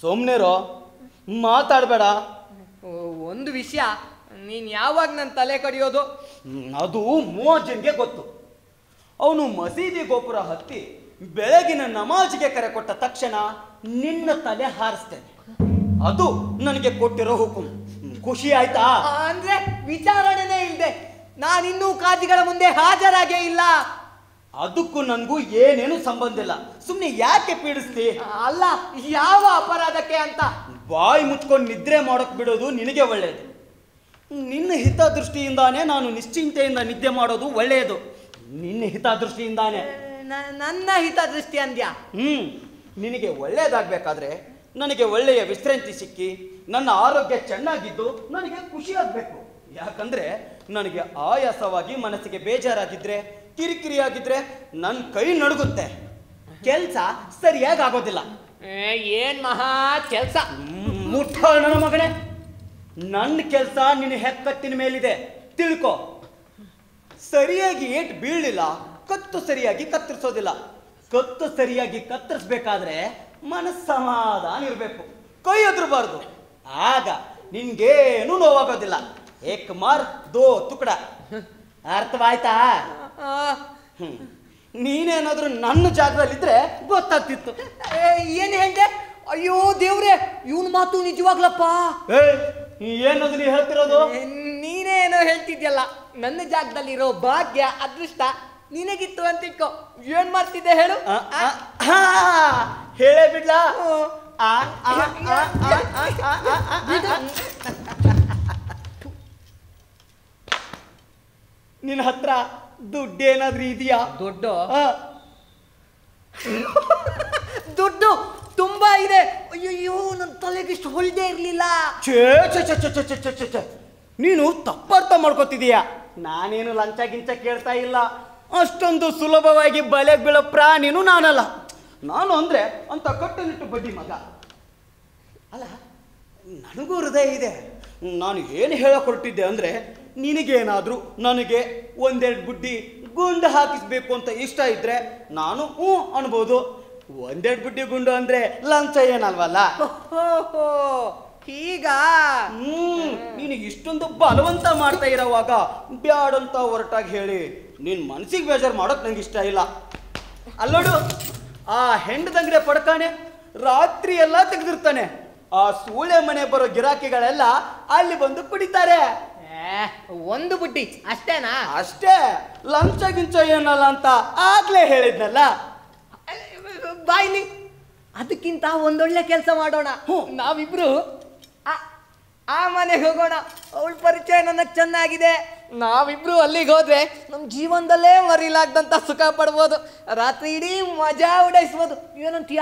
ಸುಮ್ಮನಿರೋ ಮಾತಾಡಬೇಡ. ಒಂದು ವಿಷಯ ನೀನು ಯಾವಾಗ ನನ್ನ ತಲೆ ಕಡಿಯೋದು? ಅದು ಮೋಜನ್ಗೆ ಗೊತ್ತು. ಅವನು ಮಸೀದಿ ಗೋಪುರ ಹತ್ತಿ ಬೆಳಗಿನ ನಮಾಜ್ಗೆ ಕರೆ ಕೊಟ್ಟ ತಕ್ಷಣ ನಿನ್ನ ತಲೆ ಹಾರಿಸ್ತೇನೆ. ಅದು ನನಗೆ ಕೊಟ್ಟಿರೋ ಹುಕುಂ. ಖುಷಿ ಆಯ್ತಾ? ಅಂದ್ರೆ ವಿಚಾರಣೆನೇ ಇಲ್ಲದೆ ನಾನಿನ್ನೂ ಕಾಜಿಗಳ ಮುಂದೆ ಹಾಜರಾಗೇ ಇಲ್ಲ? ಅದಕ್ಕೂ ನನಗೂ ಏನೇನು ಸಂಬಂಧ ಇಲ್ಲ. ಸುಮ್ಮನೆ ಯಾಕೆ ಪೀಡಿಸ್ತಿ? ಅಲ್ಲ ಯಾವ ಅಪರಾಧಕ್ಕೆ ಅಂತ? ಬಾಯಿ ಮುಚ್ಕೊಂಡು ನಿದ್ರೆ ಮಾಡೋಕ್ ಬಿಡೋದು ನಿನಗೆ ಒಳ್ಳೆಯದು ನಿನ್ನ ಹಿತದೃಷ್ಟಿಯಿಂದಾನೇ ನಾನು ನಿಶ್ಚಿಂತೆಯಿಂದ ನಿದ್ದೆ ಮಾಡೋದು ಒಳ್ಳೆಯದು ನಿನ್ನ ಹಿತದೃಷ್ಟಿಯಿಂದಾನೇ. ನನ್ನ ಹಿತದೃಷ್ಟಿ ಅಂದ್ಯಾ? ಹ್ಮ್ ನಿನಗೆ ಒಳ್ಳೆಯದಾಗಬೇಕಾದ್ರೆ ನನಗೆ ಒಳ್ಳೆಯ ವಿಶ್ರಾಂತಿ ಸಿಕ್ಕಿ ನನ್ನ ಆರೋಗ್ಯ ಚೆನ್ನಾಗಿದ್ದು ನನಗೆ ಖುಷಿ ಆಗಬೇಕು ಯಾಕಂದ್ರೆ ನನಗೆ ಆಯಾಸವಾಗಿ ಮನಸ್ಸಿಗೆ ಬೇಜಾರಾಗಿದ್ರೆ ಕಿರಿಕಿರಿಯಾಗಿದ್ರೆ ನನ್ನ ಕೈ ನಡುಗುತ್ತೆ. ಕೆಲಸ ಸರಿಯಾಗಿ ಆಗೋದಿಲ್ಲ. ಏನ್ ಮಹಾ ಕೆಲ್ಸ? ಮುಟ್ಟ ನನ್ನ ಮಗನೇ. ನನ್ನ ಕೆಲಸ ನಿನ್ನ ಹೆಕ್ಕತ್ತಿನ ಮೇಲಿದೆ. ತಿಳ್ಕೊ. ಸರಿಯಾಗಿ ಏಟ್ ಬೀಳಲಿಲ್ಲ ಕತ್ತು ಸರಿಯಾಗಿ ಕತ್ತರಿಸೋದಿಲ್ಲ. ಕತ್ತು ಸರಿಯಾಗಿ ಕತ್ತರಿಸ್ಬೇಕಾದ್ರೆ ಮನಸ್ಸು ಸಮಾಧಾನ ಇರಬೇಕು. ಕೈ ಎದುರಬಾರ್ದು. ಆಗ ನಿನ್ಗೇನು ನೋವಾಗೋದಿಲ್ಲ. ಏಕ್ ಮಾರ್ ದೋ ತುಕಡ. ಅರ್ಥವಾಯ್ತಾ? ಹ್ಮ್. ನೀನೇನಾದರೂ ನನ್ನ ಜಾಗದಲ್ಲಿದ್ದರೆ ಗೊತ್ತಾಗ್ತಿತ್ತು ಏನು ಹೇಳಿದೆ ಅಯ್ಯೋ ದೇವ್ರೆ ಇವನ ಮಾತು ನಿಜವಾಗ್ಲಪ್ಪ ಏನದು ನೀ ಹೇಳ್ತಿರೋದು ನೀನೇನೋ ಹೇಳ್ತಿದ್ಯಲ್ಲ ನನ್ನ ಜಾಗದಲ್ಲಿರೋ ಭಾಗ್ಯ ಅದೃಷ್ಟ ನಿನಗಿತ್ತು ಅಂತ ಅಂತಿಟ್ಕೋ ಏನ್ ಮಾಡ್ತಿದ್ದೆ ಹೇಳು ಹೇಳೇ ಬಿಡ್ಲಾ ನಿನ್ನ ಹತ್ರ ದುಡ್ಡೇನಾದ್ರೂ ಇದೆಯಾ? ದೊಡ್ಡು? ದುಡ್ಡು ತುಂಬಾ ಇದೆ. ಅಯ್ಯೋ ನನ್ನ ತಲೆಗೆ ಇಷ್ಟು ಹೊಲ್ದೇ ಇರಲಿಲ್ಲ. ಛೇ ಛೇ ಛೇ ಛೇ ಛೇ. ನೀನು ತಪ್ಪರ್ಥ ಮಾಡ್ಕೊತಿದ್ದೀಯಾ? ನಾನೇನು ಲಂಚ ಗಿಂಚ ಕೇಳ್ತಾ ಇಲ್ಲ. ಅಷ್ಟೊಂದು ಸುಲಭವಾಗಿ ಬಲೆ ಬೀಳೋ ಪ್ರಾಣಿನೂ ನಾನಲ್ಲ. ನಾನು ಅಂದ್ರೆ ಅಂತ ಕಟ್ಟುನಿಟ್ಟು ಬಡ್ಡಿ ಮಗ. ಅಲ್ಲ ನನಗೂ ಹೃದಯ ಇದೆ. ನಾನು ಏನು ಹೇಳಕೊಟ್ಟಿದ್ದೆ ಅಂದ್ರೆ ನಿನಗೇನಾದರೂ ನನಗೆ ಒಂದೆರಡು ಬುಡ್ಡಿ ಗುಂಡು ಹಾಕಿಸ್ಬೇಕು ಅಂತ ಇಷ್ಟ ಇದ್ರೆ ನಾನು ಹ್ಞೂ ಅನ್ಬೋದು. ಒಂದೆರಡು ಬುಡ್ಡಿ ಗುಂಡು ಅಂದರೆ ಲಂಚ ಏನಲ್ವಲ್ಲ? ಈಗ ಹ್ಮ್ ನೀನು ಇಷ್ಟೊಂದು ಬಲವಂತ ಮಾಡ್ತಾ ಇರೋವಾಗ ಬ್ಯಾಡಂತ ಹೊರಟಾಗಿ ಹೇಳಿ. ನಿನ್ ಮನ್ಸಿಗೆ ಬೇಜಾರು ಮಾಡೋಕ್ ನಂಗೆ ಇಷ್ಟ ಇಲ್ಲ. ಅಲ್ಲೋಡು ಆ ಹೆಂಡದಂಗ್ರೆ ಪಡ್ಕಾನೆ ರಾತ್ರಿ ಎಲ್ಲ ತೆಗೆದಿರ್ತಾನೆ. ಆ ಸೂಳೆ ಮನೆ ಬರೋ ಗಿರಾಕಿಗಳೆಲ್ಲ ಅಲ್ಲಿ ಬಂದು ಕುಡಿತಾರೆ. ಒಂದು ಬುಡ್ಡಿ ಅಷ್ಟೇನಾ? ಅಷ್ಟೇ. ಲಂಚ ಗಿಂಚ ಏನಲ್ಲ ಅಂತ ಆಗ್ಲೇ ಹೇಳಿದ್ನಲ್ಲ. ಬಾಯ್ಲಿ ಅದಕ್ಕಿಂತ ಒಂದೊಳ್ಳೆ ಕೆಲಸ ಮಾಡೋಣ. ನಾವಿಬ್ರು ಆ- ಆ ಮನೆಗೆ ಹೋಗೋಣ. ಅವಳ ಪರಿಚಯ ನನಗೆ ಚೆನ್ನಾಗಿದೆ. ನಾವಿಬ್ರು ಅಲ್ಲಿಗೆ ಹೋದ್ರೆ ನಮ್ಮ ಜೀವನದಲ್ಲೇ ಮರಿಲಾಗ್ದಂತ ಸುಖ ಪಡ್ಬೋದು. ರಾತ್ರಿ ಇಡೀ ಮಜಾ ಉಡಾಯಿಸ್ಬೋದು ಏನಂತೀಯ?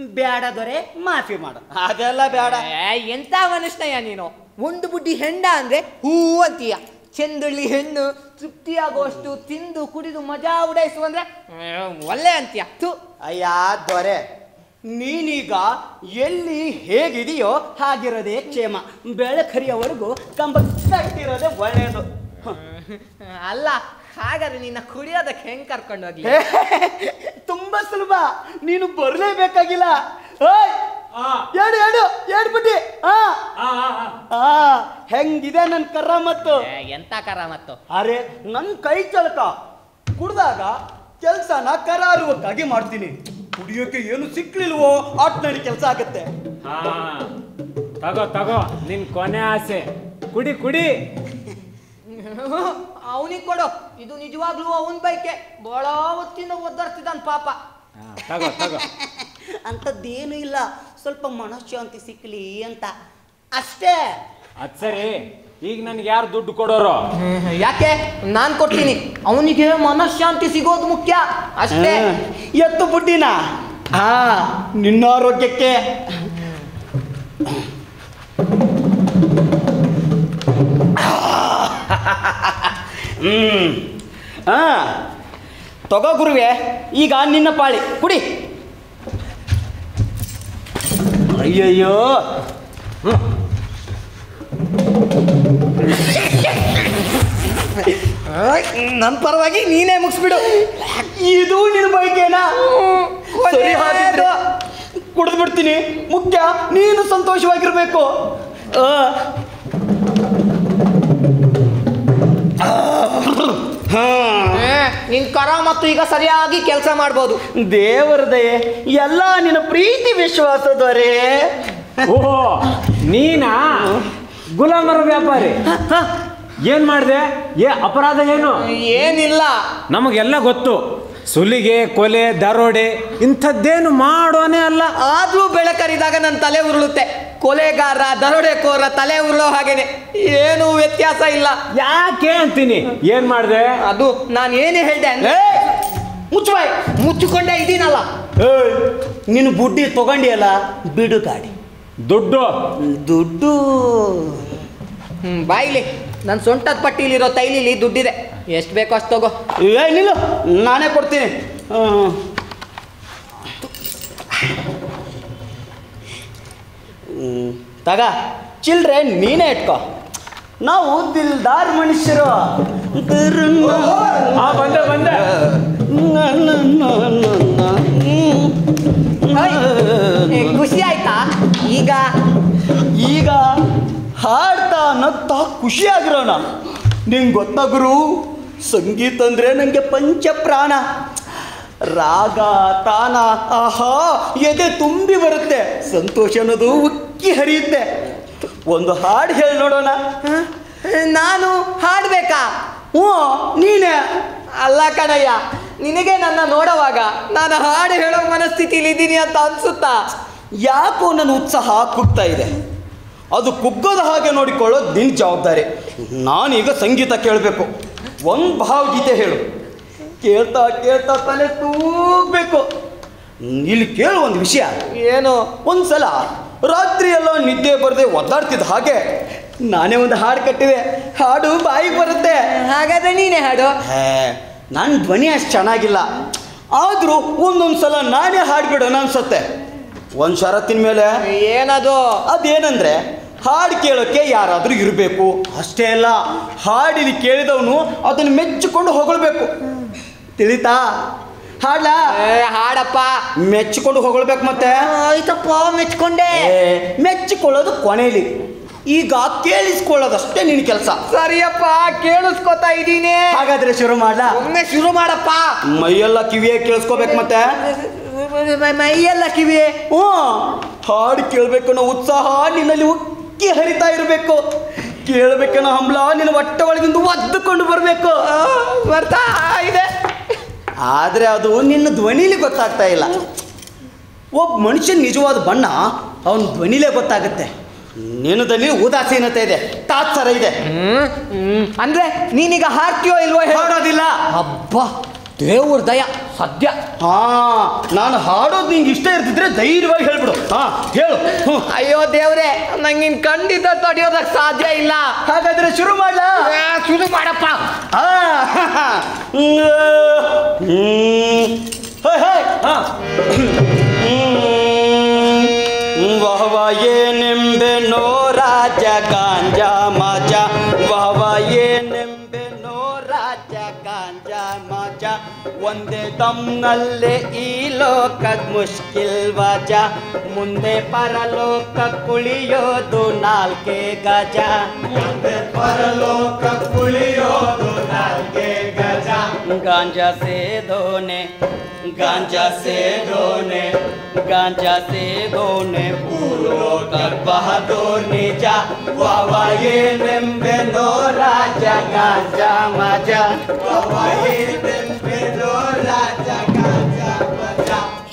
ಬೇಡ ದೊರೆ ಮಾಫಿ ಮಾಡು. ಅದೆಲ್ಲ ಬೇಡ ಎಂತ ಮನುಷ್ಯನಯ್ಯ ನೀನು? ಒಂದು ಬುಡ್ಡಿ ಹೆಂಡ ಅಂದರೆ ಹೂ ಅಂತೀಯ. ಚೆಂದುಳ್ಳಿ ಹೆಣ್ಣು ತೃಪ್ತಿಯಾಗುವಷ್ಟು ತಿಂದು ಕುಡಿದು ಮಜಾ ಉಡಾಯಿಸು ಅಂದ್ರೆ ಒಳ್ಳೆ ಅಂತೀಯ. ತು ಅಯ್ಯ ದೊರೆ ನೀನೀಗ ಎಲ್ಲಿ ಹೇಗಿದೆಯೋ ಹಾಗಿರೋದೇ ಕ್ಷೇಮ. ಬೆಳಕರಿಯವರೆಗೂ ಕಂಬ ಕಟ್ಟಿರೋದೇ ಒಳ್ಳೆಯದು ಅಲ್ಲ ಹಾಗಾದ್ರೆ ನಿನ್ನ ಕುಡಿಯೋದಕ್ಕೆ ಹೆಂಗ್ ಕರ್ಕೊಂಡು ಹೋಗ್ಲಿ? ತುಂಬಾ ಸುಲಭ. ನೀನು ಬರಲೇಬೇಕಾಗಿಲ್ಲ. ಏಡು ಏಡು ಏಡು ಬಿಟ್ಟಿ ಹೆಂಗಿದೆ ನನ್ನ ಕರ್ರ ಮತ್ತು ಏ, ಎಂತ ಕರ ಮತ್ತು ಅರೆ ನನ್ನ ಕೈ ಚಳಕ ಕುಡ್ದಾಗ ಕೆಲಸನ ಕರಾರುವಕ್ಕಾಗಿ ಮಾಡ್ತೀನಿ. ಕುಡಿಯೋಕೆ ಏನು ಸಿಕ್ಲಿಲ್ವೋ ಆಟ್ನಡಿ ಕೆಲಸ ಆಗತ್ತೆ. ಹಾ ತಗೋ ತಗೋ ನಿನ್ ಕೊನೆ ಆಸೆ. ಕುಡಿ ಕುಡಿ. ಅವನಿಗೆ ಕೊಡು. ಇದು ನಿಜವಾಗ್ಲೂ ಅವನ್ ಬೈಕೆ. ಬಹಳ ಹೊತ್ತಿನ ಒದ್ದಾಡ್ತಿದ್ದಾನ ಪಾಪ. ಹಾ, ತಗೋ ತಗೋ. ಅಂಥದ್ದೇನೂ ಇಲ್ಲ. ಸ್ವಲ್ಪ ಮನಶಾಂತಿ ಸಿಕ್ಕಲಿ ಅಂತ. ಅಷ್ಟೇ. ಅದ್ ಸರಿ. ಈಗ ನನ್ಗೆ ಯಾರು ದುಡ್ಡು ಕೊಡೋರು? ಯಾಕೆ? ನಾನ್ ಕೊಡ್ತೀನಿ. ಅವನಿಗೆ ಮನಃಶಾಂತಿ ಸಿಗೋದು ಮುಖ್ಯ. ಅಷ್ಟೇ. ಎತ್ತು ಬುಡ್ಡಿನ ಹಾ ನಿನ್ನ ಆರೋಗ್ಯಕ್ಕೆ. ಹ್ಮ್. ಹಾ. ತಗೋ ಗುರುವೆ ಈಗ ನಿನ್ನ ಪಾಳಿ. ಕುಡಿ. ಅಯ್ಯಯ್ಯೋ. ನನ್ನ ಪರವಾಗಿ ನೀನೇ ಮುಗಿಸ್ಬಿಡು. ಇದು ನಿನ್ನ ಬೈಕೇನಾ? ಕುಡಿದು ಬಿಡ್ತೀನಿ. ಮುಖ್ಯ ನೀನು ಸಂತೋಷವಾಗಿರ್ಬೇಕು. ಆ. ಹಾ. ನಿನ್ ಕರ ಮತ್ತು ಈಗ ಸರಿಯಾಗಿ ಕೆಲಸ ಮಾಡ್ಬೋದು. ದೇವರ ದಯೆ ಎಲ್ಲ ನಿನ್ನ ಪ್ರೀತಿ ವಿಶ್ವಾಸದವರೇ ಓಹೋ ನೀನಾ? ಗುಲಾಮರ ವ್ಯಾಪಾರಿ. ಏನ್ ಮಾಡಿದೆ? ಏ ಅಪರಾಧ ಏನು? ಏನಿಲ್ಲ. ನಮಗೆಲ್ಲ ಗೊತ್ತು. ಸುಲಿಗೆ ಕೊಲೆ ದರೋಡೆ ಇಂಥದ್ದೇನು ಮಾಡೋನೇ ಅಲ್ಲ. ಆದರೂ ಬೆಳಕರಿದಾಗ ನನ್ನ ತಲೆ ಉರುಳುತ್ತೆ. ಕೊಲೆಗಾರ ದರೋಡೆಕೋರ ತಲೆ ಉರುಳೋ ಹಾಗೇನೆ. ಏನು ವ್ಯತ್ಯಾಸ ಇಲ್ಲ. ಯಾಕೆ ಅಂತೀನಿ? ಏನ್ ಮಾಡಿದೆ? ಅದು ನಾನು ಏನೇ ಹೇಳಿದೆ ಅಂದ್ರೆ ಮುಚ್ಚಬಾಯ್ ಮುಚ್ಚಿಕೊಂಡೇ ಇದ್ದೀನಲ್ಲ. ನೀನು ಬುಡ್ಡಿ ತಗೊಂಡಿಯಲ್ಲ ಬಿಡು ಗಾಡಿ. ದುಡ್ಡು? ದುಡ್ಡು? ಹ್ಮ್ ಬಾಯ್ಲಿ ನನ್ನ ಸೊಂಟದ ಪಟ್ಟಿಲಿರೋ ತೈಲಿಲಿ ದುಡ್ಡಿದೆ. ಎಷ್ಟು ಬೇಕೋ ಅಷ್ಟು ತಗೋ. ಏ ನಿಲ್ಲು. ನಾನೇ ಕೊಡ್ತೀನಿ. ತಗ. ಚಿಲ್ಡ್ರೆ ನೀನೇ ಇಟ್ಕೋ. ನಾವು ದಿಲ್ದಾರ್ ಮನುಷ್ಯರು. ಬಂದೆ ಬಂದೆ. ಏ, ಖುಷಿ ಆಯ್ತಾ? ಈಗ? ಈಗ ಹಾಡ್ತಾ ನಗ್ತಾ ಖುಷಿಯಾಗಿರೋಣ. ನಿಂಗೆ ಗೊತ್ತಾ ಗುರು ಸಂಗೀತ ಅಂದರೆ ನನಗೆ ಪಂಚ ಪ್ರಾಣ ರಾಗ ತಾನ ಆಹಾ ಎದೆ ತುಂಬಿ ಬರುತ್ತೆ. ಸಂತೋಷ ಅನ್ನೋದು ಉಕ್ಕಿ ಹರಿಯುತ್ತೆ. ಒಂದು ಹಾಡು ಹೇಳಿ ನೋಡೋಣ. ನಾನು ಹಾಡ್ಬೇಕಾ? ಹ್ಞೂ ನೀನೇ. ಅಲ್ಲ ಕಣಯ್ಯ ನಿನಗೆ ನನ್ನ ನೋಡುವಾಗ ನಾನು ಹಾಡು ಹೇಳೋ ಮನಸ್ಥಿತಿಲಿ ಇದ್ದೀನಿ ಅಂತ ಅನ್ಸುತ್ತಾ? ಯಾಕೋ ನನ್ನ ಉತ್ಸಾಹ ಕುಗ್ತಾ ಇದೆ. ಅದು ಕುಗ್ಗದ ಹಾಗೆ ನೋಡಿಕೊಳ್ಳೋದು ನಿನ್ನ ಜವಾಬ್ದಾರಿ. ನಾನೀಗ ಸಂಗೀತ ಕೇಳಬೇಕು. ಒಂದು ಭಾವಗೀತೆ ಹೇಳು. ಕೇಳ್ತಾ ಕೇಳ್ತಾ ತಲೆ ತೂಗಬೇಕು. ಇಲ್ಲಿ ಕೇಳು ಒಂದು ವಿಷಯ. ಏನು? ಒಂದ್ಸಲ ರಾತ್ರಿ ಎಲ್ಲ ನಿದ್ದೆ ಬರದೆ ಒದ್ದಾಡ್ತಿದ್ದ ಹಾಗೆ ನಾನೇ ಒಂದು ಹಾಡು ಕಟ್ಟಿದೆ. ಹಾಡು ಬಾಯಿಗೆ ಬರುತ್ತೆ. ಹಾಗಾದ್ರೆ ನೀನೇ ಹಾಡು. ಹೇ ನನ್ನ ಧ್ವನಿ ಅಷ್ಟು ಚೆನ್ನಾಗಿಲ್ಲ. ಆದರೂ ಒಂದೊಂದು ಸಲ ನಾನೇ ಹಾಡ್ಬಿಡೋಣ ಅನ್ಸತ್ತೆ. ಒಂದು ಷರತ್ತಿನ ಮೇಲೆ ಏನದು? ಅದೇನಂದ್ರೆ ಹಾಡು ಕೇಳೋಕ್ಕೆ ಯಾರಾದರೂ ಇರಬೇಕು. ಅಷ್ಟೇ ಅಲ್ಲ ಹಾಡಿಲಿ ಕೇಳಿದವನು ಅದನ್ನು ಮೆಚ್ಚಿಕೊಂಡು ಹೊಗಳಬೇಕು. ತಿಳಿತಾ? ಹಾಡ್ಲ? ಏ, ಹಾಡಪ್ಪ. ಮೆಚ್ಚಿಕೊಂಡು ಹೊಗಳ್ಬೇಕು ಮತ್ತೆ? ಆಯ್ತಪ್ಪ ಮೆಚ್ಚಿಕೊಂಡೆ ಮೆಚ್ಚಿಕೊಳ್ಳೋದು ಕೊನೆಯಲ್ಲಿ ಈಗ ಕೇಳಿಸ್ಕೊಳ್ಳೋದಷ್ಟೇ ನಿನ್ನ ಕೆಲಸ. ಸರಿಯಪ್ಪ ಕೇಳಿಸ್ಕೊತಾ ಇದ್ದೀನಿ. ಹಾಗಾದ್ರೆ ಶುರು ಮಾಡ್ಲಾ? ಒಮ್ಮೆ ಶುರು ಮಾಡಪ್ಪ. ಮೈಯೆಲ್ಲ ಕಿವಿಯೇ ಕೇಳಿಸ್ಕೋಬೇಕು ಮತ್ತೆ? ಮೈಯೆಲ್ಲ ಕಿವಿ ಹ್ಞೂ ಹಾಡು ಅನ್ನೋ ಉತ್ಸಾಹ ನಿನ್ನಲ್ಲಿ ಉಕ್ಕಿ ಹರಿತಾ ಇರಬೇಕು. ಕೇಳಬೇಕನ್ನೋ ಹಂಬಲ ನಿನ್ನ ಒಟ್ಟ ಒಳಗಿಂದ ಒದ್ದುಕೊಂಡು ಬರಬೇಕು. ಬರ್ತಾ ಇದೆ. ಆದರೆ ಅದು ನಿನ್ನ ಧ್ವನಿಲಿ ಗೊತ್ತಾಗ್ತಾ ಇಲ್ಲ. ಒಬ್ಬ ಮನುಷ್ಯನ ನಿಜವಾದ ಬಣ್ಣ ಅವನ ಧ್ವನಿಲೇ ಗೊತ್ತಾಗುತ್ತೆ. ನಿನ್ನದಲ್ಲಿ ಉದಾಸೀನತೆ ಇದೆ ತಾತ್ಸರ ಇದೆ. ಅಂದ್ರೆ ನೀನೀಗ ಹಾಕ್ತಿಯೋ ಇಲ್ವೋ ಹೇಳೋದಿಲ್ಲ ಅಬ್ಬ. ದೇವ್ರ ದಯ ಸದ್ಯ ಹಾ ನಾನು ಹಾಡೋದು ನಿಂಗೆ ಇಷ್ಟ ಇರ್ತಿದ್ರೆ ಧೈರ್ಯವಾಗಿ ಹೇಳ್ಬಿಡು ಹಾ ಹೇಳು ಹ್ಞೂ ಅಯ್ಯೋ ದೇವ್ರೆ ನಂಗಿನ್ ಖಂಡಿತ ತೊಡಿಯೋದಕ್ ಸಾಧ್ಯ ಇಲ್ಲ ಹಾಗಾದ್ರೆ ಶುರು ಮಾಡ್ಲಾ ಆ, ಶುರು ಮಾಡಪ್ಪ ಹಾ ಹ್ಮ್. ಹೇ, ಹೇ, ಹಾ. ಹ್ಮ್. ಒಂದೇ ದಮ್ನಲ್ಲೇ ಈ ಲೋಕದ ಮುಷ್ಕಿಲ್ ವಜ. ಮುಂದೆ ಪರಲೋಕ ಕುಳಿಯೋದು ನಾಲ್ಕೆ ಗಜ. ಮುಂದೆ ಪರಲೋಕ ಕುಳಿಯೋದು ನಾಲ್ಕೆ ಗಜ. ಗಾಂಜಾ ಸೇದೋನೆ ಗಾಂಜಾ ಸೇದೋನೆ ಗಾಂಜಾ ಸೇದೋನೆ. ಭೂಲೋಕ ಬಹದೂರ್ ನಿಜ ವಾವ ಏನೆಂಬೆನೋ ರಾಜ ಗಾಂಜಾ ಮಜ. ವಾವ ಏನೆಂಬೆನೋ ರಾಜ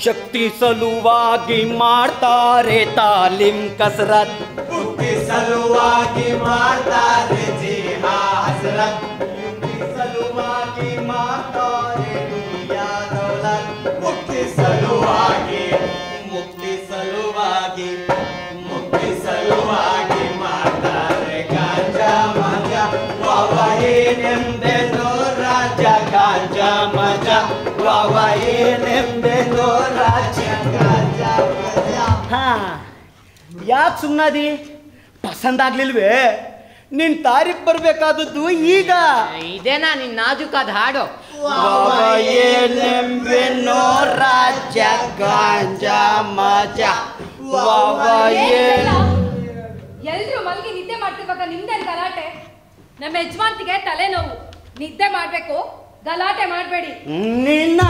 ಮಜ ಶಕ್ತಿ ಸಲುವಾಗಿ ಮಾಡ್ತಾರೆ ತಾಲಿಂ ಕಸರತ್ ಬುದ್ಧಿ ಸಲುವಾಗಿ ಮಾಡ್ತಾರೆ ಜಿಹಾ ಹಸರತ್ ಬುದ್ಧಿ ಹಾ ಯಾಕೆ ಸುಮ್ಮನದಿ ಪಸಂದ್ ಆಗ್ಲಿಲ್ವೇ? ನಿನ್ ತಾರೀಫ್ ಬರ್ಬೇಕಾದದ್ದು ಈಗ. ಇದೇನಾ ನಿನ್ ನಾಜುಕಾದ ಹಾಡು? ಏನೆಂಬೆನೋ ರಾಜ್ಯ ಗಾಂಜಾ ಮಜ. ಎಲ್ರು ಮಲ್ಗಿ ನಿದ್ದೆ ಮಾಡ್ತಿರ್ಬೇಕ ನಿಮ್ದೇನ್ ಗಲಾಟೆ ನಮ್ಮ ಯಜಮಾನ್ತಿಗೆ ತಲೆನೋವು. ನಿದ್ದೆ ಮಾಡ್ಬೇಕು. ಗಲಾಟೆ ಮಾಡಬೇಡಿ. ನಿನ್ನ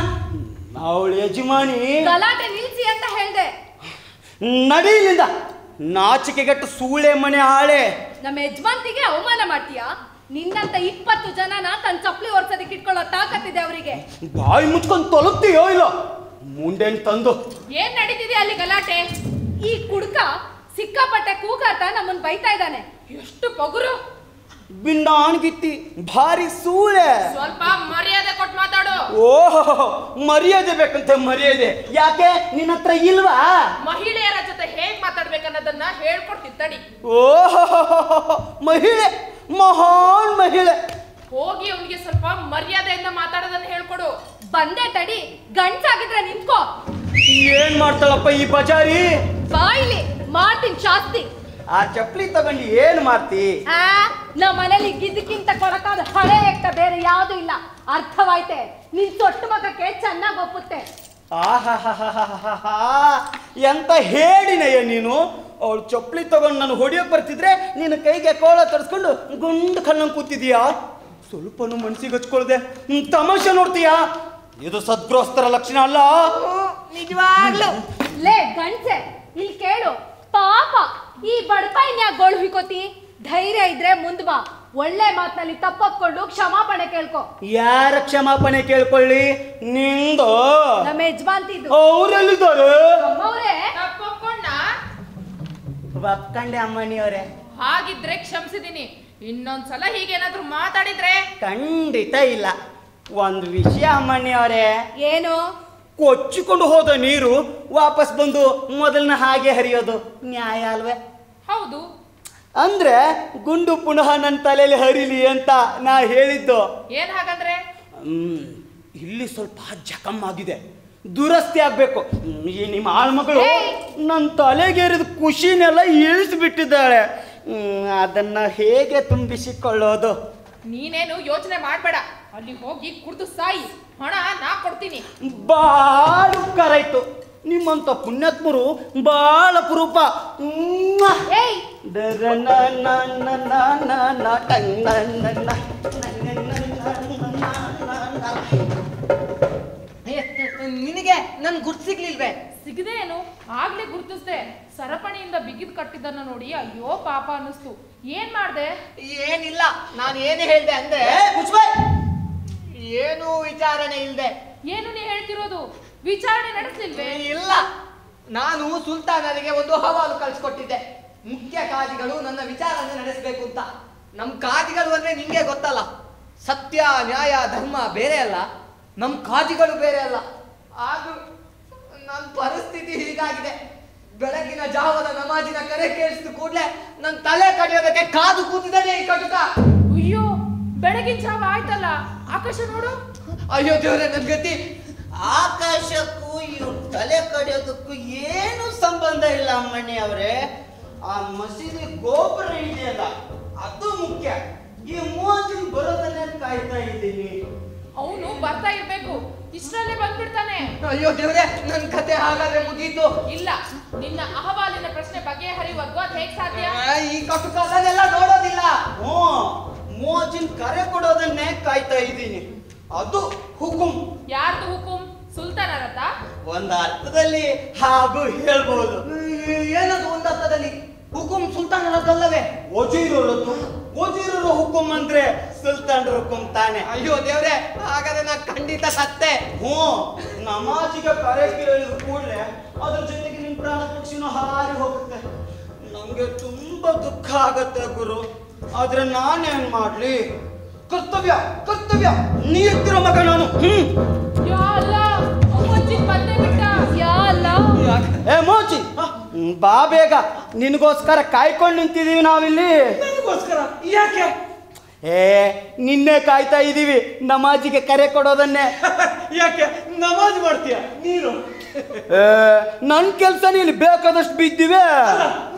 ಅವಳ ಯಜಮಾನಿ. ಗಲಾಟೆ ನಿಲ್ಸಿ ಅಂತ ಹೇಳ್ದೆ. ನಡೀಲಿಂದ ನಾಚಿಕೆಗಟ್ಟು ಸೂಳೆ ಮನೆ ಆಳೆ. ನಮ್ಮ ಯಜಮಾನಿಗೆ ಅವಮಾನ ಮಾಡ್ತೀಯಾ? ನಿನ್ನಂತ ಇಪ್ಪತ್ತು ಜನನ ತನ್ನ ಚಪ್ಪಲಿ ಒರ್ಸೋದಕ್ಕೆ ಇಟ್ಕೊಳ್ಳೋ ತಾಕತ್ತಿದೆ ಅವರಿಗೆ. ಬಾಯಿ ಮುಚ್ಕೊಂಡು ತೊಲಗ್ತೀಯೋ ಇಲ್ಲ? ಮುಂಡೆನ್ ತಂದು. ಏನ್ ನಡೀತಿದೆ ಅಲ್ಲಿ ಗಲಾಟೆ? ಈ ಕುಡ್ಕ ಸಿಕ್ಕಾಪಟ್ಟೆ ಕೂಗಾತ ನಮ್ಮನ್ ಬೈತಾ ಇದ್ದಾನೆ. ಎಷ್ಟು ಪಗುರು. ಬಿನ್ನಾಣ್ಗಿತ್ತಿ ಭಾರಿ ಸೂಳೆ. ಸ್ವಲ್ಪ ಮರ್ಯಾದೆ ಕೊಟ್ಟು ಮಾತಾಡು. ಓಹೋ ಮರ್ಯಾದೆ ಬೇಕಂತೆ ಮರ್ಯಾದೆ. ಯಾಕೆ? ನಿನ್ನ ಹತ್ರ ಇಲ್ವಾ? ಮಹಿಳೆಯರ ಜೊತೆ ಹೇಗ್ ಮಾತಾಡ್ಬೇಕನ್ನೋದನ್ನ ಹೇಳ್ಕೊಡ್ತೀನಿ ತಡಿ ಓಹೋ ಮಹಿಳೆ ಮಹಾನ್ ಮಹಿಳೆ. ಹೋಗಿ ಅವನಿಗೆ ಸ್ವಲ್ಪ ಮರ್ಯಾದೆಯಿಂದ ಮಾತಾಡೋದನ್ನ ಹೇಳ್ಕೊಡು. ಬಂದೆ ತಡಿ ಗಂಡ್ಸಾಗಿದ್ರೆ ನಿಂತ್ಕೋ. ಏನ್ ಮಾಡ್ತಾಳಪ್ಪ ಈ ಬಜಾರಿ ಬಾಯಿಲಿ ಮಾಡ್ತೀನಿ ಜಾಸ್ತಿ. ಆ ಚಪ್ಪಲಿ ತಗೊಂಡು ಏನ್ ಮಾಡ್ತಿ? ಆ ನಮ್ಮ ಮನೇಲಿ ಗಿದ್ದಕ್ಕಿಂತ ಕೊಡಕಾದ ಹಳೆ ಎಕ್ಕ ಬೇರೆ ಯಾವುದು ಇಲ್ಲ. ಅರ್ಥವಾಯ್ತೆ. ನಿನ್ ಸೊಟ್ಟು ಮಗಕ್ಕೆ ಚೆನ್ನಾಗಿ ಒಪ್ಪುತ್ತೆ. ಆಹಾಹಾಹಾಹಾಹಾ. ಎಂತ ಹೇಳಿನಯ್ಯ ನೀನು? ಅವಳು ಚಪ್ಪಲಿ ತಗೊಂಡು ನಾನು ಹೊಡಿಯೋಕ್ ಬರ್ತಿದ್ರೆ ನಿನ್ನ ಕೈಗೆ ಕೋಳ ತರಿಸ್ಕೊಂಡು ಗುಂಡು ಕಣ್ಣ ಕೂತಿದೀಯಾ? ಸ್ವಲ್ಪನು ಮನ್ಸಿಗೆ ಹಚ್ಕೊಳ್ದೆ ಹ್ಮ್, ತಮಾಷೆ ನೋಡ್ತೀಯಾ? ಇದು ಸದ್ಗ್ರಸ್ತರ ಲಕ್ಷಣ ಅಲ್ಲ. ನಿಜವಾಗ್ಲು. ಲೇ ಗಂಡ್ಸೆ ಇಲ್ಲಿ ಕೇಳು. ಪಾಪ. ಈ ಬಡಪಾಯಿನ ಗೋಳು ಹಿಕೋತಿ ಧೈರ್ಯ ಇದ್ರೆ ಮುಂದ್ ಬಾ. ಒಳ್ಳೆ ಮಾತಿನಲ್ಲಿ ತಪ್ಪೊಪ್ಕೊಂಡು ಕ್ಷಮಾಪಣೆ ಕೇಳ್ಕೊ. ಯಾರ ಕ್ಷಮಾಪಣೆ ಕೇಳ್ಕೊಳ್ಳಿ? ನಿಂದು? ನಮ್ಮ ಯಜಮಾನ್ತಿದ್ದು. ಅವರೆಲ್ಲಿದ್ದಾರೆ ಅಮ್ಮವ್ರೆ ತಪ್ಪೊಪ್ಕೊಂಡ ಒಪ್ಕಂಡೆ ಅಮ್ಮನಿಯವರೇ. ಹಾಗಿದ್ರೆ ಕ್ಷಮಿಸಿದೀನಿ. ಇನ್ನೊಂದ್ಸಲ ಹೀಗೇನಾದ್ರೂ ಮಾತಾಡಿದ್ರೆ? ಖಂಡಿತ ಇಲ್ಲ. ಒಂದು ವಿಷಯ ಅಮ್ಮನಿಯವರೇ. ಏನು? ಕೊಚ್ಚಿಕೊಂಡು ಹೋದ ನೀರು ವಾಪಸ್ ಬಂದು ಮೊದಲನ ಹಾಗೆ ಹರಿಯೋದು ನ್ಯಾಯ ಅಲ್ವೇ? ಹೌದು. ಅಂದ್ರೆ ಗುಂಡು ಪುನಃ ನನ್ನ ತಲೆಯಲ್ಲಿ ಹರಿಲಿ ಅಂತ ನಾ ಹೇಳಿದ್ದು. ಏನ್ ಹಾಗಂದ್ರೆ? ಇಲ್ಲಿ ಸ್ವಲ್ಪ ಜಖಮ್ ಆಗಿದೆ. ದುರಸ್ತಿ ಆಗ್ಬೇಕು. ಈ ನಿಮ್ಮ ಆಳ್ಮಗಳು! ನನ್ನ ತಲೆಗೇರಿದ ಖುಷಿನೆಲ್ಲ ಇಳಿಸ್ಬಿಟ್ಟಿದ್ದಾಳೆ. ಅದನ್ನ ಹೇಗೆ ತುಂಬಿಸಿಕೊಳ್ಳೋದು? ನೀನೇನು ಯೋಚನೆ ಮಾಡಬೇಡ. ಅಲ್ಲಿ ಹೋಗಿ ಕುಡಿದು ಸಾಯಿ. ಹಣ ನಾ ಕೊಡ್ತೀನಿ. ಬಾಳ ಉಪಕಾರಾಯ್ತು ನಿಮ್ಮಂತ ಪುಣ್ಯಾತ್ಮರು ಬಾಳ ನ. ನಿನಗೆ ನನ್ ಗುರ್ತು ಸಿಗ್ಲಿಲ್ವೇ? ಸಿಗದೆ ಏನು? ಆಗ್ಲೇ ಗುರ್ತಿಸ್ದೆ. ಸರಪಣಿಯಿಂದ ಬಿಗಿದ್ ಕಟ್ಟಿದ್ದನ್ನ ನೋಡಿ ಅಯ್ಯೋ ಪಾಪ ಅನ್ನಿಸ್ತು. ಏನ್ ಮಾಡ್ದೆ? ಏನಿಲ್ಲ ನಾನು ಏನು ಹೇಳ್ದೆ ಅಂದ್ರೆ! ಏನು ವಿಚಾರಣೆ ಇಲ್ಲದೆ ಏನು ನೀ ಹೇಳ್ತಿರೋದು? ವಿಚಾರಣೆ ನಡೆಸಲಿಲ್ವೇ? ಇಲ್ಲ. ನಾನು ಸುಲ್ತಾನರಿಗೆ ಒಂದು ಹವಾಲು ಕಳಿಸ್ಕೊಟ್ಟಿದ್ದೆ. ಮುಖ್ಯ ಕಾದಿಗಳು ನನ್ನ ವಿಚಾರಣೆ ನಡೆಸಬೇಕು ಅಂತ. ನಮ್ಮ ಕಾದಿಗಳು ಅಂದ್ರೆ ನಿಮಗೆ ಗೊತ್ತಲ್ಲ. ಸತ್ಯ ನ್ಯಾಯ ಧರ್ಮ ಬೇರೆ ಅಲ್ಲ. ನಮ್ಮ ಕಾದಿಗಳು ಬೇರೆ ಅಲ್ಲ. ಆದ್ರೂ ನನ್ನ ಪರಿಸ್ಥಿತಿ ಹೀಗಾಗಿದೆ. ಬೆಳಗಿನ ಜಾವದ ನಮಾಜಿನ ಕರೆ ಕೇಳಿಸಿದ ಕೂಡಲೇ ನನ್ನ ತಲೆ ಕಡಿಯೋದಕ್ಕೆ ಕಾದು ಕೂತಿದ್ದೇನೆ ಈ ಕಟುಕ. ಅಯ್ಯೋ ಬೆಳಗಿನ ಜಾವ ಆಯ್ತಲ್ಲ? ಆಕಾಶ ನೋಡು. ಅಯ್ಯೋ ದೇವ್ರೆ ನನ್ ಗತಿ. ಆಕಾಶಕ್ಕೂ ಇವ್ರ ತಲೆ ಕಡಿಯೋದಕ್ಕೂ ಏನು ಸಂಬಂಧ ಇಲ್ಲ ಅಮ್ಮಣ್ಣಿ ಅವರೇ. ಆ ಮಸೀದಿ ಗೋಪುರ ಇದೆಯಲ್ಲ ಅದು ಮುಖ್ಯ. ಈ ಮೂವತ್ತಿನ ಬರೋದನ್ನೇ ಕಾಯ್ತಾ ಇದ್ದೀನಿ. ಅವನು ಬರ್ತಾ ಇರ್ಬೇಕು. ಇಷ್ಟರಲ್ಲೇ ಬಂದ್ಬಿಡ್ತಾನೆ. ಅಯ್ಯೋ ದೇವ್ರೆ ನನ್ ಕತೆ ಹಾಗಾದ್ರೆ ಮುಗೀತು. ಇಲ್ಲ ನಿನ್ನ ಅಹವಾಲಿನ ಪ್ರಶ್ನೆ ಬಗೆಹರಿವರೆಗೂ ಅದ್ ಹೇಗ್ ಸಾಧ್ಯ? ಈ ಕಟ್ಟು ಕಾಲದಲ್ಲೆಲ್ಲ ನೋಡೋದಿಲ್ಲ. ಹ್ಞೂ ಮೋಜಿನ್ ಕರೆ ಕೊಡೋದನ್ನೇ ಕಾಯ್ತಾ ಇದ್ದೀನಿ. ಅದು ಹುಕುಂ. ಯಾರ್ದು ಹುಕುಂ? ಸುಲ್ತಾನರತ್ತ? ಒಂದ ಅರ್ಥದಲ್ಲಿ ಹಾಗೂ ಹೇಳ್ಬಹುದು ಏನದು ಒಂದರ್ಥದಲ್ಲಿ ಹುಕುಂ ಸುಲ್ತಾನರದ್ದಲ್ಲವೇ? ವಜೀರರದ್ದು. ವಜೀರರ ಹುಕುಂ ಅಂದ್ರೆ ಸುಲ್ತಾನ್ ಹುಕುಂ ತಾನೆ. ಅಯ್ಯೋ ದೇವ್ರೆ ಹಾಗಾದ್ರೆ ನಾ ಖಂಡಿತ ಸತ್ತೆ. ಹ್ಞೂ ನಮಾಜಿಗೆ ಕರೆ ಕೇಳಿದ್ರು ಕೂಡಲೇ ಅದ್ರ ಜೊತೆಗೆ ನಿಮ್ ಪ್ರಾಣ ಪಕ್ಷಿನೂ ಹಾರಿ ಹೋಗುತ್ತೆ. ನಮ್ಗೆ ತುಂಬಾ ದುಃಖ ಆಗತ್ತೆ ಗುರು. ಆದ್ರೆ ನಾನೇನ್ ಮಾಡ್ಲಿ? ಕರ್ತವ್ಯ ಕರ್ತವ್ಯ. ನೀರ್ತಿರೋ ಮಗ ನಾನು. ಹ್ಮ್. ಯಾ ಅಲ್ಲ ಅಮ್ಮಜ್ಜಿಗ್ ಬಂದೇ ಬಿಟ್ಟ. ಯಾ ಅಲ್ಲ. ಏ ಮೋಚಿ ಬಾ ಬೇಗ. ನಿನಗೋಸ್ಕರ ಕಾಯ್ಕೊಂಡು ನಿಂತಿದೀವಿ ನಾವಿಲ್ಲಿ. ನನಗೋಸ್ಕರ? ಯಾಕೆ? ಏ ನಿನ್ನೆ ಕಾಯ್ತಾ ಇದೀವಿ. ನಮಾಜಿಗೆ ಕರೆ ಕೊಡೋದನ್ನೇ. ಯಾಕೆ? ನಮಾಜ್ ಮಾಡ್ತೀಯ? ನೀನು? ಏ, ನನ್ ಕೆಲ್ಸ ನೀನು ಬೇಕಾದಷ್ಟು ಬಿದ್ದಿವೆ.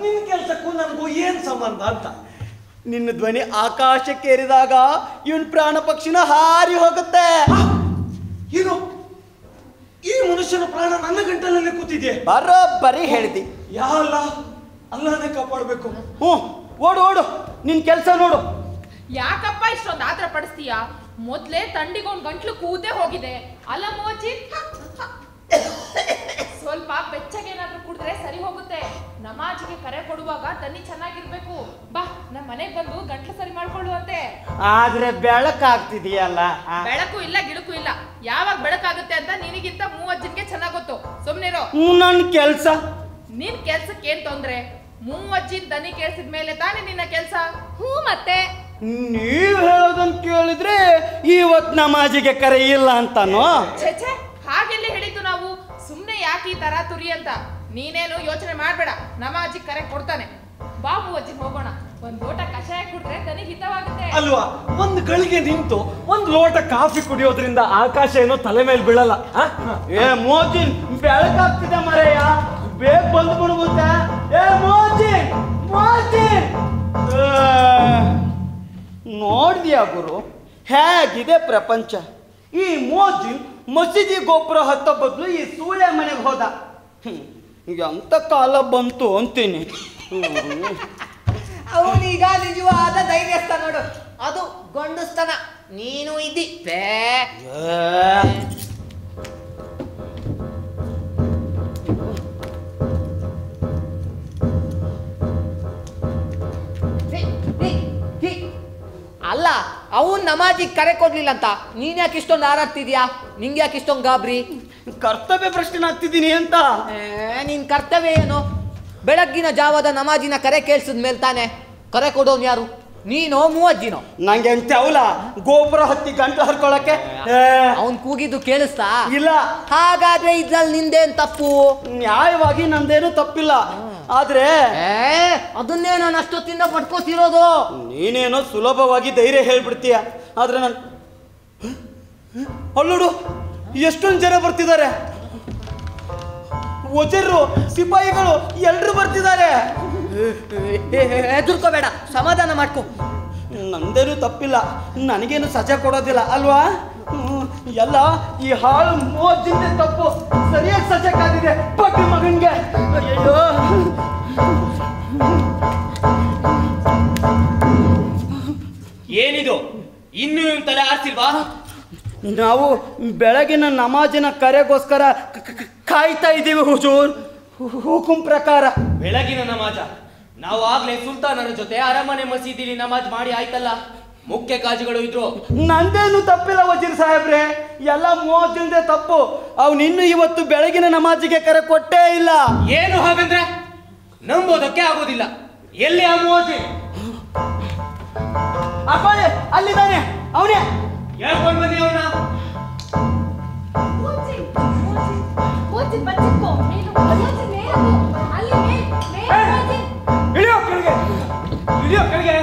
ನಿನ್ ಕೆಲ್ಸಕ್ಕೂ ನನಗೂ ಏನು ಸಂಬಂಧ ಅಂತ? ನಿನ್ನ ಧ್ವನಿ ಆಕಾಶಕ್ಕೇರಿದಾಗ ಇವನ್ ಪ್ರಾಣ ಪಕ್ಷಿನ ಹಾರಿ ಹೋಗುತ್ತೆ. ಏನು? ಈ ಮನುಷ್ಯನ ಪ್ರಾಣ ನನ್ನ ಗಂಟಲಲ್ಲಿ ಕೂತಿದೆ ಬರೋಬ್ಬರಿ ಹೇಳ್ದಿ. ಯಾವಲ್ಲ ಅಲ್ಲನೇ ಕಾಪಾಡಬೇಕು. ಹ್ಞೂ ಓಡು ಓಡು. ನಿನ್ ಕೆಲಸ ನೋಡು. ಯಾಕಪ್ಪ ಇಷ್ಟೊಂದು ಆತರ ಪಡಿಸ್ತೀಯ? ಮೊದ್ಲೇ ತಂಡಿಗೊಂದು ಗಂಟ್ಲು ಕೂದೇ ಹೋಗಿದೆ. ಅಲ್ಲ ಮೋಚಿ ಸ್ವಲ್ಪ ಬೆಚ್ಚಗೇನಾದ್ರೂ ಕುಡಿದ್ರೆ ಸರಿ ಹೋಗುತ್ತೆ. ನಮಾಜಿಗೆ ಕರೆ ಕೊಡುವಾಗ ತನ್ನಿ ಚೆನ್ನಾಗಿರ್ಬೇಕು. ಬಾ ನಮ್ಮ ಮನೆಗ್ ಬಂದು ಗಂಟ್ಲು ಸರಿ ಮಾಡ್ಕೊಳ್ಳುವಂತೆ. ಆದ್ರೆ ಬೆಳಕಾಗ್ತಿದೆಯಲ್ಲ. ಬೆಳಕು ಇಲ್ಲ ಗಿಡಕು ಇಲ್ಲ. ಯಾವಾಗ ಬೆಳಕಾಗುತ್ತೆ ಅಂತ ನಿನಗಿಂತ ಮೂವಜ್ಜನ್ಗೆ ಚೆನ್ನಾಗ್ ಗೊತ್ತು. ಸುಮ್ನಿರೋ. ನನ್ ಕೆಲ್ಸ. ನಿನ್ ಕೆಲ್ಸಕ್ಕೆ ಏನ್ ತೊಂದ್ರೆ? ಮೂವಜ್ಜಿನ್ ದನಿ ಕೇಳಿಸಿದ ಮೇಲೆ ತಾನೇ ನಿನ್ನ ಕೆಲ್ಸ? ಹ್ಞೂ ಮತ್ತೆ. ನೀವ್ ಹೇಳೋದನ್ ಕೇಳಿದ್ರೆ ಇವತ್ ನಮಾಜಿಗೆ ಕರೆ ಇಲ್ಲ ಅಂತಾನೋ? ಛೆ ಈ ತರ ತುರಿ ಅಂತ ನೀನೇನು ಯೋಚನೆ ಮಾಡಬೇಡ. ನಮ್ಮ ಅಜ್ಜಿ ಕರೆ ಕೊಡ್ತಾನೆ. ಬಾಬು ಅಜ್ಜಿ ಹೋಗೋಣ. ಒಂದ್ ಲೋಟ ಕಷಾಯ ಕುಡ್ರೆ ತನಿ ಹಿತವಾಗುತ್ತೆ. ಅಲ್ವಾ? ಒಂದ್ ಗಳಿಗೆ ನಿಂತು ಒಂದ್ ಲೋಟ ಕಾಫಿ ಕುಡಿಯೋದ್ರಿಂದ ಆಕಾಶ ಏನೋ ತಲೆ ಮೇಲೆ ಬೀಳಲ್ಲ. ಆ? ಏ ಮೋಜಿನ್ ಬೆಳಕಾಗ್ತಿದೆ ಮರೆಯ ಬೇಗ ಬಂದು ಬಿಡ್ಬೋದಾ ಏ ಮೋಜಿನ್ ಮೋಜಿನ್ ನೋಡ್ದಿಯಾ ಗುರು? ಹೇಗಿದೆ ಪ್ರಪಂಚ? ಈ ಮೋಜಿನ್ ಮಸೀದಿ ಗೋಪುರ ಹತ್ತ ಬದಲು ಈ ಸೂಳೆ ಮನೆಗೆ ಹೋದ. ಎಂತ ಕಾಲ ಬಂತು ಅಂತೀನಿ. ಅವನೀಗ ನಿಜವಾದ ಧೈರ್ಯಸ್ಥ ನೋಡು. ಅದು ಗಂಡಸ್ತನ. ನೀನು ಇದ್ದಿ. ಅಲ್ಲ ಅವನ್ ನಮಾಜಿಗೆ ಕರೆ ಕೊಡ್ಲಿಲ್ಲ ಅಂತ. ನೀನ್ ಯಾಕೆ ಇಷ್ಟೊಂದು ಹಾರಾಡ್ತಿದ್ಯಾ? ನಿಂಗೆ ಯಾಕೆ ಇಷ್ಟೊಂದು ಗಾಬ್ರಿ? ಕರ್ತವ್ಯ ಪ್ರಶ್ನೆ ಆಗ್ತಿದ್ದೀನಿ ಅಂತ. ಏ, ನಿನ್ ಕರ್ತವ್ಯ ಏನು? ಬೆಳಗ್ಗಿನ ಜಾವದ ನಮಾಜಿನ ಕರೆ ಕೇಳಿಸಿದ ಮೇಲೆ ತಾನೆ. ಕರೆ ಕೊಡೋನ್ ಯಾರು? ನೀನೋ ಮೂವಜ್ಜಿನೋ? ನಂಗೆ ಎಂತ ಅವಲ ಗೋಪುರ ಹತ್ತಿ ಗಂಟು ಹರ್ಕೊಳಕ್ಕೆ? ಅವನ್ ಕೂಗಿದ್ದು ಕೇಳಿಸ್ತಾ? ಇಲ್ಲ. ಹಾಗಾದ್ರೆ ಇದ್ರಲ್ಲಿ ನಿಂದೇನ್ ತಪ್ಪು? ನ್ಯಾಯವಾಗಿ ನಂದೇನು ತಪ್ಪಿಲ್ಲ. ಆದ್ರೆ ಅದನ್ನೇ ನಾನು ಅಷ್ಟೊತ್ತಿಂದ ಪಡ್ಕೋತಿರೋದು? ನೀನೇನೋ ಸುಲಭವಾಗಿ ಧೈರ್ಯ ಹೇಳ್ಬಿಡ್ತೀಯ. ಆದ್ರೆ ನಾನು ಅಲ್ಲೋಡು ಎಷ್ಟೊಂದು ಜನ ಬರ್ತಿದ್ದಾರೆ? ವಜರು ಸಿಪಾಯಿಗಳು ಎಲ್ಲರೂ ಬರ್ತಿದ್ದಾರೆ. ಹೆದರ್ಕೋಬೇಡ ಸಮಾಧಾನ ಮಾಡ್ಕೊ. ನಂದೇನು ತಪ್ಪಿಲ್ಲ ನನಗೇನು ಸಜೆ ಕೊಡೋದಿಲ್ಲ ಅಲ್ವಾ? ಎಲ್ಲ ಈ ಹಾಳು ಮೋಜಿಂದ ತಪ್ಪು ಸರಿಯಾಗಿ ಸಜೆ ಕಾದಿದೆ ಪಟ್ಟಿ ಮಗನ್ಗೆ. ಅಯ್ಯೋ ಏನಿದು? ಇನ್ನೂ ತಲೆ ಆಡ್ತಿಲ್ವಾ ನಾವು ಬೆಳಗಿನ ನಮಾಜಿನ ಕರೆಗೋಸ್ಕರ ಕಾಯ್ತಾ ಇದ್ದೀವಿ ಹುಜೂರ್. ಹುಕುಂ ಪ್ರಕಾರ. ಬೆಳಗಿನ ನಮಾಜ. ನಾವು ಆಗ್ಲೇ ಸುಲ್ತಾನರ ಜೊತೆ ಅರಮನೆ ಮಸೀದಿಲಿ ನಮಾಜ್ ಮಾಡಿ ಆಯ್ತಲ್ಲ? ಮುಖ್ಯ ಕಾಜಿಗಳು ಇದ್ರು. ನಂದೇನು ತಪ್ಪಿಲ್ಲ ವಜೀರ್ ಸಾಹೇಬ್ರೆ. ಎಲ್ಲ ಮೋಜಿಂದೆ ತಪ್ಪು. ಅವ್ನು ಇನ್ನು ಇವತ್ತು ಬೆಳಗಿನ ನಮಾಜಿಗೆ ಕರೆ ಕೊಟ್ಟೇ ಇಲ್ಲ. ಏನು ಹಾಗಂದ್ರೆ? ನಂಬೋದಕ್ಕೆ ಆಗೋದಿಲ್ಲ. ಎಲ್ಲಿ ಆ ಮೋಜಿ ಅಪ್ಪಾಳೆ ಅಲ್ಲಿದ್ದಾನೆ. ಅವನೇ. ಹೇಳ್ಕೊಂಡು ಬನ್ನಿ ಅವನ. ಇಳಿಯೋ ಕೆಳಗೆ ಕೆಳಗೆ.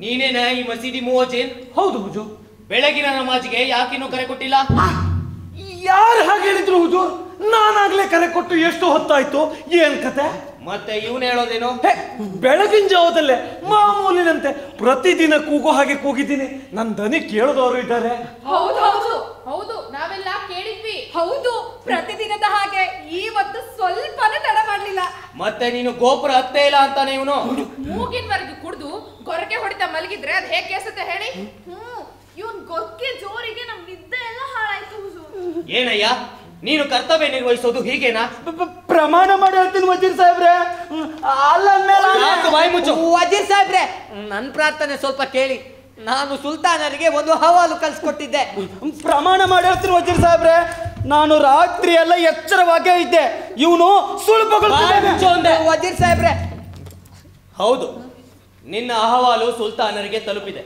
ನೀನೇನ ಈ ಮಸೀದಿ ಮುವಜಿನ್ ಹೌದು ಹುಜು. ಬೆಳಗಿನ ನಮಾಜಿಗೆ ಯಾಕಿನ್ನೂ ಕರೆ ಕೊಟ್ಟಿಲ್ಲ? ಯಾರು ಹಾಗೆ ಹೇಳಿದ್ರು ಹುಜೂರ್ ನಾನಾಗ್ಲೇ ಕರೆ ಕೊಟ್ಟು ಎಷ್ಟು ಹೊತ್ತಾಯ್ತು? ಏನ್ ಕತೆ? ಮತ್ತೆ ಇವನು ಹೇಳೋದೇನು? ಬೆಳಗಿನ ಜಾವದಲ್ಲೇ ಮಾಮೂಲಿನಂತೆ ಪ್ರತಿದಿನ ಕೂಗೋ ಹಾಗೆ ಕೂಗಿದ್ದೀನಿ. ನನ್ನ ದನಿ ಕೇಳದವರು ಇದ್ದಾರೆ. ಹೌದು ಹೌದು ಹೌದು. ನಾವೆಲ್ಲ ಕೇಳಿದ್ವಿ. ಹೌದು ಪ್ರತಿದಿನದ ಹಾಗೆ ಇವತ್ತು ಸ್ವಲ್ಪನೂ ತಡ ಮಾಡ್ಲಿಲ್ಲ. ಮತ್ತೆ ನೀನು ಗೋಪುರ ಹತ್ತೇ ಇಲ್ಲ ಅಂತಾನೆ ಇವನು? ಮೂಗಿನವರೆಗೆ ಕುಡ್ದು ಗೊರಕೆ ಹೊಡಿತಾ ಮಲಗಿದ್ರೆ ಅದ್ ಹೇಗೆ ಕೇಸತ್ತೆ ಹೇಳಿ? ಹ್ಮ್ ಇವನ್ ಗೊಕ್ಕೆ ಜೋರಿಗೆ ನಮ್ ನಿದ್ದೆ ಎಲ್ಲ ಹಾಳಾಯ್ತು. ಏನಯ್ಯ? ನೀನು ಕರ್ತವ್ಯ ನಿರ್ವಹಿಸೋದು ಹೀಗೇನಾ? ಪ್ರಮಾಣ ಮಾಡಿ ಹೇಳ್ತೀನಿ ವಜೀರ್ ಸಾಹೇಬ್ರೆ. ಅಲ್ಲ ಬಾಯಿ ಮುಚ್ಚು. ವಜೀರ್ ಸಾಹೇಬ್ರೆ ನನ್ನ ಪ್ರಾರ್ಥನೆ ಸ್ವಲ್ಪ ಕೇಳಿ. ನಾನು ಸುಲ್ತಾನರಿಗೆ ಒಂದು ಹವಾಲು ಕಲ್ಸ್ಕೊಟ್ಟಿದ್ದೆ. ಪ್ರಮಾಣ ಮಾಡಿ ಹೇಳ್ತೀನಿ ವಜೀರ್ ಸಾಹೇಬ್ರೆ. ನಾನು ರಾತ್ರಿ ಎಲ್ಲ ಎಚ್ಚರವಾಗೇ ಇದ್ದೆ. ಇವನು ಅಂದೆ. ವಜೀರ್ ಸಾಹೇಬ್ರೆ. ಹೌದು ನಿನ್ನ ಅಹವಾಲು ಸುಲ್ತಾನರಿಗೆ ತಲುಪಿದೆ.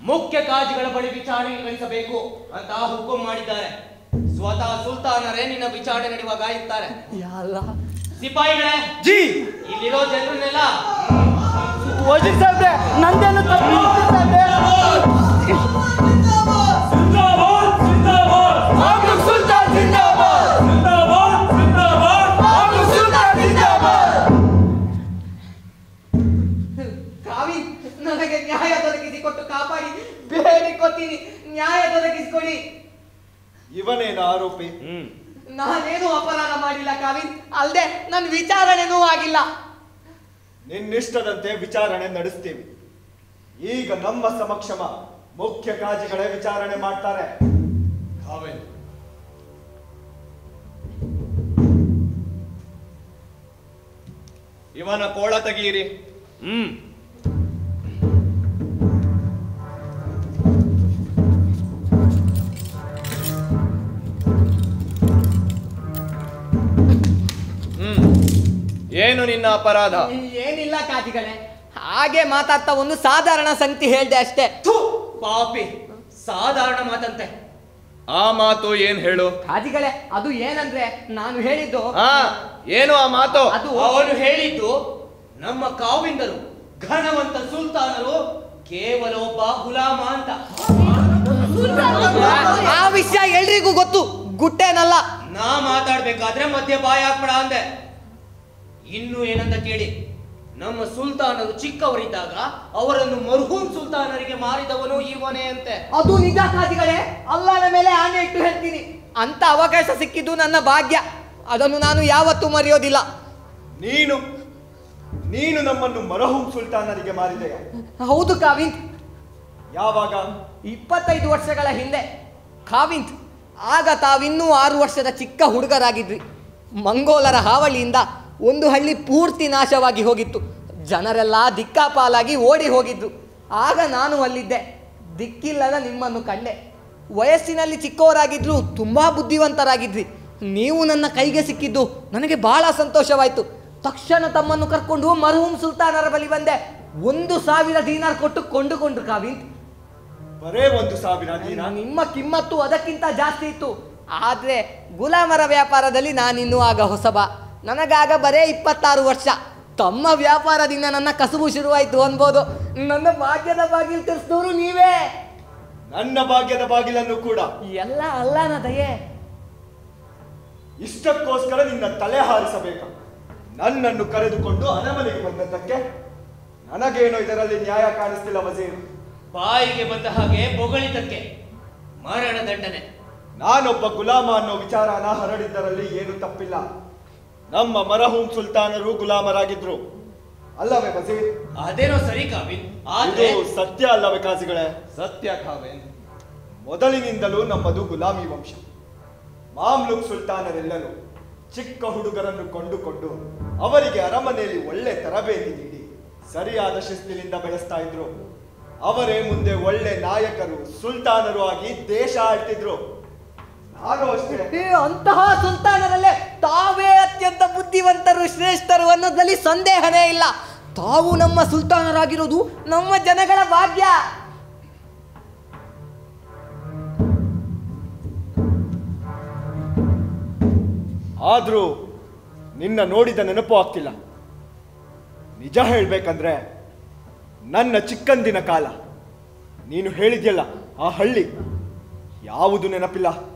ಮುಖ್ಯ ಕಾಜಿಗಳ ಬಳಿ ವಿಚಾರಣೆ ಕಳಿಸಬೇಕು ಅಂತ ಹುಕುಂ ಮಾಡಿದ್ದಾರೆ. ಸ್ವತಃ ಸುಲ್ತಾನರೇ ನಿನ್ನ ವಿಚಾರಣೆ ನಡೆಯುವಾಗ ಇರ್ತಾರೆ. ಯಾಲ್ಲ ಸಿಪಾಯಿಗಳೇ ಜಿ. ಇಲ್ಲಿರೋ ಜನರನ್ನೆಲ್ಲ ವಜೀರ್ ಸಾಹೇಬ್ರೆ ನಂದೇನು ತಪ್ಪು! ಕಾವಿ ನನಗೆ ನ್ಯಾಯ ದೊರಕಿಸಿಕೊಟ್ಟು ಕಾಪಾಡಿ. ಬೇಡಿಕೊತೀನಿ ನ್ಯಾಯ ದೊರಕಿಸಿಕೊಡಿ. ಇವನೇನು ಆರೋಪಿ? ಹ್ಮ್. ನಾನೇನು ಅಪರಾಧ ಮಾಡಿಲ್ಲ ಕಾವಿನ್? ಅಲ್ದೆ ನನ್ನ ವಿಚಾರಣೆನೂ ಆಗಿಲ್ಲ ನಿನ್ನಿಷ್ಟದಂತೆ ವಿಚಾರಣೆ ನಡೆಸ್ತೀವಿ. ಈಗ ನಮ್ಮ ಸಮಕ್ಷಮ ಮುಖ್ಯ ಕಾಜಿಗಳೇ ವಿಚಾರಣೆ ಮಾಡ್ತಾರೆ. ಕಾವೇರಿ ಇವನ ಕೋಳ ತೆಗೀರಿ. ಹ್ಮ್ ಹ್ಮ್. ಏನು ನಿನ್ನ ಅಪರಾಧ? ಏನಿಲ್ಲ ಕಾಜಿಗಳೇ ಹಾಗೆ ಮಾತಾಡ್ತಾ ಒಂದು ಸಾಧಾರಣ ಸಂಗತಿ ಹೇಳ್ದೆ ಅಷ್ಟೇ. ಪಾಪಿ. ಸಾಧಾರಣ ಮಾತಂತೆ. ಆ ಮಾತು ಏನ್ ಹೇಳು? ಕಾಜಿಗಳೇ ಅದು ಏನಂದ್ರೆ ನಾನು ಹೇಳಿದ್ದು ಆ ಏನು ಆ ಮಾತು? ಅದು ಅವನು ಹೇಳಿದ್ದು ನಮ್ಮ ಕಾವಿಂದರು ಘನವಂತ ಸುಲ್ತಾನರು ಕೇವಲ ಒಬ್ಬ ಗುಲಾಮ ಅಂತ. ಆ ವಿಷಯ ಎಲ್ರಿಗೂ ಗೊತ್ತು. ಗುಟ್ಟೇನಲ್ಲ ನಾ ಮಾತಾಡ್ಬೇಕಾದ್ರೆ ಮಧ್ಯ ಬಾಯ್ ಹಾಕ್ಬೇಡ ಅಂದೆ. ಇನ್ನು ಏನಂತ ಕೇಳಿ ನಮ್ಮ ಸುಲ್ತಾನರು ಚಿಕ್ಕವರಿದ್ದಾಗ ಅವರನ್ನು ಮರ್ಹೂಮ್ ಸುಲ್ತಾನರಿಗೆ ಮಾರಿದವನು ಇವನೇ ಅಂತೆ. ಅದು ನಿಜ ಸಾಧಿಗಳೇ ಅಲ್ಲನ ಮೇಲೆ ಆನೆ ಇಟ್ಟು ಹೇಳ್ತೀನಿ. ಅಂತ ಅವಕಾಶ ಸಿಕ್ಕಿದ್ದು ನನ್ನ ಭಾಗ್ಯ. ಅದನ್ನು ನಾನು ಯಾವತ್ತೂ ಮರೆಯೋದಿಲ್ಲ. ನೀನು ನೀನು ನಮ್ಮನ್ನು ಮರಹುಂ ಸುಲ್ತಾನರಿಗೆ ಮಾರಿದೆ ಹೌದು ಕಾವಿಂತ್ ಯಾವಾಗ? ಇಪ್ಪತ್ತೈದು ವರ್ಷಗಳ ಹಿಂದೆ. ಕಾವಿಂತ್ ಆಗ ತಾವಿನ್ನೂ ಆರು ವರ್ಷದ ಚಿಕ್ಕ ಹುಡುಗರಾಗಿದ್ವಿ ಮಂಗೋಲರ ಹಾವಳಿಯಿಂದ ಒಂದು ಹಳ್ಳಿ ಪೂರ್ತಿ ನಾಶವಾಗಿ ಹೋಗಿತ್ತು. ಜನರೆಲ್ಲ ದಿಕ್ಕಾಪಾಲಾಗಿ ಓಡಿ ಹೋಗಿದ್ದು. ಆಗ ನಾನು ಅಲ್ಲಿದ್ದೆ. ದಿಕ್ಕಿಲ್ಲದ ನಿಮ್ಮನ್ನು ಕಂಡೆ. ವಯಸ್ಸಿನಲ್ಲಿ ಚಿಕ್ಕವರಾಗಿದ್ರು ತುಂಬ ಬುದ್ಧಿವಂತರಾಗಿದ್ವಿ ನೀವು ನನ್ನ ಕೈಗೆ ಸಿಕ್ಕಿದ್ದು ನನಗೆ ಬಹಳ ಸಂತೋಷವಾಯಿತು. ತಕ್ಷಣ ತಮ್ಮನ್ನು ಕರ್ಕೊಂಡು ಮರಹೂಮ್ ಸುಲ್ತಾನರ ಬಳಿ ಬಂದೆ. ಒಂದು ಸಾವಿರ ದೀನಾರ್ ಕೊಟ್ಟು ಕೊಂಡುಕೊಂಡ್ರು ಕಾವಿಂತ್ ಬರೇ ಒಂದು ಸಾವಿರ ನಿಮ್ಮ ಕಿಮ್ಮತ್ತು ಅದಕ್ಕಿಂತ ಜಾಸ್ತಿ ಇತ್ತು. ಆದ್ರೆ ಗುಲಾಮರ ವ್ಯಾಪಾರದಲ್ಲಿ ನಾನಿನ್ನೂ ಆಗ ಹೊಸಬ. ನನಗಾಗ ಬರೇ ಇಪ್ಪತ್ತಾರು ವರ್ಷ. ತಮ್ಮ ವ್ಯಾಪಾರದಿಂದ ನನ್ನ ಕಸುಬು ಶುರುವಾಯಿತು ಅನ್ಬೋದು. ನನ್ನ ಭಾಗ್ಯದ ಬಾಗಿಲು ತರಿಸಿದವರು ನೀವೇ. ನನ್ನ ಭಾಗ್ಯದ ಬಾಗಿಲನ್ನು ಕೂಡ. ಎಲ್ಲ ಅಲ್ಲನ ದಯೆ. ಇಷ್ಟಕ್ಕೋಸ್ಕರ ನಿನ್ನ ತಲೆ ಹಾರಿಸಬೇಕು. ನನ್ನನ್ನು ಕರೆದುಕೊಂಡು ಅರಮನೆಗೆ ಬಂದದ್ದಕ್ಕೆ ನನಗೇನೋ ಇದರಲ್ಲಿ ನ್ಯಾಯ ಕಾಣಿಸ್ತಿಲ್ಲ ವಜೀರ್. ಬಾಯಿಗೆ ಬಂದ ಹಾಗೆ ಬೊಗಳಿದ್ದಕ್ಕೆ ಮರಣ ದಂಡನೆ. ನಾನೊಬ್ಬ ಗುಲಾಮ ಅನ್ನೋ ವಿಚಾರನ ಹರಡಿದ್ದರಲ್ಲಿ ಏನು ತಪ್ಪಿಲ್ಲ. ನಮ್ಮ ಮರಹೂಂ ಸುಲ್ತಾನರು ಗುಲಾಮರಾಗಿದ್ರು. ಅಲ್ಲವೇ ಬಸೀರ್? ಅದೇನೋ ಸರಿ ಕಾವಿನ್. ಆದ್ರೆ ಇದು ಸತ್ಯ ಅಲ್ಲವೇ ಕಾಸಿಗಳೇ? ಸತ್ಯ ಕಾವೇನ್. ಮೊದಲಿನಿಂದಲೂ ನಮ್ಮದು ಗುಲಾಮಿ ವಂಶ. ಮಾಮ್ಲುಕ್ ಸುಲ್ತಾನರೆಲ್ಲರೂ ಚಿಕ್ಕ ಹುಡುಗರನ್ನು ಕೊಂಡುಕೊಂಡು ಅವರಿಗೆ ಅರಮನೆಯಲ್ಲಿ ಒಳ್ಳೆ ತರಬೇತಿ ನೀಡಿ ಸರಿಯಾದ ಶಿಸ್ತಿನಿಂದ ಬೆಳೆಸ್ತಾ ಇದ್ರು. ಅವರೇ ಮುಂದೆ ಒಳ್ಳೆ ನಾಯಕರು ಸುಲ್ತಾನರು ಆಗಿ ದೇಶ ಆಳ್ತಿದ್ರು. ಅಂತಹ ಸುಲ್ತಾನರಲ್ಲೇ ತಾವೇ ಅತ್ಯಂತ ಬುದ್ಧಿವಂತರು ಶ್ರೇಷ್ಠರು ಅನ್ನೋದ್ರಲ್ಲಿ ಸಂದೇಹನೇ ಇಲ್ಲ. ತಾವು ನಮ್ಮ ಸುಲ್ತಾನರಾಗಿರೋದು ನಮ್ಮ ಜನಗಳ ಭಾಗ್ಯ. ಆದ್ರೂ ನಿನ್ನ ನೋಡಿದ ನೆನಪು ಆಗ್ತಿಲ್ಲ. ನಿಜ ಹೇಳ್ಬೇಕಂದ್ರೆ ನನ್ನ ಚಿಕ್ಕಂದಿನ ಕಾಲ. ನೀನು ಹೇಳಿದ್ಯಲ್ಲ ಆ ಹಳ್ಳಿ ಯಾವುದು ನೆನಪಿಲ್ಲ?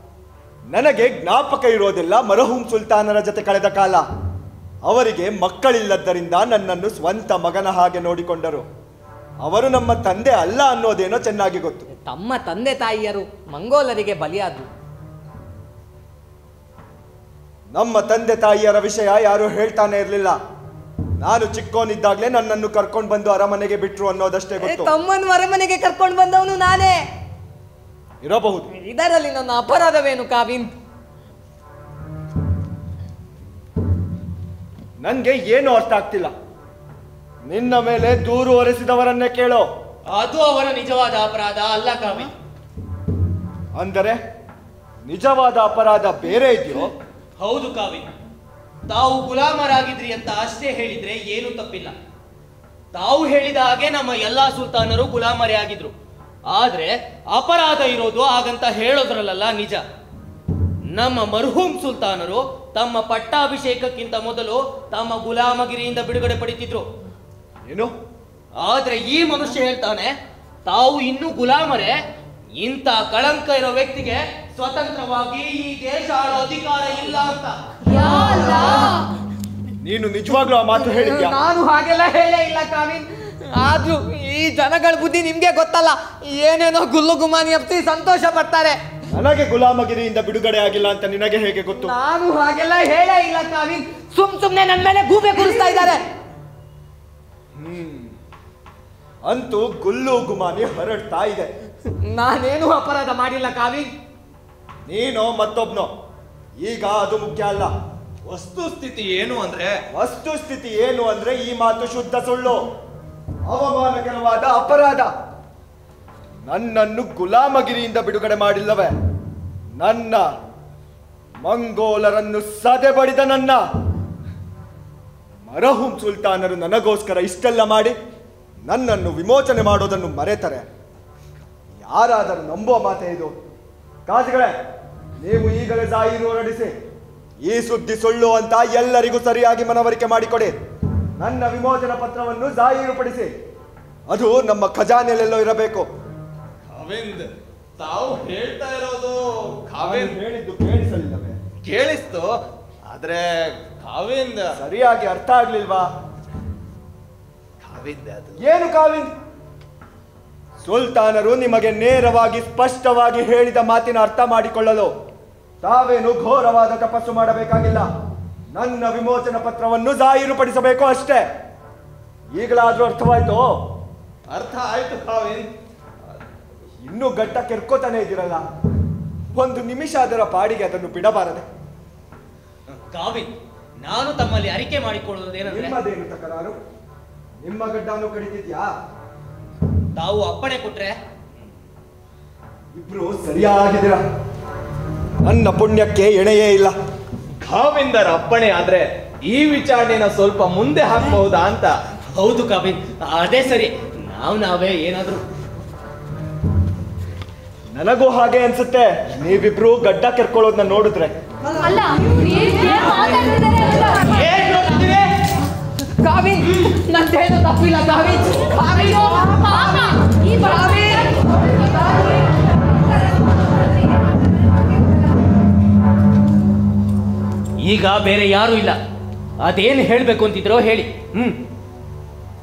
ನನಗೆ ಜ್ಞಾಪಕ ಇರೋದೆಲ್ಲ ಮರಹೂಂ ಸುಲ್ತಾನರ ಜೊತೆ ಕಳೆದ ಕಾಲ. ಅವರಿಗೆ ಮಕ್ಕಳಿಲ್ಲದ್ದರಿಂದ ನನ್ನನ್ನು ಸ್ವಂತ ಮಗನ ಹಾಗೆ ನೋಡಿಕೊಂಡರು. ಅವರು ನಮ್ಮ ತಂದೆ ಅಲ್ಲ ಅನ್ನೋದೇನೋ ಚೆನ್ನಾಗಿ ಗೊತ್ತು. ತಮ್ಮ ತಂದೆ ತಾಯಿಯರು ಮಂಗೋಲರಿಗೆ ಬಲಿಯಾದ್ರು. ನಮ್ಮ ತಂದೆ ತಾಯಿಯರ ವಿಷಯ ಯಾರು ಹೇಳ್ತಾನೆ ಇರಲಿಲ್ಲ. ನಾನು ಚಿಕ್ಕೋನಿದ್ದಾಗಲೇ ನನ್ನನ್ನು ಕರ್ಕೊಂಡು ಬಂದು ಅರಮನೆಗೆ ಬಿಟ್ರು ಅನ್ನೋದಷ್ಟೇ ಗೊತ್ತು. ತಮ್ಮನ್ನು ಅರಮನೆಗೆ ಕರ್ಕೊಂಡು ಬಂದವನು ನಾನೇ. ಇರಬಹುದು. ಇದರಲ್ಲಿ ನನ್ನ ಅಪರಾಧವೇನು ಕಾವಿನ್? ನನ್ಗೆ ಏನು ಅರ್ಥ ಆಗ್ತಿಲ್ಲ. ನಿನ್ನ ಮೇಲೆ ದೂರು ಹೊರಿಸಿದವರನ್ನೇ ಕೇಳೋ. ಅದು ಅವರ ನಿಜವಾದ ಅಪರಾಧ ಅಲ್ಲ ಕಾವಿ ಅಂದರೆ ನಿಜವಾದ ಅಪರಾಧ ಬೇರೆ ಇದೆಯೋ? ಹೌದು ಕಾವಿ ತಾವು ಗುಲಾಮರಾಗಿದ್ರಿ ಅಂತ ಅಷ್ಟೇ ಹೇಳಿದ್ರೆ ಏನು ತಪ್ಪಿಲ್ಲ. ತಾವು ಹೇಳಿದ ಹಾಗೆ ನಮ್ಮ ಎಲ್ಲಾ ಸುಲ್ತಾನರು ಗುಲಾಮರೇ ಆಗಿದ್ರು. ಆದ್ರೆ ಅಪರಾಧ ಇರೋದು ಹಾಗಂತ ಹೇಳೋದ್ರಲ್ಲ ನಿಜ. ನಮ್ಮ ಮರ್ಹೂಮ್ ಸುಲ್ತಾನರು ತಮ್ಮ ಪಟ್ಟಾಭಿಷೇಕಕ್ಕಿಂತ ಮೊದಲು ತಮ್ಮ ಗುಲಾಮಗಿರಿಯಿಂದ ಬಿಡುಗಡೆ ಪಡಿತಿದ್ರು. ಏನು? ಆದ್ರೆ ಈ ಮನುಷ್ಯ ಹೇಳ್ತಾನೆ ತಾವು ಇನ್ನೂ ಗುಲಾಮರೇ ಇಂಥ ಕಳಂಕ ಇರೋ ವ್ಯಕ್ತಿಗೆ ಸ್ವತಂತ್ರವಾಗಿ ಈ ದೇಶ ಆಡೋ ಅಧಿಕಾರ ಇಲ್ಲ ಅಂತ. ನೀನು ನಿಜವಾಗ್ಲೂ ಆ ಮಾತು ಹೇಳಿದ್ಯಾ? ನಾನು ಹಾಗೆಲ್ಲ ಹೇಳೇ ಇಲ್ಲ ಕಾವಿನ್ ಆದ್ರೂ ಈ ಜನಗಳ ಬುದ್ಧಿ ನಿಮ್ಗೆ ಗೊತ್ತಲ್ಲ ಏನೇನೋ ಗುಲ್ಲು ಗುಮಾನಿ ಹಬ್ಸಿ ಸಂತೋಷ ಪಡ್ತಾರೆ. ನನಗೆ ಗುಲಾಮಗಿರಿಯಿಂದ ಬಿಡುಗಡೆ ಆಗಿಲ್ಲ ಅಂತ ನಿನಗೆ ಹೇಗೆ ಗೊತ್ತು? ನಾನು ಹಾಗೆಲ್ಲ ಹೇಳೇ ಇಲ್ಲ ಕಾವಿ. ಸುಮ್ ಸುಮ್ನೆ ನನ್ನ ಮೇಲೆ ಗೂಬೆ ಕುರಿಸ್ತಾ ಇದ್ದಾರೆ. ಅಂತೂ ಗುಲ್ಲು ಗುಮಾನಿ ಹೊರಡ್ತಾ ಇದೆ. ನಾನೇನು ಅಪರಾಧ ಮಾಡಿಲ್ಲ ಕಾವಿ. ನೀನೋ ಮತ್ತೊಬ್ನೋ. ಈಗ ಅದು ಮುಖ್ಯ ಅಲ್ಲ. ವಸ್ತುಸ್ಥಿತಿ ಏನು ಅಂದ್ರೆ? ವಸ್ತುಸ್ಥಿತಿ ಏನು ಅಂದ್ರೆ ಈ ಮಾತು ಶುದ್ಧ ಸುಳ್ಳು. ಅವಮಾನಕರವಾದ ಅಪರಾಧ. ನನ್ನನ್ನು ಗುಲಾಮಗಿರಿಯಿಂದ ಬಿಡುಗಡೆ ಮಾಡಿಲ್ಲವೆ? ನನ್ನ ಮಂಗೋಲರನ್ನು ಸದೆ ಬಡಿದ ನನ್ನ ಮರಹುಂ ಸುಲ್ತಾನರು ನನಗೋಸ್ಕರ ಇಷ್ಟೆಲ್ಲ ಮಾಡಿ ನನ್ನನ್ನು ವಿಮೋಚನೆ ಮಾಡೋದನ್ನು ಮರೆತರೆ. ಯಾರಾದರೂ ನಂಬುವ ಮಾತೆ ಇದು. ಕಾಜುಗಳೇ ನೀವು ಈಗಲೇ ಜಾಹೀರು ಹೊರಡಿಸಿ, ಈ ಸುದ್ದಿ ಸುಳ್ಳು ಅಂತ ಎಲ್ಲರಿಗೂ ಸರಿಯಾಗಿ ಮನವರಿಕೆ ಮಾಡಿಕೊಡಿ. ನನ್ನ ವಿಮೋಚನಾ ಪತ್ರವನ್ನು ಜಾಹೀರುಪಡಿಸಿ. ಅದು ನಮ್ಮ ಖಜಾನೆಯಲ್ಲೆಲ್ಲೋ ಇರಬೇಕು. ಕಾವೇಂದ್ರ ತಾವು ಹೇಳ್ತಾ ಇರೋದು ಕಾವೇಂದ್ರ ಹೇಳಿದ್ದು ಕೇಳಿಸಲಿಲ್ಲವೇ? ಕೇಳಿಸ್ತು ಆದ್ರೆ ಕಾವಿಂದ. ಸರಿಯಾಗಿ ಅರ್ಥ ಆಗ್ಲಿಲ್ವಾ? ಕಾವಿಂದ ಅದು. ಏನು ಕಾವಿಂದ್? ಸುಲ್ತಾನರು ನಿಮಗೆ ನೇರವಾಗಿ ಸ್ಪಷ್ಟವಾಗಿ ಹೇಳಿದ ಮಾತಿನ ಅರ್ಥ ಮಾಡಿಕೊಳ್ಳಲು ತಾವೇನು ಘೋರವಾದ ತಪಸ್ಸು ಮಾಡಬೇಕಾಗಿಲ್ಲ. ನನ್ನ ವಿಮೋಚನ ಪತ್ರವನ್ನು ಜಾಹೀರುಪಡಿಸಬೇಕು ಅಷ್ಟೇ. ಈಗಲಾದ್ರೂ ಅರ್ಥವಾಯ್ತು? ಅರ್ಥ ಆಯ್ತು ಕಾವಿಂದ್ ಇನ್ನೂ ಗಟ್ಟ ಕೆರ್ಕೋತಾನೆ ಇದ್ದೀರಲ್ಲ. ಒಂದು ನಿಮಿಷ ಅದರ ಪಾಡಿಗೆ ಅದನ್ನು ಬಿಡಬಾರದೆ. ಕಾವಿನ್ ನಾನು ತಮ್ಮಲ್ಲಿ ಅರಿಕೆ ಮಾಡಿಕೊಳ್ಳುವುದೇನು ನಿಮ್ಮದೇನು ತಕರಾರು? ನಿಮ್ಮ ಗಡ್ಡನು ಕಡಿತಿದ್ಯಾ? ತಾವು ಅಪ್ಪಣೆ ಕೊಟ್ರೆ ಇಬ್ರು ಸರಿಯಾಗಿದ್ದೀರ? ನನ್ನ ಪುಣ್ಯಕ್ಕೆ ಎಣೆಯೇ ಇಲ್ಲ. ಕಾವಿಂದರ ಅಪ್ಪಣೆ ಆದ್ರೆ ಈ ವಿಚಾರಣೆನ ಸ್ವಲ್ಪ ಮುಂದೆ ಹಾಕಬಹುದಾ ಅಂತ. ಹೌದು ಕಾವಿನ್ ಅದೇ ಸರಿ. ನಾವು ನಾವೇ ಏನಾದ್ರೂ. ನನಗೂ ಹಾಗೆ ಅನ್ಸುತ್ತೆ. ನೀವಿಬ್ರು ಗಡ್ಡ ಕೆರ್ಕೊಳ್ಳೋದನ್ನ ನೋಡಿದ್ರೆ. ನೋಡ್ತಿದ್ದೀರಿ? ಕಾವಿನ್ ನಂದೇನು ತಪ್ಪಿಲ್ಲ ಕಾವಿನ್ ಕಾವಿನ್ ಈಗ ಬೇರೆ ಯಾರೂ ಇಲ್ಲ. ಅದೇನು ಹೇಳಬೇಕು ಅಂತಿದ್ರೋ ಹೇಳಿ. ಹ್ಮ್.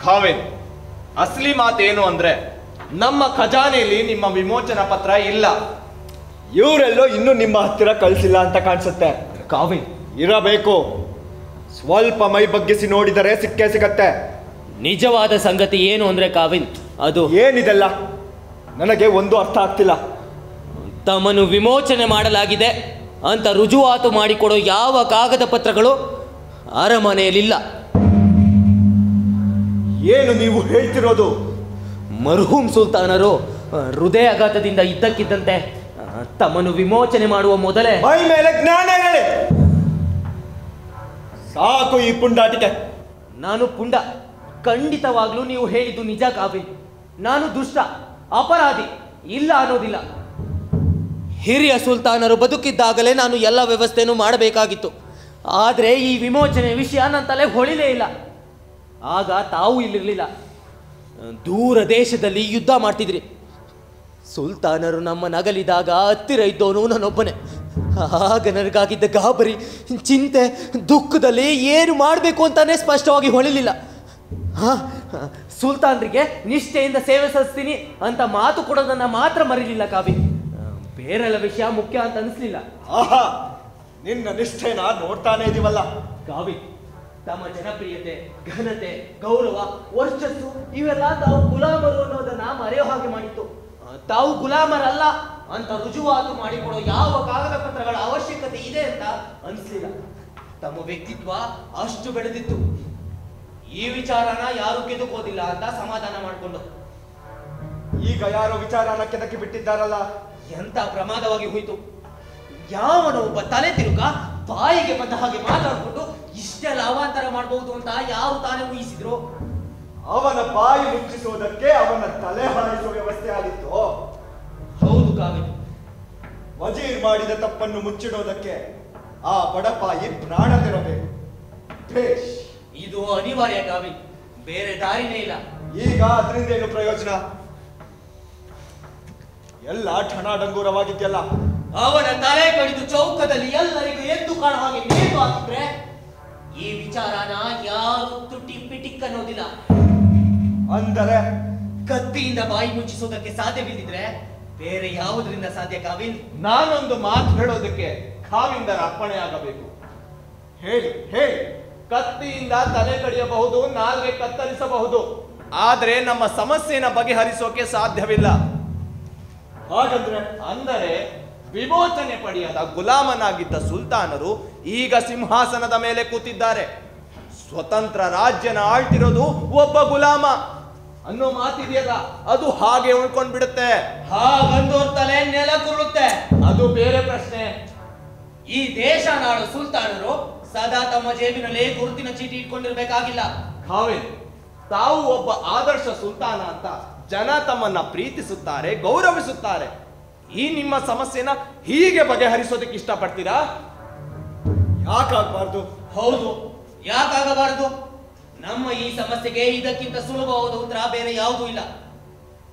ಕಾವೇನ್ ಅಸಲಿ ಮಾತೇನು ಅಂದ್ರೆ ನಮ್ಮ ಖಜಾನೆಯಲ್ಲಿ ನಿಮ್ಮ ವಿಮೋಚನಾ ಪತ್ರ ಇಲ್ಲ. ಇವರೆಲ್ಲೋ ಇನ್ನೂ ನಿಮ್ಮ ಹತ್ತಿರ ಕಳಿಸಿಲ್ಲ ಅಂತ ಕಾಣಿಸುತ್ತೆ. ಕಾವಿನ್ ಇರಬೇಕು. ಸ್ವಲ್ಪ ಮೈ ಬಗ್ಗಿಸಿ ನೋಡಿದರೆ ಸಿಕ್ಕೇ ಸಿಗತ್ತೆ. ನಿಜವಾದ ಸಂಗತಿ ಏನು ಅಂದ್ರೆ ಕಾವಿನ್ ಅದು ಏನಿದೆಲ್ಲ? ನನಗೆ ಒಂದು ಅರ್ಥ ಆಗ್ತಿಲ್ಲ. ತಮ್ಮನ್ನು ವಿಮೋಚನೆ ಮಾಡಲಾಗಿದೆ. ಅಂತ ರುಜುವಾತು ಮಾಡಿಕೊಡೋ ಯಾವ ಕಾಗದ ಪತ್ರಗಳು ಅರಮನೆಯಲ್ಲಿಲ್ಲ. ಏನು ನೀವು ಹೇಳ್ತಿರೋದು? ಮರ್ಹೂಮ್ ಸುಲ್ತಾನರು ಹೃದಯಾಘಾತದಿಂದ ಇದ್ದಕ್ಕಿದ್ದಂತೆ ತಮ್ಮನ್ನು ವಿಮೋಚನೆ ಮಾಡುವ ಮೊದಲೇ ಮೇಲೆ ಜ್ಞಾನ ಹೇಳಿ. ಸಾಕು ಈ ಪುಂಡಾಟಿಕೆ. ನಾನು ಪುಂಡ. ಖಂಡಿತವಾಗ್ಲೂ ನೀವು ಹೇಳಿದ್ದು ನಿಜ ಕಾವಿ ನಾನು ದುಷ್ಟ ಅಪರಾಧಿ ಇಲ್ಲ ಅನ್ನೋದಿಲ್ಲ. ಹಿರಿಯ ಸುಲ್ತಾನರು ಬದುಕಿದ್ದಾಗಲೇ ನಾನು ಎಲ್ಲ ವ್ಯವಸ್ಥೆನೂ ಮಾಡಬೇಕಾಗಿತ್ತು. ಆದರೆ ಈ ವಿಮೋಚನೆ ವಿಷಯ ನನ್ನ ತಲೆ ಹೊಳಿಲೇ ಇಲ್ಲ. ಆಗ ತಾವು ಇಲ್ಲಿರಲಿಲ್ಲ. ದೂರ ದೇಶದಲ್ಲಿ ಯುದ್ಧ ಮಾಡ್ತಿದ್ರಿ. ಸುಲ್ತಾನರು ನಮ್ಮ ನಗಲಿದಾಗ ಹತ್ತಿರ ಇದ್ದವನು ನನ್ನೊಬ್ಬನೇ. ಆಗ ನನಗಾಗಿದ್ದ ಗಾಬರಿ, ಚಿಂತೆ, ದುಃಖದಲ್ಲಿ ಏನು ಮಾಡಬೇಕು ಅಂತಾನೆ ಸ್ಪಷ್ಟವಾಗಿ ಹೊಳಿಲಿಲ್ಲ. ಹಾಂ, ಸುಲ್ತಾನ್ರಿಗೆ ನಿಷ್ಠೆಯಿಂದ ಸೇವೆ ಸಲ್ಲಿಸ್ತೀನಿ ಅಂತ ಮಾತು ಕೊಡೋದನ್ನು ಮಾತ್ರ ಮರಿಲಿಲ್ಲ ಕಾವಿ ಬೇರೆಲ್ಲ ವಿಷಯ ಮುಖ್ಯ ಅಂತ ಅನಿಸ್ಲಿಲ್ಲ. ಆಹಾ ನಿನ್ನ ನಿಷ್ಠೆನ ನೋಡ್ತಾನೆ ಇದೀವಲ್ಲ. ಕಾವಿ ತಮ್ಮ ಜನಪ್ರಿಯತೆ ಘನತೆ ಗೌರವ ವರ್ಚಸ್ಸು ಇವೆಲ್ಲ ತಾವು ಗುಲಾಮರು ಅನ್ನೋದನ್ನ ಮರೆಯೋ ಹಾಗೆ ಮಾಡಿತ್ತು. ತಾವು ಗುಲಾಮರಲ್ಲ ಅಂತ ರುಜುವಾತು ಮಾಡಿಕೊಡೋ ಯಾವ ಕಾಗದ ಪತ್ರಗಳ ಅವಶ್ಯಕತೆ ಇದೆ ಅಂತ ಅನಿಸ್ಲಿಲ್ಲ. ತಮ್ಮ ವ್ಯಕ್ತಿತ್ವ ಅಷ್ಟು ಬೆಳೆದಿತ್ತು. ಈ ವಿಚಾರನ ಯಾರು ಕೆದಕೋದಿಲ್ಲ ಅಂತ ಸಮಾಧಾನ ಮಾಡಿಕೊಂಡು. ಈಗ ಯಾರೋ ವಿಚಾರನ ಕೆದಕಿ ಬಿಟ್ಟಿದ್ದಾರಲ್ಲ? ಎಂತ ಪ್ರಮಾದವಾಗಿ ಹೋಯ್ತು? ಯಾವನೋ ಒಬ್ಬ ತಲೆ ತಿರುಗ ಬಾಯಿಗೆ ಬಂದ ಹಾಗೆ ಮಾತಾಡ್ಕೊಂಡು ಇಷ್ಟೇ ಲಾಭಾಂತರ ಮಾಡಬಹುದು ಅಂತ ಯಾರು ತಾನೇ ಊಹಿಸಿದ್ರು? ಅವನ ಬಾಯಿ ಮುಚ್ಚಿಸುವುದಕ್ಕೆ ಅವನ ತಲೆ ಹಾರಿಸುವ ವ್ಯವಸ್ಥೆ ಆಗಿತ್ತು ಹೌದು ಕಾವೇರಿ ವಜೀರ್ ಮಾಡಿದ ತಪ್ಪನ್ನು ಮುಚ್ಚಿಡೋದಕ್ಕೆ ಆ ಬಡಪಾಯಿ ಪ್ರಾಣ ತೆರಬೇಕು. ಇದು ಅನಿವಾರ್ಯ ಕಾವಿ ಬೇರೆ ದಾರಿನೇ ಇಲ್ಲ. ಈಗ ಅದರಿಂದ ಏನು ಪ್ರಯೋಜನ? ಎಲ್ಲ ಠಣಾಡಂಗೂರವಾಗಿದೆಯಲ್ಲ ಅವನ ತಲೆ ಕಡಿದು ಚೌಕದಲ್ಲಿ ಎಲ್ಲರಿಗೂ ಎದ್ದು ಕಾಣ ಹಾಗೆ ನೇತು ಹಾಕಿದ್ರೆ ಈ ವಿಚಾರನ ಯಾರು ತುಟಿ ಪಿಟಿಕ್ ಅನ್ನೋದಿಲ್ಲ. ಅಂದರೆ? ಕತ್ತಿಯಿಂದ ಬಾಯಿ ಮುಚ್ಚಿಸೋದಕ್ಕೆ ಸಾಧ್ಯವಿಲ್ಲದಿದ್ರೆ ಬೇರೆ ಯಾವುದರಿಂದ ಸಾಧ್ಯ ಕಾವಿನ್ ನಾನೊಂದು ಮಾತು ಹೇಳೋದಕ್ಕೆ ಕಾವಿಂದರ ಅರ್ಪಣೆ ಆಗಬೇಕು. ಹೇಳಿ ಹೇಳಿ. ಕತ್ತಿಯಿಂದ ತಲೆ ಕಡಿಯಬಹುದು ನಾಲ್ಗೆ ಕತ್ತರಿಸಬಹುದು. ಆದರೆ ನಮ್ಮ ಸಮಸ್ಯೆನ ಬಗೆಹರಿಸೋಕೆ ಸಾಧ್ಯವಿಲ್ಲ. ಹಾಗಂದ್ರೆ ಅಂದರೆ ವಿಮೋಚನೆ ಪಡೆಯದ ಗುಲಾಮನಾಗಿದ್ದ ಸುಲ್ತಾನರು ಈಗ ಸಿಂಹಾಸನದ ಮೇಲೆ ಕೂತಿದ್ದಾರೆ. ಸ್ವತಂತ್ರ ರಾಜ್ಯನ ಆಳ್ತಿರೋದು ಒಬ್ಬ ಗುಲಾಮ. ಅನ್ನೋ ಮಾತಿದೆಯಲ್ಲ, ಅದು ಹಾಗೆ ಉಳ್ಕೊಂಡ್ ಬಿಡುತ್ತೆ ಹಾಗಂದು ತಲೆ ನೆಲ ಅದು ಬೇರೆ ಪ್ರಶ್ನೆ. ಈ ದೇಶ ನಾಡು ಸುಲ್ತಾನರು ಸದಾ ತಮ್ಮ ಜೇಬಿನಲ್ಲಿ ಗುರುತಿನ ಚೀಟಿ ಇಟ್ಕೊಂಡಿರ್ಬೇಕಾಗಿಲ್ಲ. ಕಾವೇರಿ, ತಾವು ಒಬ್ಬ ಆದರ್ಶ ಸುಲ್ತಾನ ಅಂತ ಜನ ತಮ್ಮನ್ನ ಪ್ರೀತಿಸುತ್ತಾರೆ ಗೌರವಿಸುತ್ತಾರೆ. ಈ ನಿಮ್ಮ ಸಮಸ್ಯೆನ ಹೀಗೆ ಬಗೆಹರಿಸೋದಕ್ಕೆ ಇಷ್ಟಪಡ್ತೀರಾ? ಯಾಕಾಗಬಾರ್ದು? ಹೌದು. ಯಾಕಾಗಬಾರದು? ನಮ್ಮ ಈ ಸಮಸ್ಯೆಗೆ ಇದಕ್ಕಿಂತ ಸುಲಭವಾದ ಉತ್ತರ ಬೇರೆ ಯಾವುದೂ ಇಲ್ಲ.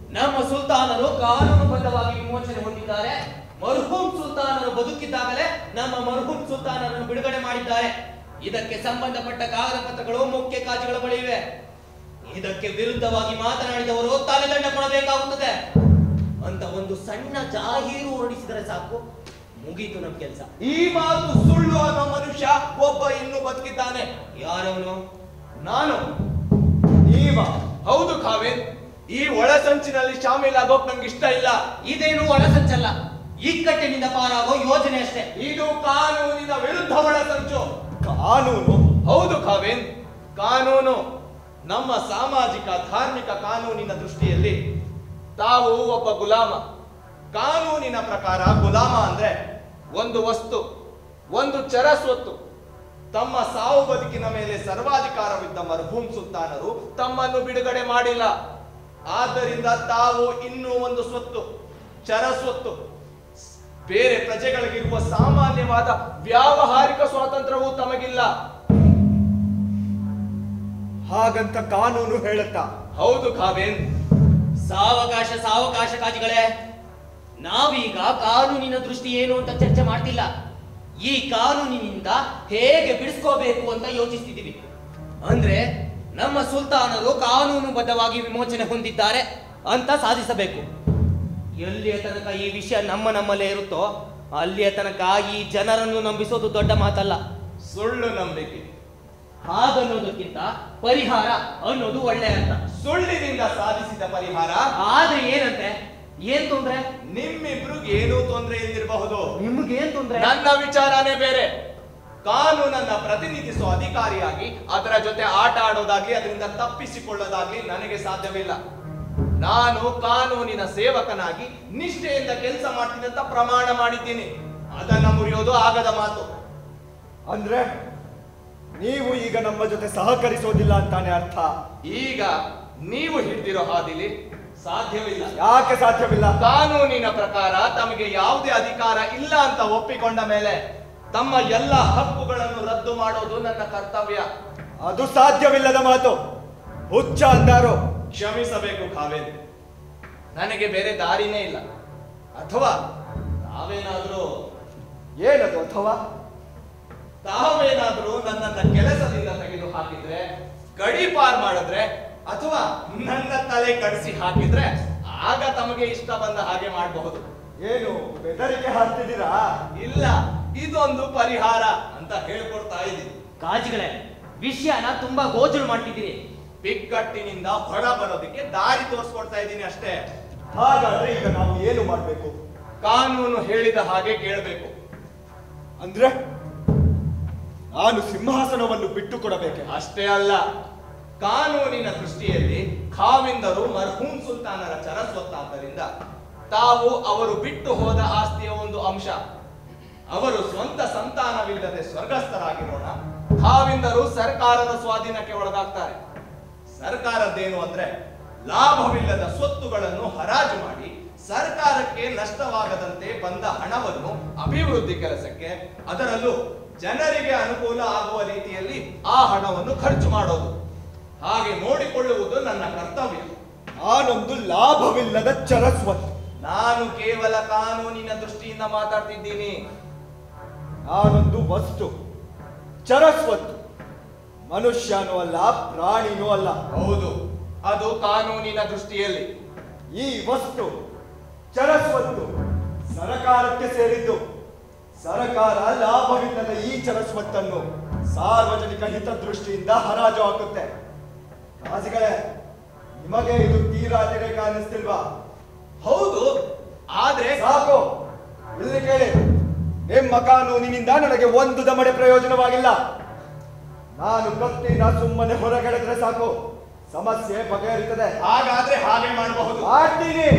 ನಮ್ಮ ಸುಲ್ತಾನರು ಕಾನೂನುಬದ್ಧವಾಗಿ ವಿಮೋಚನೆ ಹೊಂದಿದ್ದಾರೆ. ಮರ್ಹೂಮ್ ಸುಲ್ತಾನರು ಬದುಕಿದ್ದಾಗಲೇ ನಮ್ಮ ಮರ್ಹೂಮ್ ಸುಲ್ತಾನರನ್ನು ಬಿಡುಗಡೆ ಮಾಡಿದ್ದಾರೆ. ಇದಕ್ಕೆ ಸಂಬಂಧಪಟ್ಟ ಕಾಗದ ಪತ್ರಗಳು ಮುಖ್ಯ ಕಾಜಿಗಳ ಬಳಿ ಇವೆ. ಇದಕ್ಕೆ ವಿರುದ್ಧವಾಗಿ ಮಾತನಾಡಿದವರು ತಲೆದಂಡ ಕೊಡಬೇಕಾಗುತ್ತದೆ. ಅಂತ ಒಂದು ಸಣ್ಣ ಜಾಹೀರು ಹೊರಡಿಸಿದರೆ ಸಾಕು ಮುಗೀತು ನಮ್ ಕೆಲಸ. ಈ ಮಾತು ಸುಳ್ಳು ಅನ್ನೋ ಮನುಷ್ಯ ಒಬ್ಬ ಇನ್ನು ಬದುಕಿದ್ದಾನೆ. ಯಾರವನು? ನಾನು. ನೀವ. ಹೌದು ಕಾವೇನ್ ಈ ಒಳಸಂಚಿನಲ್ಲಿ ಶಾಮೀಲಾಗೋಕ್ ನಂಗೆ ಇಷ್ಟ ಇಲ್ಲ. ಇದೇನು ಒಳಸಂಚಲ್ಲ? ಇಕ್ಕಟ್ಟಿನಿಂದ ಪಾರಾಗೋ ಯೋಜನೆ ಅಷ್ಟೇ. ಇದು ಕಾನೂನಿನ ವಿರುದ್ಧ ಒಳಸಂಚು. ಕಾನೂನು. ಹೌದು ಕಾವೇನ್ ಕಾನೂನು. ನಮ್ಮ ಸಾಮಾಜಿಕ, ಧಾರ್ಮಿಕ ಕಾನೂನಿನ ದೃಷ್ಟಿಯಲ್ಲಿ ತಾವು ಒಬ್ಬ ಗುಲಾಮ. ಕಾನೂನಿನ ಪ್ರಕಾರ ಗುಲಾಮ ಅಂದ್ರೆ ಒಂದು ವಸ್ತು, ಒಂದು ಚರ ಸ್ವತ್ತು. ತಮ್ಮ ಸಾವು ಬದುಕಿನ ಮೇಲೆ ಸರ್ವಾಧಿಕಾರವಿದ್ದ ಮರ್ಹೂಮ್ ಸುಲ್ತಾನರು ತಮ್ಮನ್ನು ಬಿಡುಗಡೆ ಮಾಡಿಲ್ಲ. ಆದ್ದರಿಂದ ತಾವು ಇನ್ನೂ ಒಂದು ಸ್ವತ್ತು, ಚರ ಸ್ವತ್ತು. ಬೇರೆ ಪ್ರಜೆಗಳಿಗಿರುವ ಸಾಮಾನ್ಯವಾದ ವ್ಯಾವಹಾರಿಕ ಸ್ವಾತಂತ್ರ್ಯವೂ ತಮಗಿಲ್ಲ. ಹಾಗಂತ ಕಾನೂನು ಹೇಳುತ್ತಾ? ಹೌದು ಕಾವೇನ್. ಸಾವಕಾಶ ಸಾವಕಾಶ ಕಾಜಿಗಳೇ ನಾವೀಗ ಕಾನೂನಿನ ದೃಷ್ಟಿ ಏನು ಅಂತ ಚರ್ಚೆ ಮಾಡ್ತಿಲ್ಲ. ಈ ಕಾನೂನಿನಿಂದ ಹೇಗೆ ಬಿಡಿಸ್ಕೋಬೇಕು ಅಂತ ಯೋಚಿಸ್ತಿದ್ದೀವಿ. ಅಂದ್ರೆ ನಮ್ಮ ಸುಲ್ತಾನರು ಕಾನೂನುಬದ್ಧವಾಗಿ ವಿಮೋಚನೆ ಹೊಂದಿದ್ದಾರೆ ಅಂತ ಸಾಧಿಸಬೇಕು. ಎಲ್ಲಿಯ ತನಕ ಈ ವಿಷಯ ನಮ್ಮ ನಮ್ಮಲ್ಲೇ ಇರುತ್ತೋ ಅಲ್ಲಿಯ ತನಕ ಈ ಜನರನ್ನು ನಂಬಿಸೋದು ದೊಡ್ಡ ಮಾತಲ್ಲ. ಸುಳ್ಳು ನಂಬಿಕೆ. ಹಾಗನ್ನೋದಕ್ಕಿಂತ ಪರಿಹಾರ ಅನ್ನೋದು ಒಳ್ಳೆ ಅಂತ. ಸುಳ್ಳಿನಿಂದ ಸಾಧಿಸಿದ ಪರಿಹಾರ? ಆದ್ರೆ ಏನಂತೆ? ಏನ್ ತೊಂದ್ರೆ? ನಿಮ್ಮಿಬ್ರಿಗೆ ಏನೂ ತೊಂದರೆ ಇಲ್ದಿರಬಹುದು. ನಿಮ್ಗೇನ್ ತೊಂದ್ರೆ? ನನ್ನ ವಿಚಾರನೇ ಬೇರೆ. ಕಾನೂನನ್ನ ಪ್ರತಿನಿಧಿಸುವ ಅಧಿಕಾರಿಯಾಗಿ ಅದರ ಜೊತೆ ಆಟ ಆಡೋದಾಗ್ಲಿ ಅದರಿಂದ ತಪ್ಪಿಸಿಕೊಳ್ಳೋದಾಗ್ಲಿ ನನಗೆ ಸಾಧ್ಯವಿಲ್ಲ. ನಾನು ಕಾನೂನಿನ ಸೇವಕನಾಗಿ ನಿಷ್ಠೆಯಿಂದ ಕೆಲಸ ಮಾಡ್ತೀನಿ ಅಂತ ಪ್ರಮಾಣ ಮಾಡಿದ್ದೀನಿ. ಅದನ್ನ ಮುರಿಯೋದು ಆಗದ ಮಾತು. ಅಂದ್ರೆ? ನೀವು ಈಗ ನಮ್ಮ ಜೊತೆ ಸಹಕರಿಸೋದಿಲ್ಲ ಅಂತಾನೆ ಅರ್ಥ. ಈಗ ನೀವು ಹಿಡಿದಿರೋ ಹಾದಿಲಿ ಸಾಧ್ಯವಿಲ್ಲ. ಯಾಕೆ ಸಾಧ್ಯವಿಲ್ಲ? ಕಾನೂನಿನ ಪ್ರಕಾರ ತಮಗೆ ಯಾವುದೇ ಅಧಿಕಾರ ಇಲ್ಲ ಅಂತ ಒಪ್ಪಿಕೊಂಡ ಮೇಲೆ ತಮ್ಮ ಎಲ್ಲ ಹಕ್ಕುಗಳನ್ನು ರದ್ದು ಮಾಡೋದು ನನ್ನ ಕರ್ತವ್ಯ. ಅದು ಸಾಧ್ಯವಿಲ್ಲದ ಮಾತು. ಹುಚ್ಚ ಅಂದಾರು. ಕ್ಷಮಿಸಬೇಕು ಕಾವೇರಿ. ನನಗೆ ಬೇರೆ ದಾರಿನೇ ಇಲ್ಲ. ಅಥವಾ ನಾವೇನಾದ್ರೂ ಏನದು ಅಥವಾ? ನನ್ನನ್ನ ಕೆಲಸದಿಂದ ತೆಗೆದು ಹಾಕಿದ್ರೆ ಗಡಿಪಾರ್ ಮಾಡಿದ್ರೆ ಅಥವಾ ನನ್ನ ತಲೆ ಕಡಿಸಿ ಹಾಕಿದ್ರೆ ಆಗ ತಮಗೆ ಇಷ್ಟ ಬಂದ ಹಾಗೆ ಮಾಡಬಹುದು. ಏನು ಬೆದರಿಕೆ ಹಾಕ್ತಿದ್ದೀರಾ? ಇಲ್ಲ ಇದೊಂದು ಪರಿಹಾರ ಅಂತ ಹೇಳ್ಕೊಡ್ತಾ ಇದ್ದೀನಿ. ಕಾಜಿಗಳೇ ವಿಷಯನ ತುಂಬಾ ಗೋಜಳು ಮಾಡ್ತಿದ್ದೀರಿ. ಬಿಕ್ಕಟ್ಟಿನಿಂದ ಹೊರ ಬರೋದಕ್ಕೆ ದಾರಿ ತೋರಿಸ್ಕೊಡ್ತಾ ಇದ್ದೀನಿ ಅಷ್ಟೇ. ಹಾಗಾದ್ರೆ ಈಗ ನಾವು ಏನು ಮಾಡ್ಬೇಕು? ಕಾನೂನು ಹೇಳಿದ ಹಾಗೆ ಕೇಳಬೇಕು. ಅಂದ್ರೆ ನಾನು ಸಿಂಹಾಸನವನ್ನು ಬಿಟ್ಟು ಕೊಡಬೇಕೆ ಅಷ್ಟೇ ಅಲ್ಲ, ಕಾನೂನಿನ ದೃಷ್ಟಿಯಲ್ಲಿ ಖಾವಿಂದರು ಮರ್ಹೂಮ್ ಸುಲ್ತಾನರ ಚರಸ್ವತ್ತಾದ್ದರಿಂದ ತಾವು ಅವರು ಬಿಟ್ಟು ಹೋದ ಆಸ್ತಿಯ ಒಂದು ಅಂಶ. ಅವರು ಸ್ವಂತ ಸಂತಾನವಿಲ್ಲದೆ ಸ್ವರ್ಗಸ್ಥರಾಗಿರೋಣ. ಖಾವಿಂದರು ಸರ್ಕಾರದ ಸ್ವಾಧೀನಕ್ಕೆ ಒಳಗಾಗ್ತಾರೆ. ಸರ್ಕಾರದ್ದೇನು ಅಂದ್ರೆ ಲಾಭವಿಲ್ಲದ ಸ್ವತ್ತುಗಳನ್ನು ಹರಾಜು ಮಾಡಿ ಸರ್ಕಾರಕ್ಕೆ ನಷ್ಟವಾಗದಂತೆ ಬಂದ ಹಣವನ್ನು ಅಭಿವೃದ್ಧಿ ಕೆಲಸಕ್ಕೆ ಅದರಲ್ಲೂ ಜನರಿಗೆ ಅನುಕೂಲ ಆಗುವ ರೀತಿಯಲ್ಲಿ ಆ ಹಣವನ್ನು ಖರ್ಚು ಮಾಡೋದು. ಹಾಗೆ ನೋಡಿಕೊಳ್ಳುವುದು ನನ್ನ ಕರ್ತವ್ಯ. ನಾನೊಂದು ಲಾಭವಿಲ್ಲದ ಚರಸ್ವತ್. ನಾನು ಕೇವಲ ಕಾನೂನಿನ ದೃಷ್ಟಿಯಿಂದ ಮಾತಾಡ್ತಿದ್ದೀನಿ. ನಾನೊಂದು ವಸ್ತು. ಚರಸ್ವತ್ತು. ಮನುಷ್ಯನೂ ಅಲ್ಲ ಪ್ರಾಣಿನೂ ಅಲ್ಲ. ಹೌದು ಅದು ಕಾನೂನಿನ ದೃಷ್ಟಿಯಲ್ಲಿ. ಈ ವಸ್ತು ಚರಸ್ವತ್ತು ಸರಕಾರಕ್ಕೆ ಸೇರಿದ್ದು. ಸರಕಾರ ಲಾಭವಿಲ್ಲದ ಈ ಚರಸ್ವತ್ತನ್ನು ಸಾರ್ವಜನಿಕ ಹಿತದೃಷ್ಟಿಯಿಂದ ಹರಾಜು ಹಾಕುತ್ತೆ. ಕಾಸಿಗಳೇ ನಿಮಗೆ ಇದು ತೀರಾ ಅತಿರೇಕ ಅನ್ನಿಸ್ತಿಲ್ವಾ ಹೌದು ಆದ್ರೆ ಸಾಕು. ಇಲ್ಲಿ ಕೇಳಿ. ನಿಮ್ಮ ಕಾನೂನಿನಿಂದ ನನಗೆ ಒಂದು ದಮಡೆ ಪ್ರಯೋಜನವಾಗಿಲ್ಲ. ನಾನು ಕತ್ತಿನ ಸುಮ್ಮನೆ ಹೊರಗೆಳೆದ್ರೆ ಸಾಕು. ಸಮಸ್ಯೆ ಬಗೆಹರಿತದೆ. ಹಾಗಾದ್ರೆ ಹಾಗೆ ಮಾಡಬಹುದು. ಮಾಡ್ತೀನಿ.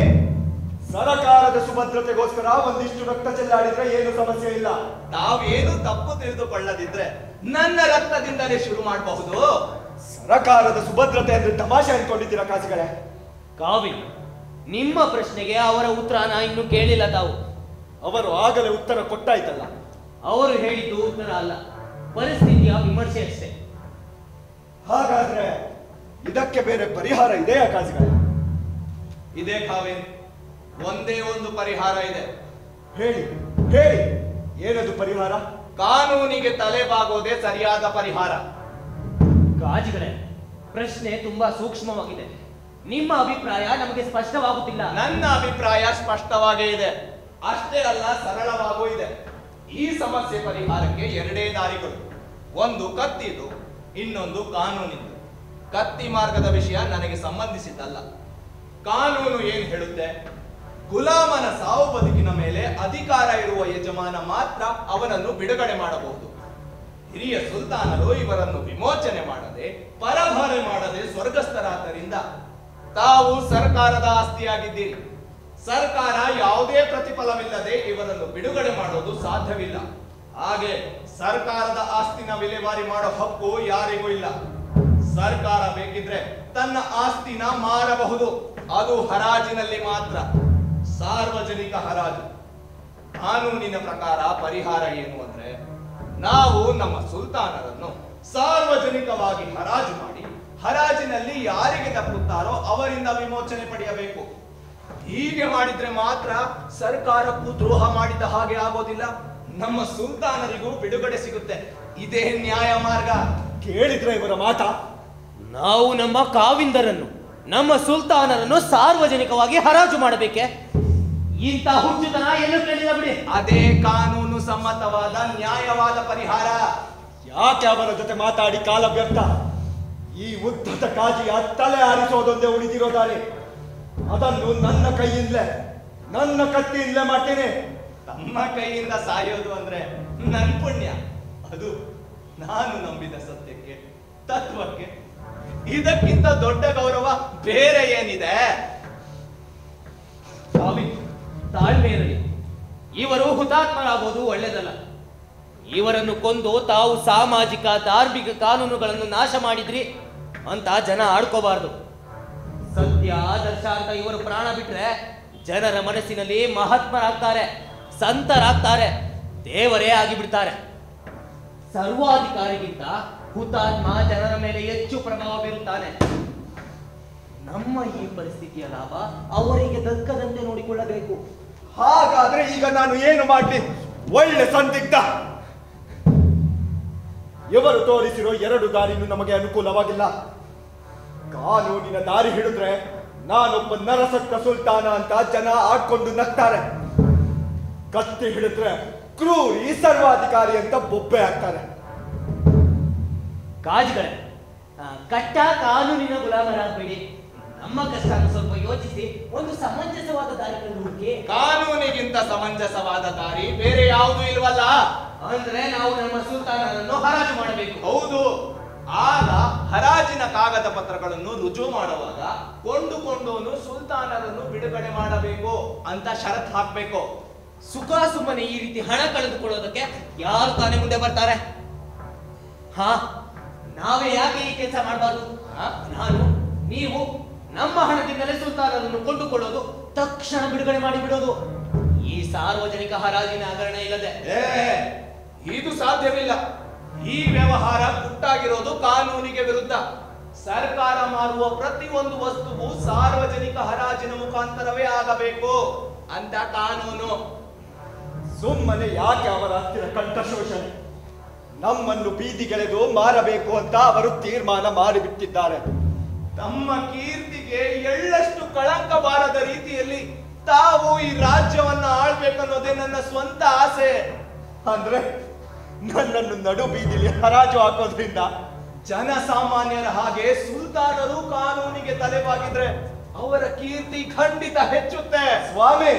ಸರಕಾರದ ಸುಭದ್ರತೆಗೋಸ್ಕರ ಒಂದಿಷ್ಟು ರಕ್ತ ಚೆಲ್ಲಾಡಿದ್ರೆ ಏನು ಸಮಸ್ಯೆ ಇಲ್ಲ. ತಾವೇನು ತಪ್ಪು ತಿಳಿದುಕೊಳ್ಳದಿದ್ರೆ ನನ್ನ ರಕ್ತದಿಂದಲೇ ಶುರು ಮಾಡಬಹುದು. ಸರಕಾರದ ಸುಭದ್ರತೆ ಅಂದ್ರೆ ತಮಾಷೆ ಅನ್ಕೊಂಡಿದ್ದೀರಾ ಕಾಸಿಗಳೇ? ಕಾವಿ ನಿಮ್ಮ ಪ್ರಶ್ನೆಗೆ ಅವರ ಉತ್ತರನ ಇನ್ನು ಕೇಳಿಲ್ಲ ತಾವು. ಅವರು ಆಗಲೇ ಉತ್ತರ ಕೊಟ್ಟಾಯ್ತಲ್ಲ. ಅವರು ಹೇಳಿದ್ದು ಉತ್ತರ ಅಲ್ಲ. ಪರಿಸ್ಥಿತಿಯ ವಿಮರ್ಶೆ ಅಷ್ಟೇ. ಹಾಗಾದ್ರೆ ಇದಕ್ಕೆ ಬೇರೆ ಪರಿಹಾರ ಇದೆಯಾ ಕಾಸಿಗಳೇ? ಇದೇ ಕಾವೇರಿ ಒಂದೇ ಒಂದು ಪರಿಹಾರ ಇದೆ. ಹೇಳಿ ಹೇಳಿ. ಏನದು ಪರಿಹಾರ? ಕಾನೂನಿಗೆ ತಲೆ ಬಾಗೋದೇ ಸರಿಯಾದ ಪರಿಹಾರ. ಕಾಜಿಗಳೇ ಪ್ರಶ್ನೆ ತುಂಬಾ ಸೂಕ್ಷ್ಮವಾಗಿದೆ. ನಿಮ್ಮ ಅಭಿಪ್ರಾಯ ನಮಗೆ ಸ್ಪಷ್ಟವಾಗುತ್ತಿಲ್ಲ. ನನ್ನ ಅಭಿಪ್ರಾಯ ಸ್ಪಷ್ಟವಾಗೇ ಇದೆ. ಅಷ್ಟೇ ಅಲ್ಲ ಸರಳವಾಗೂ ಇದೆ. ಈ ಸಮಸ್ಯೆ ಪರಿಹಾರಕ್ಕೆ ಎರಡೇ ದಾರಿಗಳು. ಒಂದು ಕತ್ತಿದು ಇನ್ನೊಂದು ಕಾನೂನಿಂದು. ಕತ್ತಿ ಮಾರ್ಗದ ವಿಷಯ ನನಗೆ ಸಂಬಂಧಿಸಿದ್ದಲ್ಲ. ಕಾನೂನು ಏನು ಹೇಳುತ್ತೆ? ಗುಲಾಮನ ಸಾವು ಬದುಕಿನ ಮೇಲೆ ಅಧಿಕಾರ ಇರುವ ಯಜಮಾನ ಮಾತ್ರ ಅವನನ್ನು ಬಿಡುಗಡೆ ಮಾಡಬಹುದು. ಹಿರಿಯ ಸುಲ್ತಾನರು ಇವರನ್ನು ವಿಮೋಚನೆ ಮಾಡದೆ, ಪರಭಾರೆ ಮಾಡದೆ ಸ್ವರ್ಗಸ್ಥರಾದ್ದರಿಂದ ತಾವು ಸರ್ಕಾರದ ಆಸ್ತಿಯಾಗಿದ್ದೀರಿ. ಸರ್ಕಾರ ಯಾವುದೇ ಪ್ರತಿಫಲವಿಲ್ಲದೆ ಇವರನ್ನು ಬಿಡುಗಡೆ ಮಾಡೋದು ಸಾಧ್ಯವಿಲ್ಲ. ಹಾಗೆ ಸರ್ಕಾರದ ಆಸ್ತಿನ ವಿಲೇವಾರಿ ಮಾಡೋ ಹಕ್ಕು ಯಾರಿಗೂ ಇಲ್ಲ. ಸರ್ಕಾರ ಬೇಕಿದ್ರೆ ತನ್ನ ಆಸ್ತಿನ ಮಾರಬಹುದು. ಅದು ಹರಾಜಿನಲ್ಲಿ ಮಾತ್ರ. ಸಾರ್ವಜನಿಕ ಹರಾಜು. ಕಾನೂನಿನ ಪ್ರಕಾರ ಪರಿಹಾರ ಏನು ಅಂದ್ರೆ ನಾವು ನಮ್ಮ ಸುಲ್ತಾನರನ್ನು ಸಾರ್ವಜನಿಕವಾಗಿ ಹರಾಜು ಮಾಡಿ ಹರಾಜಿನಲ್ಲಿ ಯಾರಿಗೆ ತಪ್ಪುತ್ತಾರೋ ಅವರಿಂದ ವಿಮೋಚನೆ ಪಡೆಯಬೇಕು. ಹೀಗೆ ಮಾಡಿದ್ರೆ ಮಾತ್ರ ಸರ್ಕಾರಕ್ಕೂ ದ್ರೋಹ ಮಾಡಿದ ಹಾಗೆ ಆಗೋದಿಲ್ಲ. ನಮ್ಮ ಸುಲ್ತಾನರಿಗೂ ಬಿಡುಗಡೆ ಸಿಗುತ್ತೆ. ಇದೇ ನ್ಯಾಯ ಮಾರ್ಗ. ಕೇಳಿದ್ರೆ ಇವರ ಮಾತ? ನಾವು ನಮ್ಮ ಕಾವಿಂದರನ್ನು ನಮ್ಮ ಸುಲ್ತಾನರನ್ನು ಸಾರ್ವಜನಿಕವಾಗಿ ಹರಾಜು ಮಾಡಬೇಕೆ? ಇಂಥ ಹುಚ್ಚುತನ ಎಲ್ಲೂ ಕೇಳಿಲ್ಲ ಬಿಡಿ. ಅದೇ ಕಾನೂನು ಸಮ್ಮತವಾದ ನ್ಯಾಯವಾದ ಪರಿಹಾರ. ಯಾಕೆ ಅವರ ಜೊತೆ ಮಾತಾಡಿ ಕಾಲ ವ್ಯರ್ಥ? ಈ ಉದ್ದದ ಕಾಜಿ ತಲೆ ಆರಿಸೋದೊಂದೇ ಉಳಿದಿರೋದಾರೆ ಅದನ್ನು ನನ್ನ ಕೈಯಿಂದಲೇ ನನ್ನ ಕತ್ತಿಯಿಂದಲೇ ಮಾಡ್ತೇನೆ. ತಮ್ಮ ಕೈಯಿಂದ ಸಾಯೋದು ಅಂದ್ರೆ ನನ್ ಪುಣ್ಯ. ಅದು ನಾನು ನಂಬಿದ ಸತ್ಯಕ್ಕೆ ತತ್ವಕ್ಕೆ. ಇದಕ್ಕಿಂತ ದೊಡ್ಡ ಗೌರವ ಬೇರೆ ಏನಿದೆ? ಸ್ವಾಮಿ ತಾಳ್ಮೆ ಇರಲಿ ಇವರು ಹುತಾತ್ಮರಾಗೋದು ಒಳ್ಳೆಯದಲ್ಲ. ಇವರನ್ನು ಕೊಂದು ತಾವು ಸಾಮಾಜಿಕ, ಧಾರ್ಮಿಕ ಕಾನೂನುಗಳನ್ನು ನಾಶ ಮಾಡಿದ್ರಿ ಅಂತ ಜನ ಆಡ್ಕೋಬಾರ್ದು. ಸತ್ಯ, ಆದರ್ಶ ಅಂತ ಇವರು ಪ್ರಾಣ ಬಿಟ್ರೆ ಜನರ ಮನಸ್ಸಿನಲ್ಲಿ ಮಹಾತ್ಮರಾಗ್ತಾರೆ, ಸಂತರಾಗ್ತಾರೆ, ದೇವರೇ ಆಗಿಬಿಡ್ತಾರೆ. ಸರ್ವಾಧಿಕಾರಿಗಿಂತ ಹುತಾತ್ಮ ಜನರ ಮೇಲೆ ಹೆಚ್ಚು ಪ್ರಭಾವ ಬೀರುತ್ತಾನೆ. ನಮ್ಮ ಈ ಪರಿಸ್ಥಿತಿಯ ಲಾಭ ಅವರಿಗೆ ದಕ್ಕದಂತೆ ನೋಡಿಕೊಳ್ಳಬೇಕು. ಹಾಗಾದ್ರೆ ಈಗ ನಾನು ಏನು ಮಾಡಲಿ? ಒಳ್ಳೆ ಸಂದಿಗ್ಧ. ಇವರು ತೋರಿಸಿರೋ ಎರಡು ದಾರಿನೂ ನಮಗೆ ಅನುಕೂಲವಾಗಿಲ್ಲ. ಕಾನೂನಿನ ದಾರಿ ಹಿಡಿದ್ರೆ ನಾನೊಬ್ಬ ನರಸತ್ತ ಸುಲ್ತಾನ ಅಂತ ಜನ ಆಡ್ಕೊಂಡು ನಗ್ತಾರೆ. ಕತ್ತಿ ಹಿಡಿದ್ರೆ ಕ್ರೂರಿ ಸರ್ವಾಧಿಕಾರಿ ಅಂತ ಬೊಬ್ಬೆ ಹಾಕ್ತಾರೆ. ಕಾಜುಗಳೇ ಕಟ್ಟ ಕಾನೂನಿನ ಗುಲಾಮರಾಗಬೇಡಿ. ನಮ್ಮ ಕಷ್ಟ ಸ್ವಲ್ಪ ಯೋಚಿಸಿ ಒಂದು ಸಮಂಜಸವಾದ ದಾರಿ ಹುಡುಕಿ ಕಾನೂನಿಗಿಂತ ಸಮಂಜಸವಾದ ದಾರಿ ಬೇರೆ ಯಾವುದು ಇಲ್ವಲ್ಲ? ಅಂದ್ರೆ ನಾವು ನಮ್ಮ ಸುಲ್ತಾನರನ್ನು ಹರಾಜು ಮಾಡಬೇಕು. ಹೌದು. ಆಗ ಹರಾಜಿನ ಕಾಗದ ಪತ್ರಗಳನ್ನು ರುಜು ಮಾಡುವಾಗ ಕೊಂಡುಕೊಂಡವನು ಸುಲ್ತಾನರನ್ನು ಬಿಡುಗಡೆ ಮಾಡಬೇಕು ಅಂತ ಷರತ್ ಹಾಕ್ಬೇಕು. ಸುಖ ಸುಮ್ಮನೆ ಈ ರೀತಿ ಹಣ ಕಳೆದುಕೊಳ್ಳೋದಕ್ಕೆ ಯಾರು ತಾನೇ ಮುಂದೆ ಬರ್ತಾರೆ? ಹಾ ನಾವೇ ಯಾಕೆ ಈ ಕೆಲಸ ಮಾಡಬಾರ್ದು? ನಾನು ನೀವು ನಮ್ಮ ಹಣದಿಂದಲೇ ಸುಲ್ತಾನರನ್ನು ಕೊಂಡುಕೊಳ್ಳೋದು ತಕ್ಷಣ ಬಿಡುಗಡೆ ಮಾಡಿ ಬಿಡೋದು ಈ ಸಾರ್ವಜನಿಕ ಹರಾಜಿನ ಹಗರಣ ಇಲ್ಲದೆ. ಏ ಇದು ಸಾಧ್ಯವಿಲ್ಲ. ಈ ವ್ಯವಹಾರ ಗುಟ್ಟಾಗಿರೋದು ಕಾನೂನಿಗೆ ವಿರುದ್ಧ. ಸರ್ಕಾರ ಮಾರುವ ಪ್ರತಿಯೊಂದು ವಸ್ತುವು ಸಾರ್ವಜನಿಕ ಹರಾಜಿನ ಮುಖಾಂತರವೇ ಆಗಬೇಕು ಅಂತ ಕಾನೂನು. ಸುಮ್ಮನೆ ಯಾಕೆ ಅವರ ಹತ್ತಿರ ಕಂಠಶೋಷಣೆ? ನಮ್ಮನ್ನು ಬೀದಿಗೆಳೆದು ಮಾರಬೇಕು ಅಂತ ಅವರು ತೀರ್ಮಾನ ಮಾಡಿಬಿಟ್ಟಿದ್ದಾರೆ. ತಮ್ಮ ಕೀರ್ತಿಗೆ ಎಳ್ಳಷ್ಟು ಕಳಂಕ ಬಾರದ ರೀತಿಯಲ್ಲಿ ತಾವು ಈ ರಾಜ್ಯವನ್ನ ಆಳ್ಬೇಕನ್ನೋದೇ ನನ್ನ ಸ್ವಂತ ಆಸೆ. ಅಂದ್ರೆ ನನ್ನನ್ನು ನಡು ಬೀದಿಲಿ ಹರಾಜು ಹಾಕೋದ್ರಿಂದ ಜನಸಾಮಾನ್ಯರ ಹಾಗೆ ಸುಲ್ತಾನರು ಕಾನೂನಿಗೆ ತಲೆಬಾಗಿದ್ರೆ ಅವರ ಕೀರ್ತಿ ಖಂಡಿತ ಹೆಚ್ಚುತ್ತೆ. ಸ್ವಾಮಿ,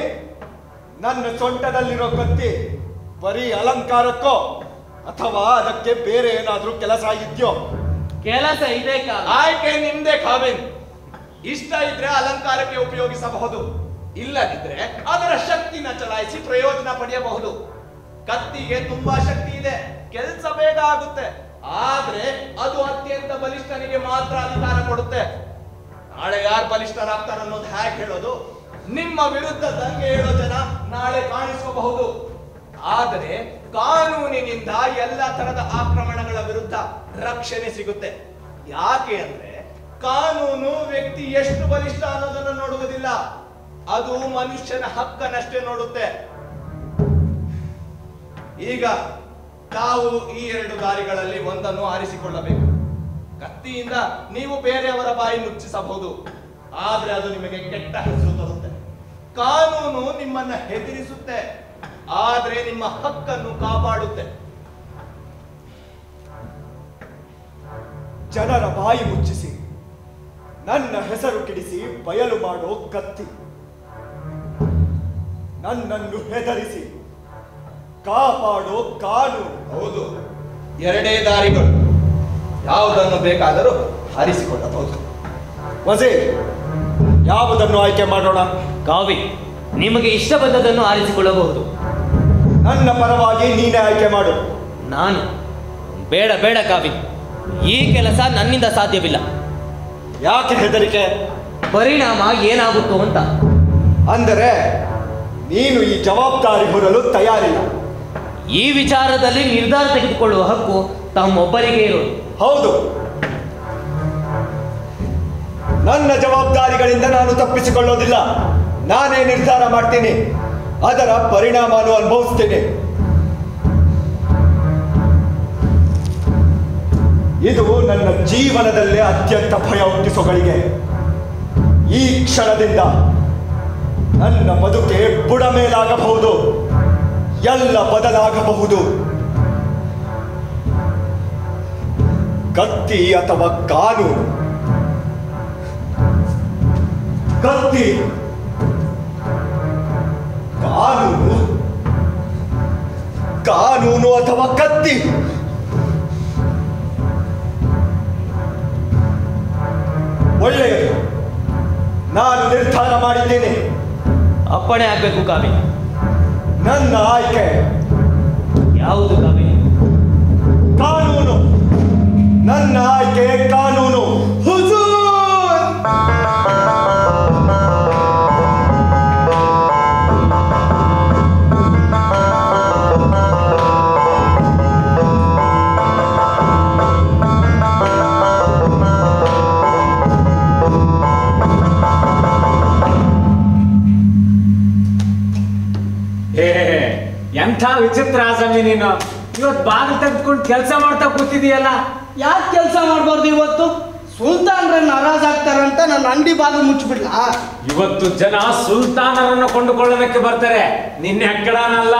ನನ್ನ ಸೊಂಟದಲ್ಲಿರೋ ಕತ್ತಿ ಬರೀ ಅಲಂಕಾರಕ್ಕೋ ಅಥವಾ ಅದಕ್ಕೆ ಬೇರೆ ಏನಾದ್ರೂ ಕೆಲಸ ಇದೆಯೋ? ಕೆಲಸ ಇದೆ ಆಯ್ಕೆ ನಿಮ್ದೆ ಕಾವೇನ್ ಇಷ್ಟ ಇದ್ರೆ ಅಲಂಕಾರಕ್ಕೆ ಉಪಯೋಗಿಸಬಹುದು. ಇಲ್ಲದಿದ್ರೆ ಅದರ ಶಕ್ತಿನ ಚಲಾಯಿಸಿ ಪ್ರಯೋಜನ ಪಡೆಯಬಹುದು. ಕತ್ತಿಗೆ ತುಂಬಾ ಶಕ್ತಿ ಇದೆ. ಕೆಲಸ ಬೇಗ ಆಗುತ್ತೆ. ಆದ್ರೆ ಅದು ಅತ್ಯಂತ ಬಲಿಷ್ಠನಿಗೆ ಮಾತ್ರ ಅಧಿಕಾರ ಕೊಡುತ್ತೆ. ನಾಳೆ ಯಾರು ಬಲಿಷ್ಠರಾಗ್ತಾರೆ ಅನ್ನೋದು ಹೇಗೆ ಹೇಳೋದು? ನಿಮ್ಮ ವಿರುದ್ಧ ದಂಗೆ ಹೇಳೋ ಜನ ನಾಳೆ ಕಾಣಿಸಬಹುದು ಆದರೆ ಕಾನೂನಿನಿಂದ ಎಲ್ಲ ತರದ ಆಕ್ರಮಣಗಳ ವಿರುದ್ಧ ರಕ್ಷಣೆ ಸಿಗುತ್ತೆ. ಯಾಕೆ ಅಂದ್ರೆ ಕಾನೂನು ವ್ಯಕ್ತಿ ಎಷ್ಟು ಬಲಿಷ್ಠ ಅನ್ನೋದನ್ನು ನೋಡುವುದಿಲ್ಲ. ಅದು ಮನುಷ್ಯನ ಹಕ್ಕನಷ್ಟೇ ನೋಡುತ್ತೆ. ಈಗ ತಾವು ಈ ಎರಡು ದಾರಿಗಳಲ್ಲಿ ಒಂದನ್ನು ಆರಿಸಿಕೊಳ್ಳಬೇಕು. ಕತ್ತಿಯಿಂದ ನೀವು ಬೇರೆಯವರ ಬಾಯಿ ಮುಚ್ಚಿಸಬಹುದು ಆದ್ರೆ ಅದು ನಿಮಗೆ ಕೆಟ್ಟ ಹೆಸರು ತರುತ್ತೆ. ಕಾನೂನು ನಿಮ್ಮನ್ನ ಹೆದರಿಸುತ್ತೆ. ಆದ್ರೆ ನಿಮ್ಮ ಹಕ್ಕನ್ನು ಕಾಪಾಡುತ್ತೆ. ಜನರ ಬಾಯಿ ಮುಚ್ಚಿಸಿ ನನ್ನ ಹೆಸರು ಕಿಡಿಸಿ ಬಯಲು ಮಾಡೋ ಕತ್ತಿ. ನನ್ನನ್ನು ಹೆದರಿಸಿ ಕಾಪಾಡೋ ಕಾನೂನು. ಹೌದು ಎರಡೇ ದಾರಿಗಳು. ಯಾವುದನ್ನು ಬೇಕಾದರೂ ಆರಿಸಿಕೊಳ್ಳಬಹುದು ವಜೀರ್ ಯಾವುದನ್ನು ಆಯ್ಕೆ ಮಾಡೋಣ? ಕಾವಿ ನಿಮಗೆ ಇಷ್ಟ ಬಂದದನ್ನು ಆರಿಸಿಕೊಳ್ಳಬಹುದು. ನನ್ನ ಪರವಾಗಿ ನೀನೇ ಆಯ್ಕೆ ಮಾಡು. ನಾನು ಬೇಡ ಬೇಡ ಕಾವಿ ಈ ಕೆಲಸ ನನ್ನಿಂದ ಸಾಧ್ಯವಿಲ್ಲ. ಯಾಕೆ ಹೆದರಿಕೆ? ಪರಿಣಾಮ ಏನಾಗುತ್ತೋ ಅಂತ. ಅಂದರೆ ನೀನು ಈ ಜವಾಬ್ದಾರಿ ಹೊರಲು ತಯಾರಿಲ್ಲ. ಈ ವಿಚಾರದಲ್ಲಿ ನಿರ್ಧಾರ ತೆಗೆದುಕೊಳ್ಳುವ ಹಕ್ಕು ತಮ್ಮೊಬ್ಬರಿಗೆ ಇರೋದು. ಹೌದು. ನನ್ನ ಜವಾಬ್ದಾರಿಗಳಿಂದ ನಾನು ತಪ್ಪಿಸಿಕೊಳ್ಳೋದಿಲ್ಲ. ನಾನೇ ನಿರ್ಧಾರ ಮಾಡ್ತೀನಿ. ಅದರ ಪರಿಣಾಮನು ಅನುಭವಿಸ್ತೇನೆ. ಇದು ನನ್ನ ಜೀವನದಲ್ಲೇ ಅತ್ಯಂತ ಭಯ ಹುಟ್ಟಿಸೋಗಳಿಗೆ. ಈ ಕ್ಷಣದಿಂದ ನನ್ನ ಬದುಕೆ ಬುಡ ಮೇಲಾಗಬಹುದು ಎಲ್ಲ ಬದಲಾಗಬಹುದು. ಕತ್ತಿ ಅಥವಾ ಕಾನೂನು. ಕತ್ತಿ ಕಾನೂನು. ಕಾನೂನು ಅಥವಾ ಕತ್ತಿ. ಒಳ್ಳೆಯದು. ನಾನು ನಿರ್ಧಾರ ಮಾಡಿದ್ದೇನೆ. ಅಪ್ಪಣೆ ಆಗಬೇಕು ಕಾವಿ ನನ್ನ ಆಯ್ಕೆ. ಯಾವುದು ಕಾವಿ ಕಾನೂನು. ನನ್ನ ಆಯ್ಕೆ ಕಾನೂನು. ಹುಜೂರ್! ವಿಚಿತ್ರ ಆಸಮಿ ನೀನು. ಇವತ್ತು ಬಾಗಿಲು ತೆಗೆದುಕೊಂಡು ಕೆಲಸ ಮಾಡ್ತಾ ಕೂತಿದೀಯಲ್ಲ ಯಾಕೆ ಕೆಲಸ ಮಾಡಬಾರ್ದು ಇವತ್ತು? ಸುಲ್ತಾನರನ್ನ ಆಗ್ತಾರಂತ ನನ್ನ ಅಂಗಡಿ ಬಾಗಿಲು ಮುಚ್ಚಿಬಿಡ್ಲ? ಇವತ್ತು ಜನ ಸುಲ್ತಾನರನ್ನ ಕೊಂಡುಕೊಳ್ಳೋದಕ್ಕೆ ಬರ್ತಾರೆ. ನಿನ್ನೆ ಅಕ್ಕಡನಲ್ಲ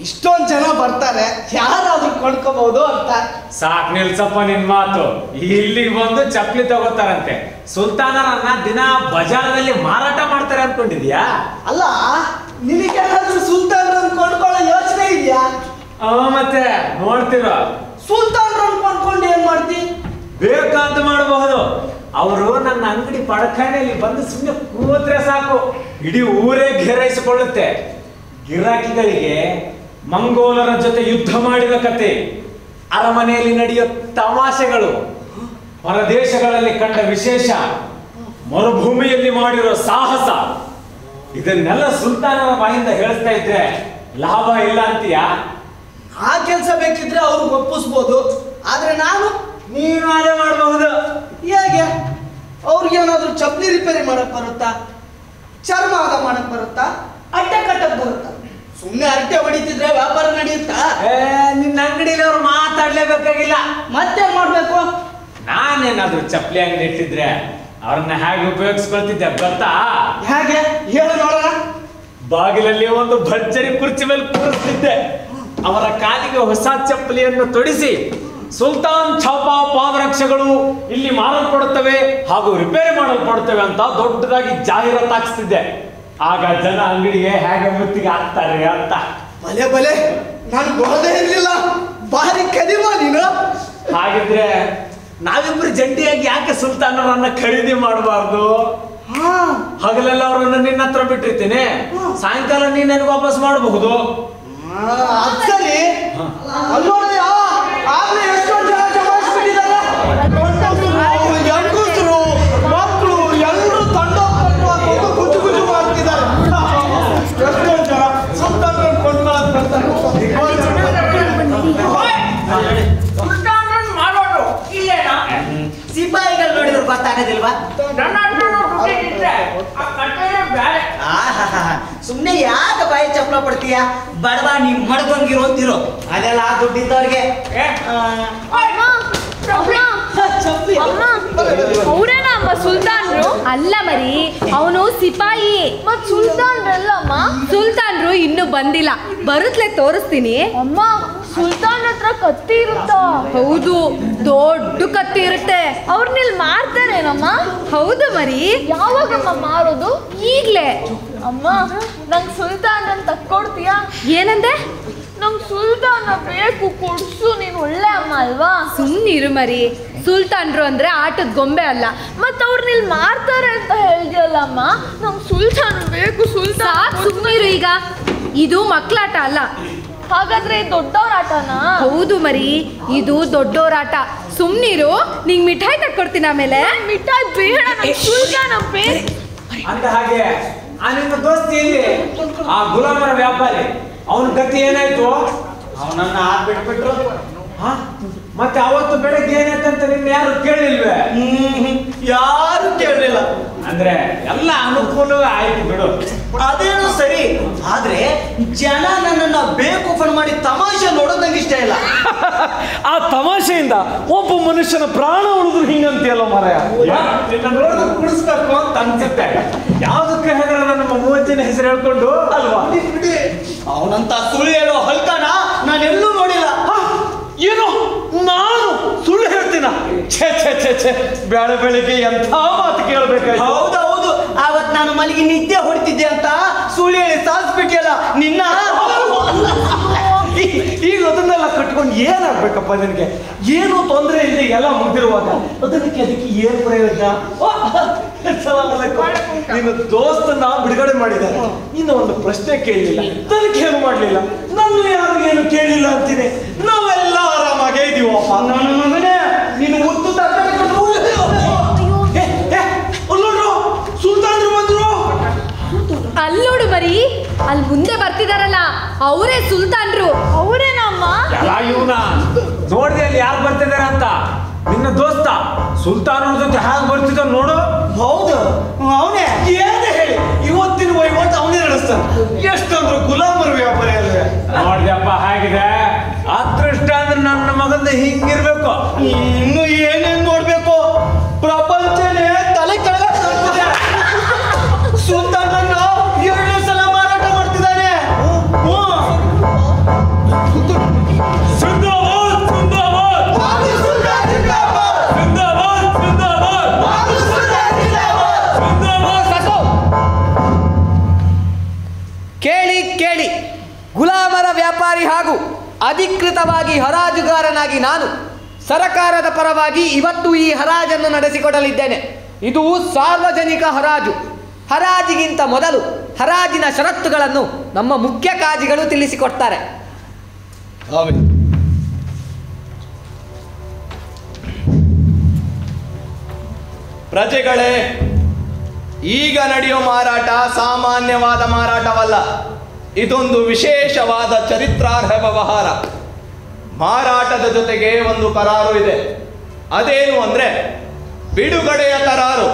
ಇಷ್ಟೊಂದು ಜನ ಬರ್ತಾರೆ. ಯಾರಾದ್ರೂ ಕೊಂಡ್ಕೋಬಹುದು ಅಂತ. ಸಾಕ್ ನಿಲ್ಸಪ್ಪ ನಿನ್ ಮಾತು. ಇಲ್ಲಿಗೆ ಬಂದು ಚಪ್ಪಲಿ ತಗೋತಾರಂತೆ. ಸುಲ್ತಾನರನ್ನ ದಿನ ಬಜಾರದಲ್ಲಿ ಮಾರಾಟ ಮಾಡ್ತಾರೆ ಅನ್ಕೊಂಡಿದ್ಯಾ ಅಲ್ಲ ನಿನಗೇನಾದ್ರೂ ಸುಲ್ತಾನರನ್ನ ಕೊಂಡ್ಕೊಳ್ಳೋ ಯೋಚನೆ ಇದೆಯಾ? ಆ ಮತ್ತೆ ನೋಡ್ತಿರೋ? ಸುಲ್ತಾನ್ರನ್ನ ಕೊಂಡ್ಕೊಂಡು ಏನ್ ಮಾಡ್ತಿ? ಬೇಕಂತ ಮಾಡಬಹುದು. ಅವರು ನನ್ನ ಅಂಗಡಿ ಪಡಖಾನೆಯಲ್ಲಿ ಬಂದು ಸುಮ್ಮನೆ ಕೂತ್ರೆ ಸಾಕು. ಇಡೀ ಊರೇ ಘೇರೈಸಿಕೊಳ್ಳುತ್ತೆ. ಗಿರಾಕಿಗಳಿಗೆ ಮಂಗೋಲರ ಜೊತೆ ಯುದ್ಧ ಮಾಡಿದ ಕತೆ. ಅರಮನೆಯಲ್ಲಿ ನಡೆಯೋ ತಮಾಷೆಗಳು. ಹೊರದೇಶಗಳಲ್ಲಿ ಕಂಡ ವಿಶೇಷ. ಮರುಭೂಮಿಯಲ್ಲಿ ಮಾಡಿರೋ ಸಾಹಸ. ಇದನ್ನೆಲ್ಲ ಸುಲ್ತಾನರ ಬಾಯಿಂದ ಹೇಳ್ತಾ ಇದ್ರೆ ಲಾಭ ಇಲ್ಲ ಅಂತೀಯಾ? ಆ ಕೆಲಸ ಬೇಕಿದ್ರೆ ಅವ್ರಿಗೆ ಒಪ್ಪಿಸ್ಬೋದು. ಆದ್ರೆ ನಾನು ನೀನು ಅದೇ ಮಾಡಬಹುದು. ಹೇಗೆ? ಅವ್ರಿಗೇನಾದ್ರೂ ಚಪ್ಪಲಿ ರಿಪೇರಿ ಮಾಡಕ್ ಬರುತ್ತಾ? ಚರ್ಮ ಆಗ ಮಾಡಕ್ ಬರುತ್ತಾ? ಅಡ್ಡೆ ಕಟ್ಟಕ್ ಬರುತ್ತಾ? ಸುಮ್ಮನೆ ಅಡ್ಡೆ ಹೊಡಿತಿದ್ರೆ ವ್ಯಾಪಾರ ನಡೆಯುತ್ತಾ? ನಿನ್ನ ಅಂಗಡಿಲಿ ಅವ್ರು ಮಾತಾಡ್ಲೇಬೇಕಾಗಿಲ್ಲ. ಮತ್ತೆ ಮಾಡ್ಬೇಕು? ನಾನೇನಾದ್ರೂ ಚಪ್ಪಲಿ ಅಂಗಡಿ ಇಟ್ಟಿದ್ರೆ ಅವ್ರನ್ನ ಹೇಗೆ ಉಪಯೋಗಿಸ್ಕೊಳ್ತಿದ್ದೆ ಗೊತ್ತಾ? ಹೇಗೆ? ಹೇಳು ನೋಡೋಣ. ಬಾಗಿಲಲ್ಲಿ ಒಂದು ಭರ್ಜರಿ ಕುರ್ಚಿ ಮೇಲೆ ಕೂರಿಸ್ತಿದ್ದೆ. ಅವರ ಕಾಲಿಗೆ ಹೊಸ ಚಪ್ಪಲಿಯನ್ನು ತೊಡಿಸಿ ಸುಲ್ತಾನ್ ಛಾಪಾ ಪಾದರಕ್ಷೆಗಳು ಇಲ್ಲಿ ಮಾರಲ್ಪಡುತ್ತವೆ ಹಾಗೂ ರಿಪೇರಿ ಮಾಡಲ್ಪಡುತ್ತವೆ ಅಂತ ದೊಡ್ಡದಾಗಿ ಜಾಹೀರಾತು ಹಾಕ್ಸ್ತಿದ್ದೆ. ಆಗ ಜನ ಅಂಗಡಿಗೆ ಹೇಗೆ ಮುತ್ತಿಗೆ ಹಾಕ್ತಾರೆ ಅಂತ. ಬಲೆ ಬಲೆ ನಾನು ಗೋದೇ ಇರಲಿಲ್ಲ. ಬಾರಿ ಕದಿಮ ನೀನು. ಹಾಗಿದ್ರೆ ನಾವಿಬ್ರು ಜಂಟಿಯಾಗಿ ಯಾಕೆ ಸುಲ್ತಾನರನ್ನ ಖರೀದಿ ಮಾಡಬಾರ್ದು? ಹಗಲೆಲ್ಲ ಅವ್ರನ್ನ ನಿನ್ನ ಹತ್ರ ಬಿಟ್ಟಿರ್ತೀನಿ. ಸಾಯಂಕಾಲ ನೀನ್ ನನಗೆ ವಾಪಸ್ ಮಾಡಬಹುದು. ಸಿಪಾಯಿಗಳು ನೋಡಿದ್ರು ಗೊತ್ತಾಗೋದಿಲ್ವಾ? ಸುಮ್ನೆ ಯಾಕೆ ಬಾಯಿ ಚಪ್ಪಲ ಪಡ್ತೀಯ ಬಡವ ನೀವ್ ಮಡ್ಕೊಂಗಿರೋ ಅಂತಿರೋ? ಅದೆಲ್ಲ ಆ ದುಡ್ಡಿದ್ದವ್ರಿಗೆ. ಅವರೇನ ಅಮ್ಮ ಸುಲ್ತಾನ್ರು? ಅಲ್ಲ ಮರಿ ಅವನು ಸಿಪಾಯಿ. ಮತ್ ಸುಲ್ತಾನ್ರಲ್ಲಮ್ಮ ಸುಲ್ತಾನ್ರು ಇನ್ನು ಬಂದಿಲ್ಲ. ಬರುತ್ತಲೇ ತೋರಿಸ್ತೀನಿ. ಅಮ್ಮ ಸುಲ್ತಾನ್ ಹತ್ರ ಕತ್ತಿ ಇರುತ್ತಾ? ಹೌದು ದೊಡ್ಡ ಕತ್ತಿ ಇರುತ್ತೆ. ಅವ್ರನ್ನಿಲ್ ಮಾರ್ತಾರೇನಮ್ಮ? ಹೌದು ಮರಿ. ಯಾವಾಗಮ್ಮ ಮಾರೋದು? ಈಗ್ಲೇ. ಅಮ್ಮ ನಂಗೆ ಸುಲ್ತಾನ್ ಅಂತ ತಕ್ಕೊಡ್ತೀಯಾ? ಏನಂದೆ? ನಂಗೆ ಸುಲ್ತಾನ ಬೇಕು ಕೊಡ್ಸು ನೀನು ಒಳ್ಳೆ ಅಮ್ಮ ಅಲ್ವಾ? ಸುಮ್ಮನಿರು ಮರಿ. ಸುಲ್ತಾನ್ರು ಅಂದ್ರೆ ಆಟದ ಗೊಂಬೆ ಅಲ್ಲ. ಮತ್ತ ಅವ್ರನ್ನ ಇಲ್ಲಿ ಮಾರ್ತಾರೆ ಅಂತ ಹೇಳಿದ್ಯಲ್ಲಮ್ಮ? ನಂಗೆ ಸುಲ್ತಾನ್ ಬೇಕು ಸುಲ್ತಾನ್ ಸುಮ್ಮನಿರು ಈಗ. ಇದು ಮಕ್ಕಳಾಟ ಅಲ್ಲ. ಹಾಗಾದ್ರೆ ದೊಡ್ಡವ್ರ ಆಟನಾ? ಹೌದು ಮರಿ ಇದು ದೊಡ್ಡವ್ರ ಆಟ. ಸುಮ್ನಿರು ನಿಂಗ್ ಮಿಠಾಯಿ ತಕ್ಕೊಡ್ತೀನಿ ಆಮೇಲೆ. ಮಿಠಾಯಿ ಬೇಡ ಶುಲ್ಕ ಅಂತ ಹಾಗೆ ಆ ನಿಮ್ಮ ದೋಸ್ತಿ ಎಲ್ಲಿ ಆ ಗುಲಾಮರ ವ್ಯಾಪಾರಿ. ಅವನ ಗತಿ ಏನಾಯ್ತು? ಅವನನ್ನ ಬಿಟ್ಬಿಟ್ರು. ಹ? ಮತ್ತೆ ಅವತ್ತು ಬೆಳಗ್ಗೆ ಏನಾಯ್ತಂತ ನಿನ್ನ ಯಾರು ಕೇಳಿಲ್ವೇ? ಯಾರು ಕೇಳಲಿಲ್ಲ. ಅಂದ್ರೆ ಎಲ್ಲ ಅನುಕೂಲವೇ ಆಯ್ತು ಬಿಡು. ಅದೇನು ಸರಿ ಆದ್ರೆ ಜನ ನನ್ನನ್ನ ಬೇಕು ಫೋನ್ ಮಾಡಿ ತಮಾಷೆ ನೋಡೋದು ನಂಗೆ ಇಷ್ಟ ಇಲ್ಲ. ಆ ತಮಾಷೆಯಿಂದ ಒಬ್ಬ ಮನುಷ್ಯನ ಪ್ರಾಣ ಉಳಿದ್ರು ಹಿಂಗಂತೀಯಲ್ಲ ಮರಯ. ನಿನ್ನ ನೋಡಿದ್ರೆ ಕುಡಿಸ್ಬೇಕು ಅಂತ ಅನ್ಸುತ್ತೆ. ಯಾವ್ದಕ್ಕೆ ಹೆದರದ ನಮ್ಮ ಮೂವತ್ತಿನ ಹೆಸರು ಹೇಳ್ಕೊಂಡು? ಅಲ್ವಾ? ಅವನಂತ ಸುಳ್ಳು ಹೇಳೋ ಹಲ್ಕನ ನಾನು ಎಲ್ಲೂ ನೋಡಿಲ್ಲ ಏನು? ನಾನು ಸುಳ್ಳು ಹೇಳ್ತೀನ? ಛೇ ಛೇ ಛೇ ಛೇ ಬೇಡ ಬೆಳಿಗ್ಗೆ ಎಂಥ ಮಾತು ಕೇಳ್ಬೇಕಾಯ್ತು? ಹೌದೌದು ಅವತ್ ನಾನು ಮಲಗಿ ನಿದ್ದೆ ಹೊಡಿತಿದ್ದೆ ಅಂತ ಸುಳ್ಳು ಹೇಳಿ ಸಾಧಿಸ್ಬಿಟ್ಟಿಯಲ್ಲ ನಿನ್ನ? ಈಗ ಅದನ್ನೆಲ್ಲ ಕಟ್ಕೊಂಡು ಏನಾಗ್ಬೇಕಪ್ಪ ನಿನಗೆ? ಏನು ತೊಂದರೆ ಇಲ್ಲ ಎಲ್ಲ ಮುಗಿದಿರುವಾಗ? ಅದಕ್ಕೆ ಅದಕ್ಕೆ ಏನು ಪ್ರಯೋಜನ. ನಿನ್ನ ದೋಸ್ತನ್ನ ಬಿಡುಗಡೆ ಮಾಡಿದ್ದಾರೆ ಇನ್ನು ಒಂದು ಪ್ರಶ್ನೆ ಕೇಳಲಿಲ್ಲ. ಅದಕ್ಕೆ ಏನು ಮಾಡಲಿಲ್ಲ. ನಾನು ಯಾರು ಏನು ಕೇಳಿಲ್ಲ ಅಂತೀನಿ. ನಾವೆಲ್ಲ ಮಗ ಇದೀವಪ್ಪ ನನ್ನ ಮಗನೇ ನೀನು ಮುತ್ತು ಅಲ್ಲಿ ನೋಡು ಏ, ಅಲ್ಲೋಡ್ರು, ಸುಲ್ತಾನ್ರು ಬಂದ್ರು. ಅಲ್ಲೋಡು ಬರೀ ಅಲ್ಲಿ ಮುಂದೆ ಬರ್ತಿದಾರಲ್ಲ ಅವರೇ ಸುಲ್ತಾನ್ರು. ಅವರೇನಮ್ಮ? ಎಲ್ಲ ಇವನ? ನೋಡಿದೆ ಅಲ್ಲಿ ಯಾರು ಬರ್ತಿದ್ದಾರೆ ಅಂತ. ನಿನ್ನ ದೋಸ್ತ ಸುಲ್ತಾನ್ ಜೊತೆ ಹಾಗೆ ಬರ್ತಿದ್ದ ನೋಡು. ಹೌದು ಅವನೇ. ವಹಿವಾಟು ಅವನೇ ನಡೆಸ್ತಾನೆ. ಎಷ್ಟಂದ್ರು ಗುಲಾಮರ ವ್ಯಾಪಾರಿ ಅಲ್ವೇ ನೋಡಿದಪ್ಪ ಹಾಗಿದೆ. ಅದೃಷ್ಟ ಅಂದ್ರೆ ನನ್ನ ಮಗಂದ ಹಿಂಗಿರ್ಬೇಕು. ಇನ್ನು ಏನೇನ್ ನೋಡ್ಬೇಕು? ಅಧಿಕೃತವಾಗಿ ಹರಾಜುಗಾರನಾಗಿ ನಾನು ಸರಕಾರದ ಪರವಾಗಿ ಇವತ್ತು ಈ ಹರಾಜನ್ನು ನಡೆಸಿಕೊಡಲಿದ್ದೇನೆ. ಇದು ಸಾರ್ವಜನಿಕ ಹರಾಜು. ಹರಾಜಿಗಿಂತ ಮೊದಲು ಹರಾಜಿನ ಷರತ್ತುಗಳನ್ನು ನಮ್ಮ ಮುಖ್ಯ ಕಾಜಿಗಳು ತಿಳಿಸಿಕೊಡ್ತಾರೆ. ಪ್ರಜೆಗಳೇ, ಈಗ ನಡೆಯುವ ಮಾರಾಟ ಸಾಮಾನ್ಯವಾದ ಮಾರಾಟವಲ್ಲ. ಇದೊಂದು ವಿಶೇಷವಾದ ಚರಿತ್ರಾರ್ಹ ವ್ಯವಹಾರ. ಮಾರಾಟದ ಜೊತೆಗೆ ಒಂದು ಕರಾರು ಇದೆ. ಅದೇನು ಅಂದ್ರೆ ಬಿಡುಗಡೆಯ ಕರಾರು.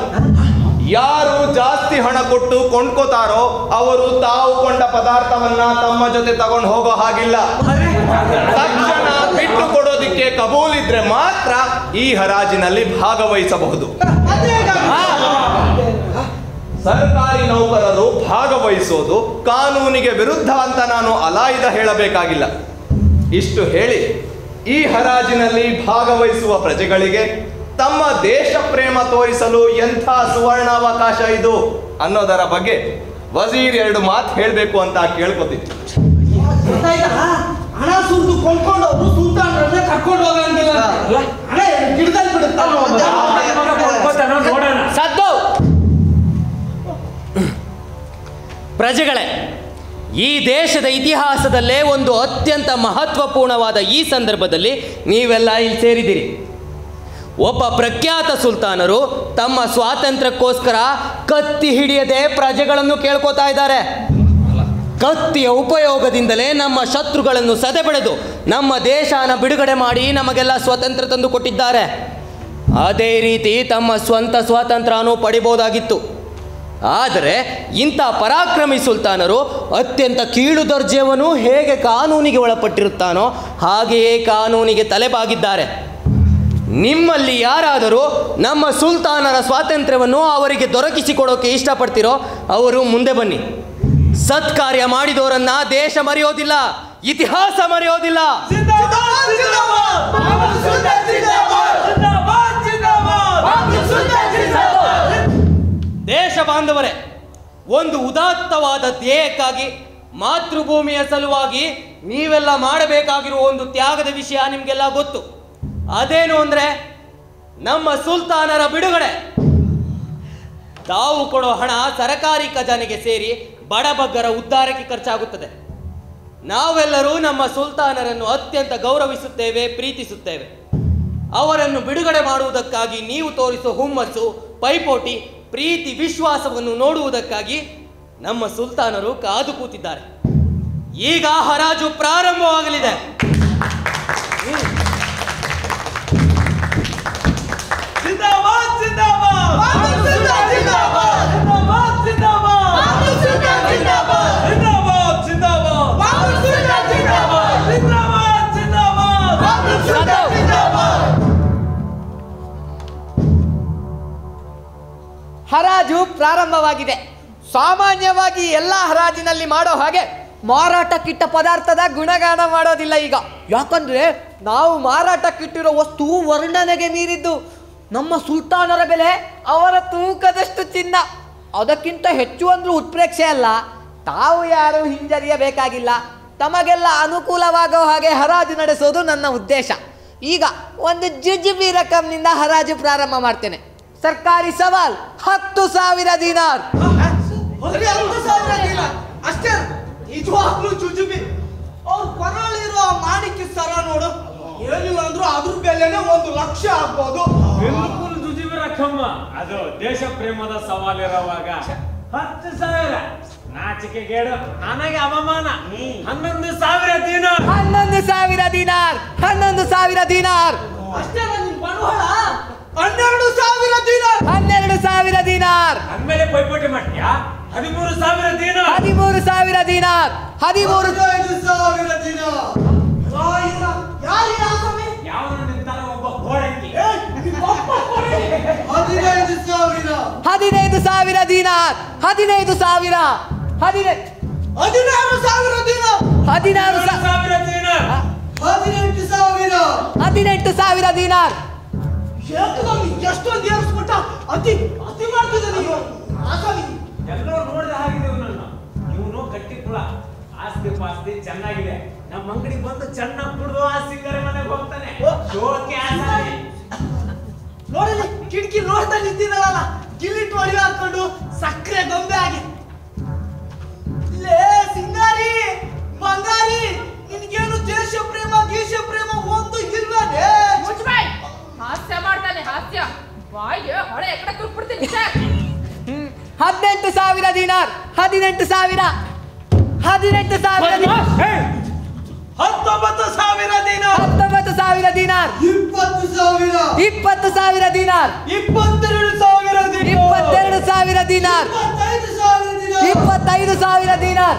ಯಾರು ಜಾಸ್ತಿ ಹಣ ಕೊಟ್ಟು ಕೊಂಡ್ಕೋತಾರೋ ಅವರು ತಾವು ಕೊಂಡ ಪದಾರ್ಥವನ್ನ ತಮ್ಮ ಜೊತೆ ತಗೊಂಡು ಹೋಗೋ ಹಾಗಿಲ್ಲ. ತಕ್ಷಣ ಬಿಟ್ಟು ಕೊಡೋದಿಕ್ಕೆ ಕಬೂಲಿದ್ರೆ ಮಾತ್ರ ಈ ಹರಾಜಿನಲ್ಲಿ ಭಾಗವಹಿಸಬಹುದು. ಸರ್ಕಾರಿ ನೌಕರರು ಭಾಗವಹಿಸೋದು ಕಾನೂನಿಗೆ ವಿರುದ್ಧ ಅಂತ ನಾನು ಅಲಾಯ್ದ ಹೇಳಬೇಕಾಗಿಲ್ಲ. ಇಷ್ಟು ಹೇಳಿ ಈ ಹರಾಜಿನಲ್ಲಿ ಭಾಗವಹಿಸುವ ಪ್ರಜೆಗಳಿಗೆ ತಮ್ಮ ದೇಶ ಪ್ರೇಮ ತೋರಿಸಲು ಎಂಥ ಸುವರ್ಣಾವಕಾಶ ಇದು ಅನ್ನೋದರ ಬಗ್ಗೆ ವಜೀರ್ ಎರಡು ಮಾತು ಹೇಳಬೇಕು ಅಂತ ಕೇಳ್ಕೊತೀನಿ? ಹಣ ಸುರಿದು ಕೊಂಡ್ಕೊಂಡು ಅವರು ಸುಲ್ತಾನ್ರನ್ನ ಕರ್ಕೊಂಡು ಹೋಗಂಗಿಲ್ಲ ಹಣ ಗಿಡದಲ್ಲಿ ಬಿಡುತ್ತಾ ಪ್ರಜೆಗಳೇ, ಈ ದೇಶದ ಇತಿಹಾಸದಲ್ಲೇ ಒಂದು ಅತ್ಯಂತ ಮಹತ್ವಪೂರ್ಣವಾದ ಈ ಸಂದರ್ಭದಲ್ಲಿ ನೀವೆಲ್ಲ ಇಲ್ಲಿ ಸೇರಿದಿರಿ ಒಬ್ಬ ಪ್ರಖ್ಯಾತ ಸುಲ್ತಾನರು ತಮ್ಮ ಸ್ವಾತಂತ್ರ್ಯಕ್ಕೋಸ್ಕರ ಕತ್ತಿ ಹಿಡಿಯದೆ ಪ್ರಜೆಗಳನ್ನು ಕೇಳ್ಕೋತಾ ಇದ್ದಾರೆ. ಕತ್ತಿಯ ಉಪಯೋಗದಿಂದಲೇ ನಮ್ಮ ಶತ್ರುಗಳನ್ನು ಸದೆಬೆಳೆದು ನಮ್ಮ ದೇಶನ ಬಿಡುಗಡೆ ಮಾಡಿ ನಮಗೆಲ್ಲ ಸ್ವಾತಂತ್ರ್ಯ ತಂದು ಕೊಟ್ಟಿದ್ದಾರೆ. ಅದೇ ರೀತಿ ತಮ್ಮ ಸ್ವಂತ ಸ್ವಾತಂತ್ರ್ಯನೂ ಪಡಿಬೋದಾಗಿತ್ತು. ಆದರೆ ಇಂಥ ಪರಾಕ್ರಮಿ ಸುಲ್ತಾನರು ಅತ್ಯಂತ ಕೀಳು ದರ್ಜೆಯವನು ಹೇಗೆ ಕಾನೂನಿಗೆ ಒಳಪಟ್ಟಿರುತ್ತಾನೋ ಹಾಗೆಯೇ ಕಾನೂನಿಗೆ ತಲೆಬಾಗಿದ್ದಾರೆ. ನಿಮ್ಮಲ್ಲಿ ಯಾರಾದರೂ ನಮ್ಮ ಸುಲ್ತಾನರ ಸ್ವಾತಂತ್ರ್ಯವನ್ನು ಅವರಿಗೆ ದೊರಕಿಸಿಕೊಡೋಕೆ ಇಷ್ಟಪಡ್ತಿರೋ ಅವರು ಮುಂದೆ ಬನ್ನಿ. ಸತ್ಕಾರ್ಯ ಮಾಡಿದವರನ್ನ ದೇಶ ಮರೆಯೋದಿಲ್ಲ, ಇತಿಹಾಸ ಮರೆಯೋದಿಲ್ಲ. ದೇಶ ಬಾಂಧವರೇ, ಒಂದು ಉದಾತ್ತವಾದ ಧ್ಯೇಯಕ್ಕಾಗಿ, ಮಾತೃಭೂಮಿಯ ಸಲುವಾಗಿ ನೀವೆಲ್ಲ ಮಾಡಬೇಕಾಗಿರುವ ಒಂದು ತ್ಯಾಗದ ವಿಷಯ ನಿಮಗೆಲ್ಲ ಗೊತ್ತು. ಅದೇನು ಅಂದರೆ, ನಮ್ಮ ಸುಲ್ತಾನರ ಬಿಡುಗಡೆ. ತಾವು ಕೊಡೋ ಹಣ ಸರಕಾರಿ ಖಜಾನೆಗೆ ಸೇರಿ ಬಡಬಗ್ಗರ ಉದ್ಧಾರಕ್ಕೆ ಖರ್ಚಾಗುತ್ತದೆ. ನಾವೆಲ್ಲರೂ ನಮ್ಮ ಸುಲ್ತಾನರನ್ನು ಅತ್ಯಂತ ಗೌರವಿಸುತ್ತೇವೆ, ಪ್ರೀತಿಸುತ್ತೇವೆ. ಅವರನ್ನು ಬಿಡುಗಡೆ ಮಾಡುವುದಕ್ಕಾಗಿ ನೀವು ತೋರಿಸುವ ಹುಮ್ಮಸ್ಸು, ಪೈಪೋಟಿ ಪ್ರೀತಿ ವಿಶ್ವಾಸವನ್ನು ನೋಡುವುದಕ್ಕಾಗಿ ನಮ್ಮ ಸುಲ್ತಾನರು ಕಾದು ಕೂತಿದ್ದಾರೆ. ಈಗ ಹರಾಜು ಪ್ರಾರಂಭವಾಗಲಿದೆ. ಜಿಂದಾಬಾದ್ ಜಿಂದಾಬಾದ್! ಪ್ರಾರಂಭವಾಗಿದೆ. ಸಾಮಾನ್ಯವಾಗಿ ಎಲ್ಲ ಹರಾಜಿನಲ್ಲಿ ಮಾಡೋ ಹಾಗೆ ಮಾರಾಟಕ್ಕಿಟ್ಟ ಪದಾರ್ಥದ ಗುಣಗಾನ ಮಾಡೋದಿಲ್ಲ ಈಗ. ಯಾಕಂದ್ರೆ ನಾವು ಮಾರಾಟಕ್ಕಿಟ್ಟಿರೋ ವಸ್ತು ವರ್ಣನೆಗೆ ಮೀರಿದ್ದು ನಮ್ಮ ಸುಲ್ತಾನರ ಬೆಲೆ ಅವರ ತೂಕದಷ್ಟು ಚಿನ್ನ. ಅದಕ್ಕಿಂತ ಹೆಚ್ಚು ಅಂದ್ರೂ ಉತ್ಪ್ರೇಕ್ಷೆ ಅಲ್ಲ. ತಾವು ಯಾರು ಹಿಂಜರಿಯಬೇಕಾಗಿಲ್ಲ. ತಮಗೆಲ್ಲ ಅನುಕೂಲವಾಗೋ ಹಾಗೆ ಹರಾಜು ನಡೆಸೋದು ನನ್ನ ಉದ್ದೇಶ. ಈಗ ಒಂದು ಜುಜುಬಿ ರಕಮ್ನಿಂದ ಹರಾಜು ಪ್ರಾರಂಭ ಮಾಡ್ತೇನೆ. ಸರ್ಕಾರಿ ಸವಾಲ್ ಹತ್ತು ಸಾವಿರ ದಿನಾರ್. ಅಷ್ಟೇ ನಿಜವಾಗ್ಲೂ ಜುಜುಬಿ. ಅವ್ರ ಕೊರಳಿರೋ ಆ ಮಾಣಿಕ್ಯ ಸರ ನೋಡು. ಏನಿಲ್ಲ ಅಂದ್ರೂ ಅದ್ರ ಬೆಲೆನೇ ಒಂದು ಲಕ್ಷ ಆಗ್ಬೋದು. ಬಿಲ್ಕುಲ್ ಜುಜುಬಿ ರಕಮ್ಮ ಅದು ದೇಶ ಪ್ರೇಮದ ಸವಾಲಿರುವಾಗ ಹತ್ತು ಸಾವಿರ. ನಾಚಿಕೆಗೇಡು ನನಗೆ ಅವಮಾನ. ಹನ್ನೊಂದು ಸಾವಿರ ದಿನ ಹನ್ನೊಂದು ಸಾವಿರ ದಿನಾರ್ ಹನ್ನೊಂದು ಸಾವಿರ ದಿನಾರ್. ಅಷ್ಟೇ ಬಂಡವಾಳ ಹನ್ನೆರಡು ಸಾವಿರ ದಿನ ಹನ್ನೆರಡು ಸಾವಿರ ದಿನಾರ್. ಅಂದ್ಮೇಲೆ ಪೈಪೋಟಿ ಮಾಡ್ತೀಯಾ? ಹದಿಮೂರು ಸಾವಿರ ದಿನ ಹದಿಮೂರು ಸಾವಿರ ದಿನಾರ್. ಹದಿಮೂರು ಸಾವಿರ ದಿನ ಹದಿನೈದು ಸಾವಿರ. ಹದಿನೈದು ಸಾವಿರ ದಿನಾರ್. ಹದಿನೈದು ಸಾವಿರ. ಹದಿನೈದು ಹದಿನಾರು ಸಾವಿರ ದಿನ ಹದಿನಾರು ಸಾವಿರ ದಿನ ಹದಿನೆಂಟು ಸಾವಿರ. ಹದಿನೆಂಟು ಸಾವಿರ ದಿನಾರ್. ಏಕದಮ್ ಎಷ್ಟೊಂದು ಏರಿಸ್ಬಿಟ್ಟ ಅತಿ ಅತಿ ಮಾಡ್ತಿದ್ದೆ ನೀವು ಆಸಾಮಿ ಎಲ್ಲರೂ ನೋಡಿದ ಹಾಗಿದೆ ಇವನನ್ನು ಇವನು ಗಟ್ಟಿ ಕುಳ ಆಸ್ತಿ ಪಾಸ್ತಿ ಚೆನ್ನಾಗಿದೆ. ನಮ್ಮ ಅಂಗಡಿಗೆ ಬಂದು ಚೆನ್ನಾಗಿ ಕುಡಿದು ಆ ಸಿಂಗಾರಿ ಮನೆಗೆ ಹೋಗ್ತಾನೆ. ಶೋಕಿ ಆಸಾಮಿ ನೋಡಲಿ ಕಿಟಕಿ ನೋಡ್ತಾ ನಿಂತಿದ್ದಲ್ಲ ಗಿಲ್ಲಿಟ್ ಹೊಡಿ ಹಾಕೊಂಡು ಸಕ್ಕರೆ ಗೊಂಬೆ ಆಗಿ ಲೇ ಸಿಂಗಾರಿ ಬಂಗಾರಿ ನಿನ್ಗೇನು ದೇಶ ಪ್ರೇಮ ಗೀಶ ಪ್ರೇಮ ಒಂದು ಇಲ್ವೇ ಮುಚ್ಬಾಯ್ ಹಾಸ್ಯ ಮಾಡ್ತಾನೆ ಹಾಸ್ಯ. ಬಾಯಿಗೆ ಹೊಳೆ ಎಕಡೆ. ಹದಿನೆಂಟು ಸಾವಿರ ದಿನಾರ್. ಹದಿನೆಂಟು ಸಾವಿರ. ಹದಿನೆಂಟು ಸಾವಿರ ದಿನಾರ್. ಹತ್ತೊಂಬತ್ತು ಸಾವಿರ ದಿನ ಹತ್ತೊಂಬತ್ತು ಸಾವಿರ ದಿನಾರ್. ಇಪ್ಪತ್ತು ಸಾವಿರ. ಇಪ್ಪತ್ತು ಸಾವಿರ ದಿನಾರ್. ಇಪ್ಪತ್ತೆರಡು ಸಾವಿರ ದಿನ ಇಪ್ಪತ್ತೆರಡು ಸಾವಿರ ದಿನಾರ್. ಇಪ್ಪತ್ತೈದು ಸಾವಿರ ದಿನಾರ್.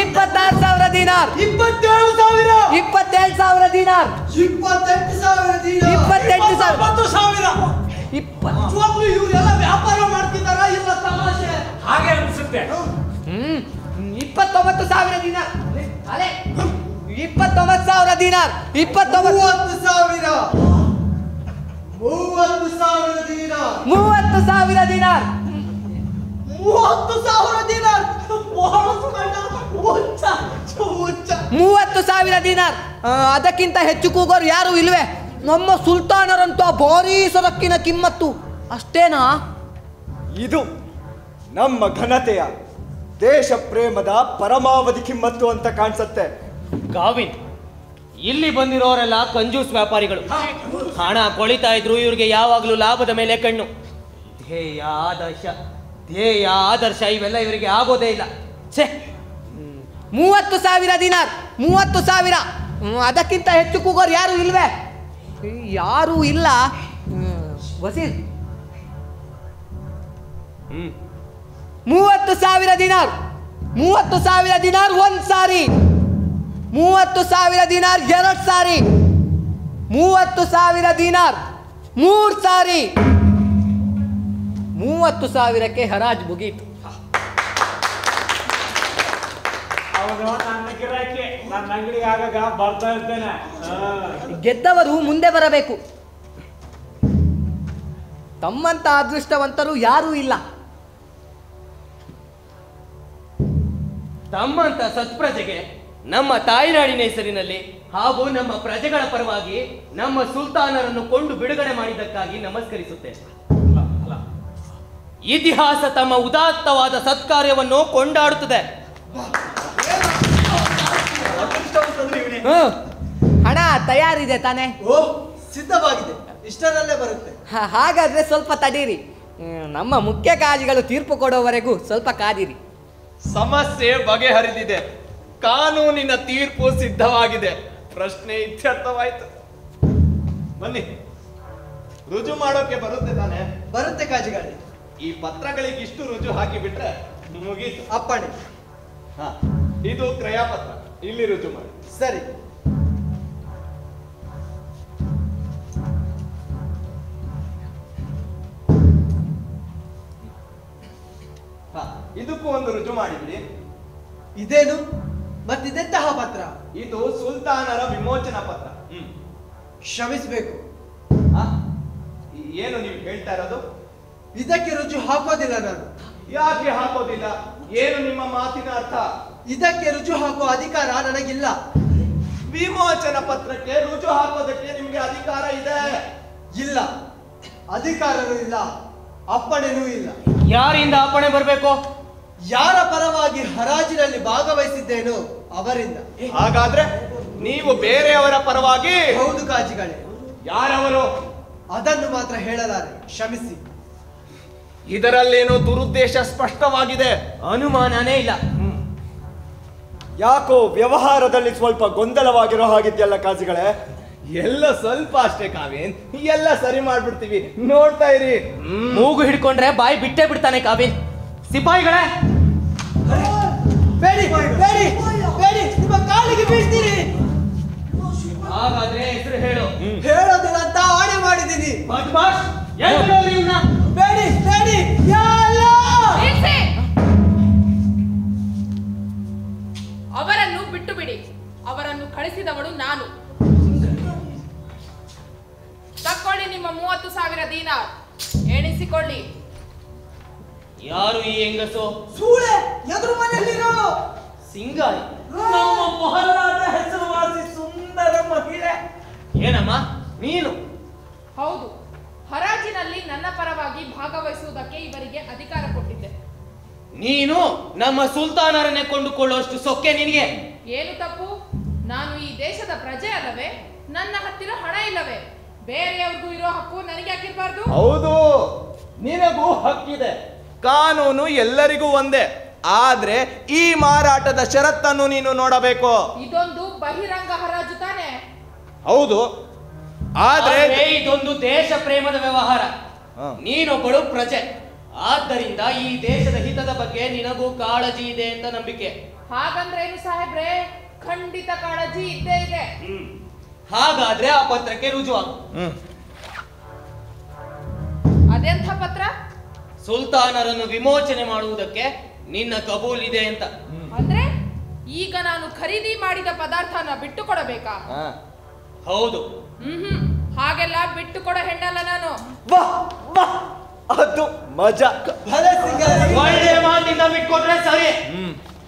ಇಪ್ಪತ್ತಾರು ಸಾವಿರ ದಿನಾರ್. ಇಪ್ಪತ್ತೇಳು ಸಾವಿರ. ಇಪ್ಪತ್ತೇಳು ಸಾವಿರ ದಿನಾರ್. ಇಪ್ಪತ್ತೆಂಟು ಸಾವಿರ ದಿನ ಇಪ್ಪತ್ತೆಂಟು ಸಾವಿರ. ಇಪ್ಪತ್ತು ಸಾವಿರ. ಇಪ್ಪತ್ತು ಇವರೆಲ್ಲ ವ್ಯಾಪಾರ ಮಾಡ್ತಿದ್ದಾರ ಇಲ್ಲ ತಮಾಷೆ? ಹಾಗೆ ಅನ್ಸುತ್ತೆ. ಹ್ಮ್. ಇಪ್ಪತ್ತೊಂಬತ್ತು ಸಾವಿರ ದಿನಾರ್. ಅಲೆ. ಇಪ್ಪತ್ತೊಂಬತ್ತು ಸಾವಿರ ದಿನಾರ್. ಇಪ್ಪತ್ತೊಂಬತ್ತು. ಸಾವಿರ. ಮೂವತ್ತು ಸಾವಿರ ದಿನ ಮೂವತ್ತು ಸಾವಿರ ದಿನಾರ್. ಮೂವತ್ತು ಸಾವಿರ ದಿನ ಹುಚ್ಚ ಹುಚ್ಚ ಮೂವತ್ತು ಸಾವಿರ ದಿನಾರ್. ಅದಕ್ಕಿಂತ ಹೆಚ್ಚು ಕೂಗೋರು ಯಾರು ಇಲ್ವೇ? ನಮ್ಮ ಸುಲ್ತಾನರಂತೂ ಆ ಭಾರೀ ಸೊರಕ್ಕಿನ ಕಿಮ್ಮತ್ತು. ಅಷ್ಟೇನಾ? ಇದು ನಮ್ಮ ಘನತೆಯ ದೇಶ ಪ್ರೇಮದ ಪರಮಾವಧಿ ಕಿಮ್ಮತ್ತು ಅಂತ ಕಾಣಿಸುತ್ತೆ. ಗಾವಿನ್ ಇಲ್ಲಿ ಬಂದಿರೋರೆಲ್ಲ ಕಂಜೂಸ್ ವ್ಯಾಪಾರಿಗಳು. ಹಣ ಕೊಳಿತಾ ಇದ್ರು ಇವ್ರಿಗೆ ಯಾವಾಗಲೂ ಲಾಭದ ಮೇಲೆ ಕಣ್ಣು. ಧ್ಯೇಯ ಆದರ್ಶ ಧ್ಯೇಯ ಆದರ್ಶ ಇವೆಲ್ಲ ಇವರಿಗೆ ಆಗೋದೇ ಇಲ್ಲ. ಛೇ ಮೂವತ್ತು ಸಾವಿರ ದಿನಾರ್ ಮೂವತ್ತು ಸಾವಿರ. ಅದಕ್ಕಿಂತ ಹೆಚ್ಚು ಕೂಗೋರು ಯಾರು ಇಲ್ವೇ? ಯಾರು ಇಲ್ಲ. ವಸೀಲ್ ಮೂವತ್ತು ಸಾವಿರ ದಿನಾರ್ ಮೂವತ್ತು ಸಾವಿರ ದಿನಾರ್ ಒಂದ್ ಸಾರಿ. ಮೂವತ್ತು ಸಾವಿರ ದಿನಾರ್ ಎರಡ್ ಸಾರಿ. ಮೂವತ್ತು ಸಾವಿರ ದಿನಾರ್ ಮೂರ್ ಸಾರಿ. ಮೂವತ್ತು ಸಾವಿರಕ್ಕೆ ಹರಾಜ್ ಮುಗೀತು ಅವನು ನನ್ನ ಗಿರಾಕಿ ನನ್ನ ಅಂಗಡಿಗೆ ಆಗಾಗ ಬರ್ತಾ ಇರ್ತೇನೆ? ಗೆದ್ದವರು ಮುಂದೆ ಬರಬೇಕು. ತಮ್ಮಂತ ಅದೃಷ್ಟವಂತರು ಯಾರೂ ಇಲ್ಲ. ತಮ್ಮಂತ ಸತ್ಪ್ರಜೆಗೆ ನಮ್ಮ ತಾಯಿನಾಡಿನ ಹೆಸರಿನಲ್ಲಿ ಹಾಗೂ ನಮ್ಮ ಪ್ರಜೆಗಳ ಪರವಾಗಿ ನಮ್ಮ ಸುಲ್ತಾನರನ್ನು ಕೊಂಡು ಬಿಡುಗಡೆ ಮಾಡಿದ್ದಕ್ಕಾಗಿ ನಮಸ್ಕರಿಸುತ್ತೇನೆ. ಇತಿಹಾಸ ತಮ್ಮ ಉದಾತ್ತವಾದ ಸತ್ಕಾರ್ಯವನ್ನು ಕೊಂಡಾಡುತ್ತದೆ. ಹಣ ತಯಾರಿದೆ ತಾನೆ. ಓ ಸಿದ್ಧವಾಗಿದೆ. ಇಷ್ಟರಲ್ಲೇ ಬರುತ್ತೆ. ಹ- ಹಾಗಾದ್ರೆ ಸ್ವಲ್ಪ ತಡೀರಿ. ನಮ್ಮ ಮುಖ್ಯ ಕಾಜಿಗಳು ತೀರ್ಪು ಕೊಡೋವರೆಗೂ ಸ್ವಲ್ಪ ಕಾದಿರಿ. ಸಮಸ್ಯೆ ಬಗೆಹರಿದಿದೆ. ಕಾನೂನಿನ ತೀರ್ಪು ಸಿದ್ಧವಾಗಿದೆ. ಪ್ರಶ್ನೆ ಇತ್ಯರ್ಥವಾಯ್ತು. ಬನ್ನಿ. ರುಜು ಮಾಡೋಕೆ ಬರುತ್ತೆ ತಾನೆ? ಬರುತ್ತೆ ಕಾಜಿಗಳಿ ಈ ಪತ್ರಗಳಿಗೆ ಇಷ್ಟು ರುಜು ಹಾಕಿ ಬಿಟ್ರೆ ಮುಗೀತು. ಅಪ್ಪಣೆ. ಹಾ ಇದು ಕ್ರಯಾಪತ್ರ. ಇಲ್ಲಿ ರುಜು ಮಾಡಿ. ಸರಿ. ಇದಕ್ಕೂ ಒಂದು ರುಜು ಮಾಡಿದ್ರಿ. ಇದೇನು? ಮತ್ತಿದೆಂತಹ ಪತ್ರ? ಇದು ಸುಲ್ತಾನರ ವಿಮೋಚನಾ ಪತ್ರ. ಹ್ಮ್. ಶ್ರಮಿಸಬೇಕು ಆ? ಏನು ನೀವು ಹೇಳ್ತಾ ಇರೋದು? ಇದಕ್ಕೆ ರುಜು ಹಾಕೋದಿಲ್ಲ ನಾನು. ಯಾಕೆ ಹಾಕೋದಿಲ್ಲ? ಏನು ನಿಮ್ಮ ಮಾತಿನ ಅರ್ಥ? ಇದಕ್ಕೆ ರುಜು ಹಾಕುವ ಅಧಿಕಾರ ನನಗಿಲ್ಲ. ವಿಮೋಚನ ಪತ್ರಕ್ಕೆ ರುಜು ಹಾಕೋದಕ್ಕೆ ನಿಮ್ಗೆ ಅಧಿಕಾರ ಇದೆ? ಇಲ್ಲ. ಅಧಿಕಾರನೂ ಇಲ್ಲ. ಅಪ್ಪಣೆನೂ ಇಲ್ಲ. ಯಾರಿಂದ ಅಪ್ಪಣೆ ಬರಬೇಕು? ಯಾರ ಪರವಾಗಿ ಹರಾಜಿನಲ್ಲಿ ಭಾಗವಹಿಸಿದ್ದೇನೋ ಅವರಿಂದ. ಹಾಗಾದ್ರೆ ನೀವು ಬೇರೆಯವರ ಪರವಾಗಿ? ಹೌದು ಕಾಜಿಗಳೇ. ಯಾರವರು ಅದನ್ನು ಮಾತ್ರ ಹೇಳಲಾರೆ. ಕ್ಷಮಿಸಿ. ಇದರಲ್ಲೇನೋ ದುರುದ್ದೇಶ ಸ್ಪಷ್ಟವಾಗಿದೆ. ಅನುಮಾನನೇ ಇಲ್ಲ. ಯಾಕೋ ವ್ಯವಹಾರದಲ್ಲಿ ಸ್ವಲ್ಪ ಗೊಂದಲವಾಗಿರೋ ಹಾಗಿದ್ಯಲ್ಲ ಕಾಜಿಗಳೇ? ಎಲ್ಲ ಸ್ವಲ್ಪ ಅಷ್ಟೇ ಕಾವೇನ್. ಎಲ್ಲ ಸರಿ ಮಾಡ್ಬಿಡ್ತೀವಿ. ನೋಡ್ತಾ ಇರಿ. ಮೂಗು ಹಿಡ್ಕೊಂಡ್ರೆ ಬಾಯಿ ಬಿಟ್ಟೇ ಬಿಡ್ತಾನೆ ಕಾವೇನ್. ಸಿಪಾಯಿಗಳೇ! ಬೇಡಿ ಬೇಡಿ ಬೇಡಿ. ನಿಮ್ಮ ಕಾಲಿಗೆ ಬೀಳ್ತೀರಿ. ಹಾಗಾದ್ರೆ ಹೆಸರು ಹೇಳು. ಹೇಳೋದಿಲ್ಲ ಅಂತ ಆಣೆ ಮಾಡಿದ್ದೀನಿ. ಬದ್ಮಾಶ್ ಎಲ್ಲಿ? ಬೇಡಿ ಬೇಡಿ. ಯಾ ಬಿಟ್ಟು ಬಿಡಿ ಅವರನ್ನು ಕಳಿಸಿದವಳು ನಾನು. ತಕ್ಕೊಳ್ಳಿ ನಿಮ್ಮ ಮೂವತ್ತು ಸಾವಿರ ದೀನಾರ್. ಎಣಿಸಿಕೊಳ್ಳಿ. ಯಾರು ಈ ಹೆಂಗಸು? ಸೂಳೆ ಎದುರು ಮನೆಯಲ್ಲಿರೋಳು ಸಿಂಗಾರಿ. ನಮ್ಮ ಮೊಹಲ್ಲಾದ ಹೆಸರುವಾಸಿ ಸುಂದರ ಮಹಿಳೆ. ಏನಮ್ಮ? ನೀನು? ಹೌದು. ಹರಾಜಿನಲ್ಲಿ ನನ್ನ ಪರವಾಗಿ ಭಾಗವಹಿಸುವುದಕ್ಕೆ ಇವರಿಗೆ ಅಧಿಕಾರ ಕೊಟ್ಟಿದ್ದೆ. ನೀನು ನಮ್ಮ ಸುಲ್ತಾನರನ್ನೇ ಕೊಂಡುಕೊಳ್ಳುವಷ್ಟು ಸೊಕ್ಕೆ ನಿನಗೆ? ಏನು ತಪ್ಪು? ನಾನು ಈ ದೇಶದ ಪ್ರಜೆ ಅಲ್ಲವೇ? ನನ್ನ ಹತ್ತಿರ ಹಣ ಇಲ್ಲವೇ? ಬೇರೆಯವ್ರಿಗೂ ಇರೋ ಹಕ್ಕು ನನಗೆ ಹಾಕಿರ್ಬಾರ್ದು ಹೌದು. ನಿನಗೂ ಹಕ್ಕಿದೆ. ಕಾನೂನು ಎಲ್ಲರಿಗೂ ಒಂದೇ. ಆದ್ರೆ ಈ ಮಾರಾಟದ ಷರತ್ತನ್ನು ನೀನು ನೋಡಬೇಕು. ಇದೊಂದು ಬಹಿರಂಗ ಹರಾಜು ತಾನೆ? ಹೌದು. ಆದ್ರೆ ಇದೊಂದು ದೇಶ ಪ್ರೇಮದ ವ್ಯವಹಾರ. ನೀನೊಬ್ಬಳು ಪ್ರಜೆ. ಆದ್ದರಿಂದ ಈ ದೇಶದ ಹಿತದ ಬಗ್ಗೆ ನಿನಗೂ ಕಾಳಜಿ ಇದೆ ಅಂತ ನಂಬಿಕೆ. ಹಾಗಂದ್ರೇನು ಸಾಹೇಬ್ರೆ? ಖಂಡಿತ ಕಾಳಜಿ ಇದ್ದೇ ಇದೆ. ಹಾಗಾದ್ರೆ ಆ ಪತ್ರಕ್ಕೆ ರುಜುವಾಗು ಹ್ಮ್. ಅದೆಂಥ ಪತ್ರ? ಸುಲ್ತಾನರನ್ನು ವಿಮೋಚನೆ ಮಾಡುವುದಕ್ಕೆ ನಿನ್ನ ಕಬೂಲ್ ಇದೆ ಅಂತ. ಅಂದ್ರೆ ಈಗ ನಾನು ಖರೀದಿ ಮಾಡಿದ ಪದಾರ್ಥನ ಬಿಟ್ಟು ಕೊಡಬೇಕಾ ಹಾ. ಹೌದು. ಹ್ಮ್ ಹ್ಮ್ ಹಾಗೆಲ್ಲ ಬಿಟ್ಟು ಕೊಡ ಹೆಣ್ಣಲ್ಲ ನಾನು. ವಾಹ್ ವಾಹ್. ಅದು ಮಜಾ. ಒಳ್ಳೆ ಮಾತಿಂದ ಬಿಟ್ಕೊಟ್ರೆ ಸರಿ.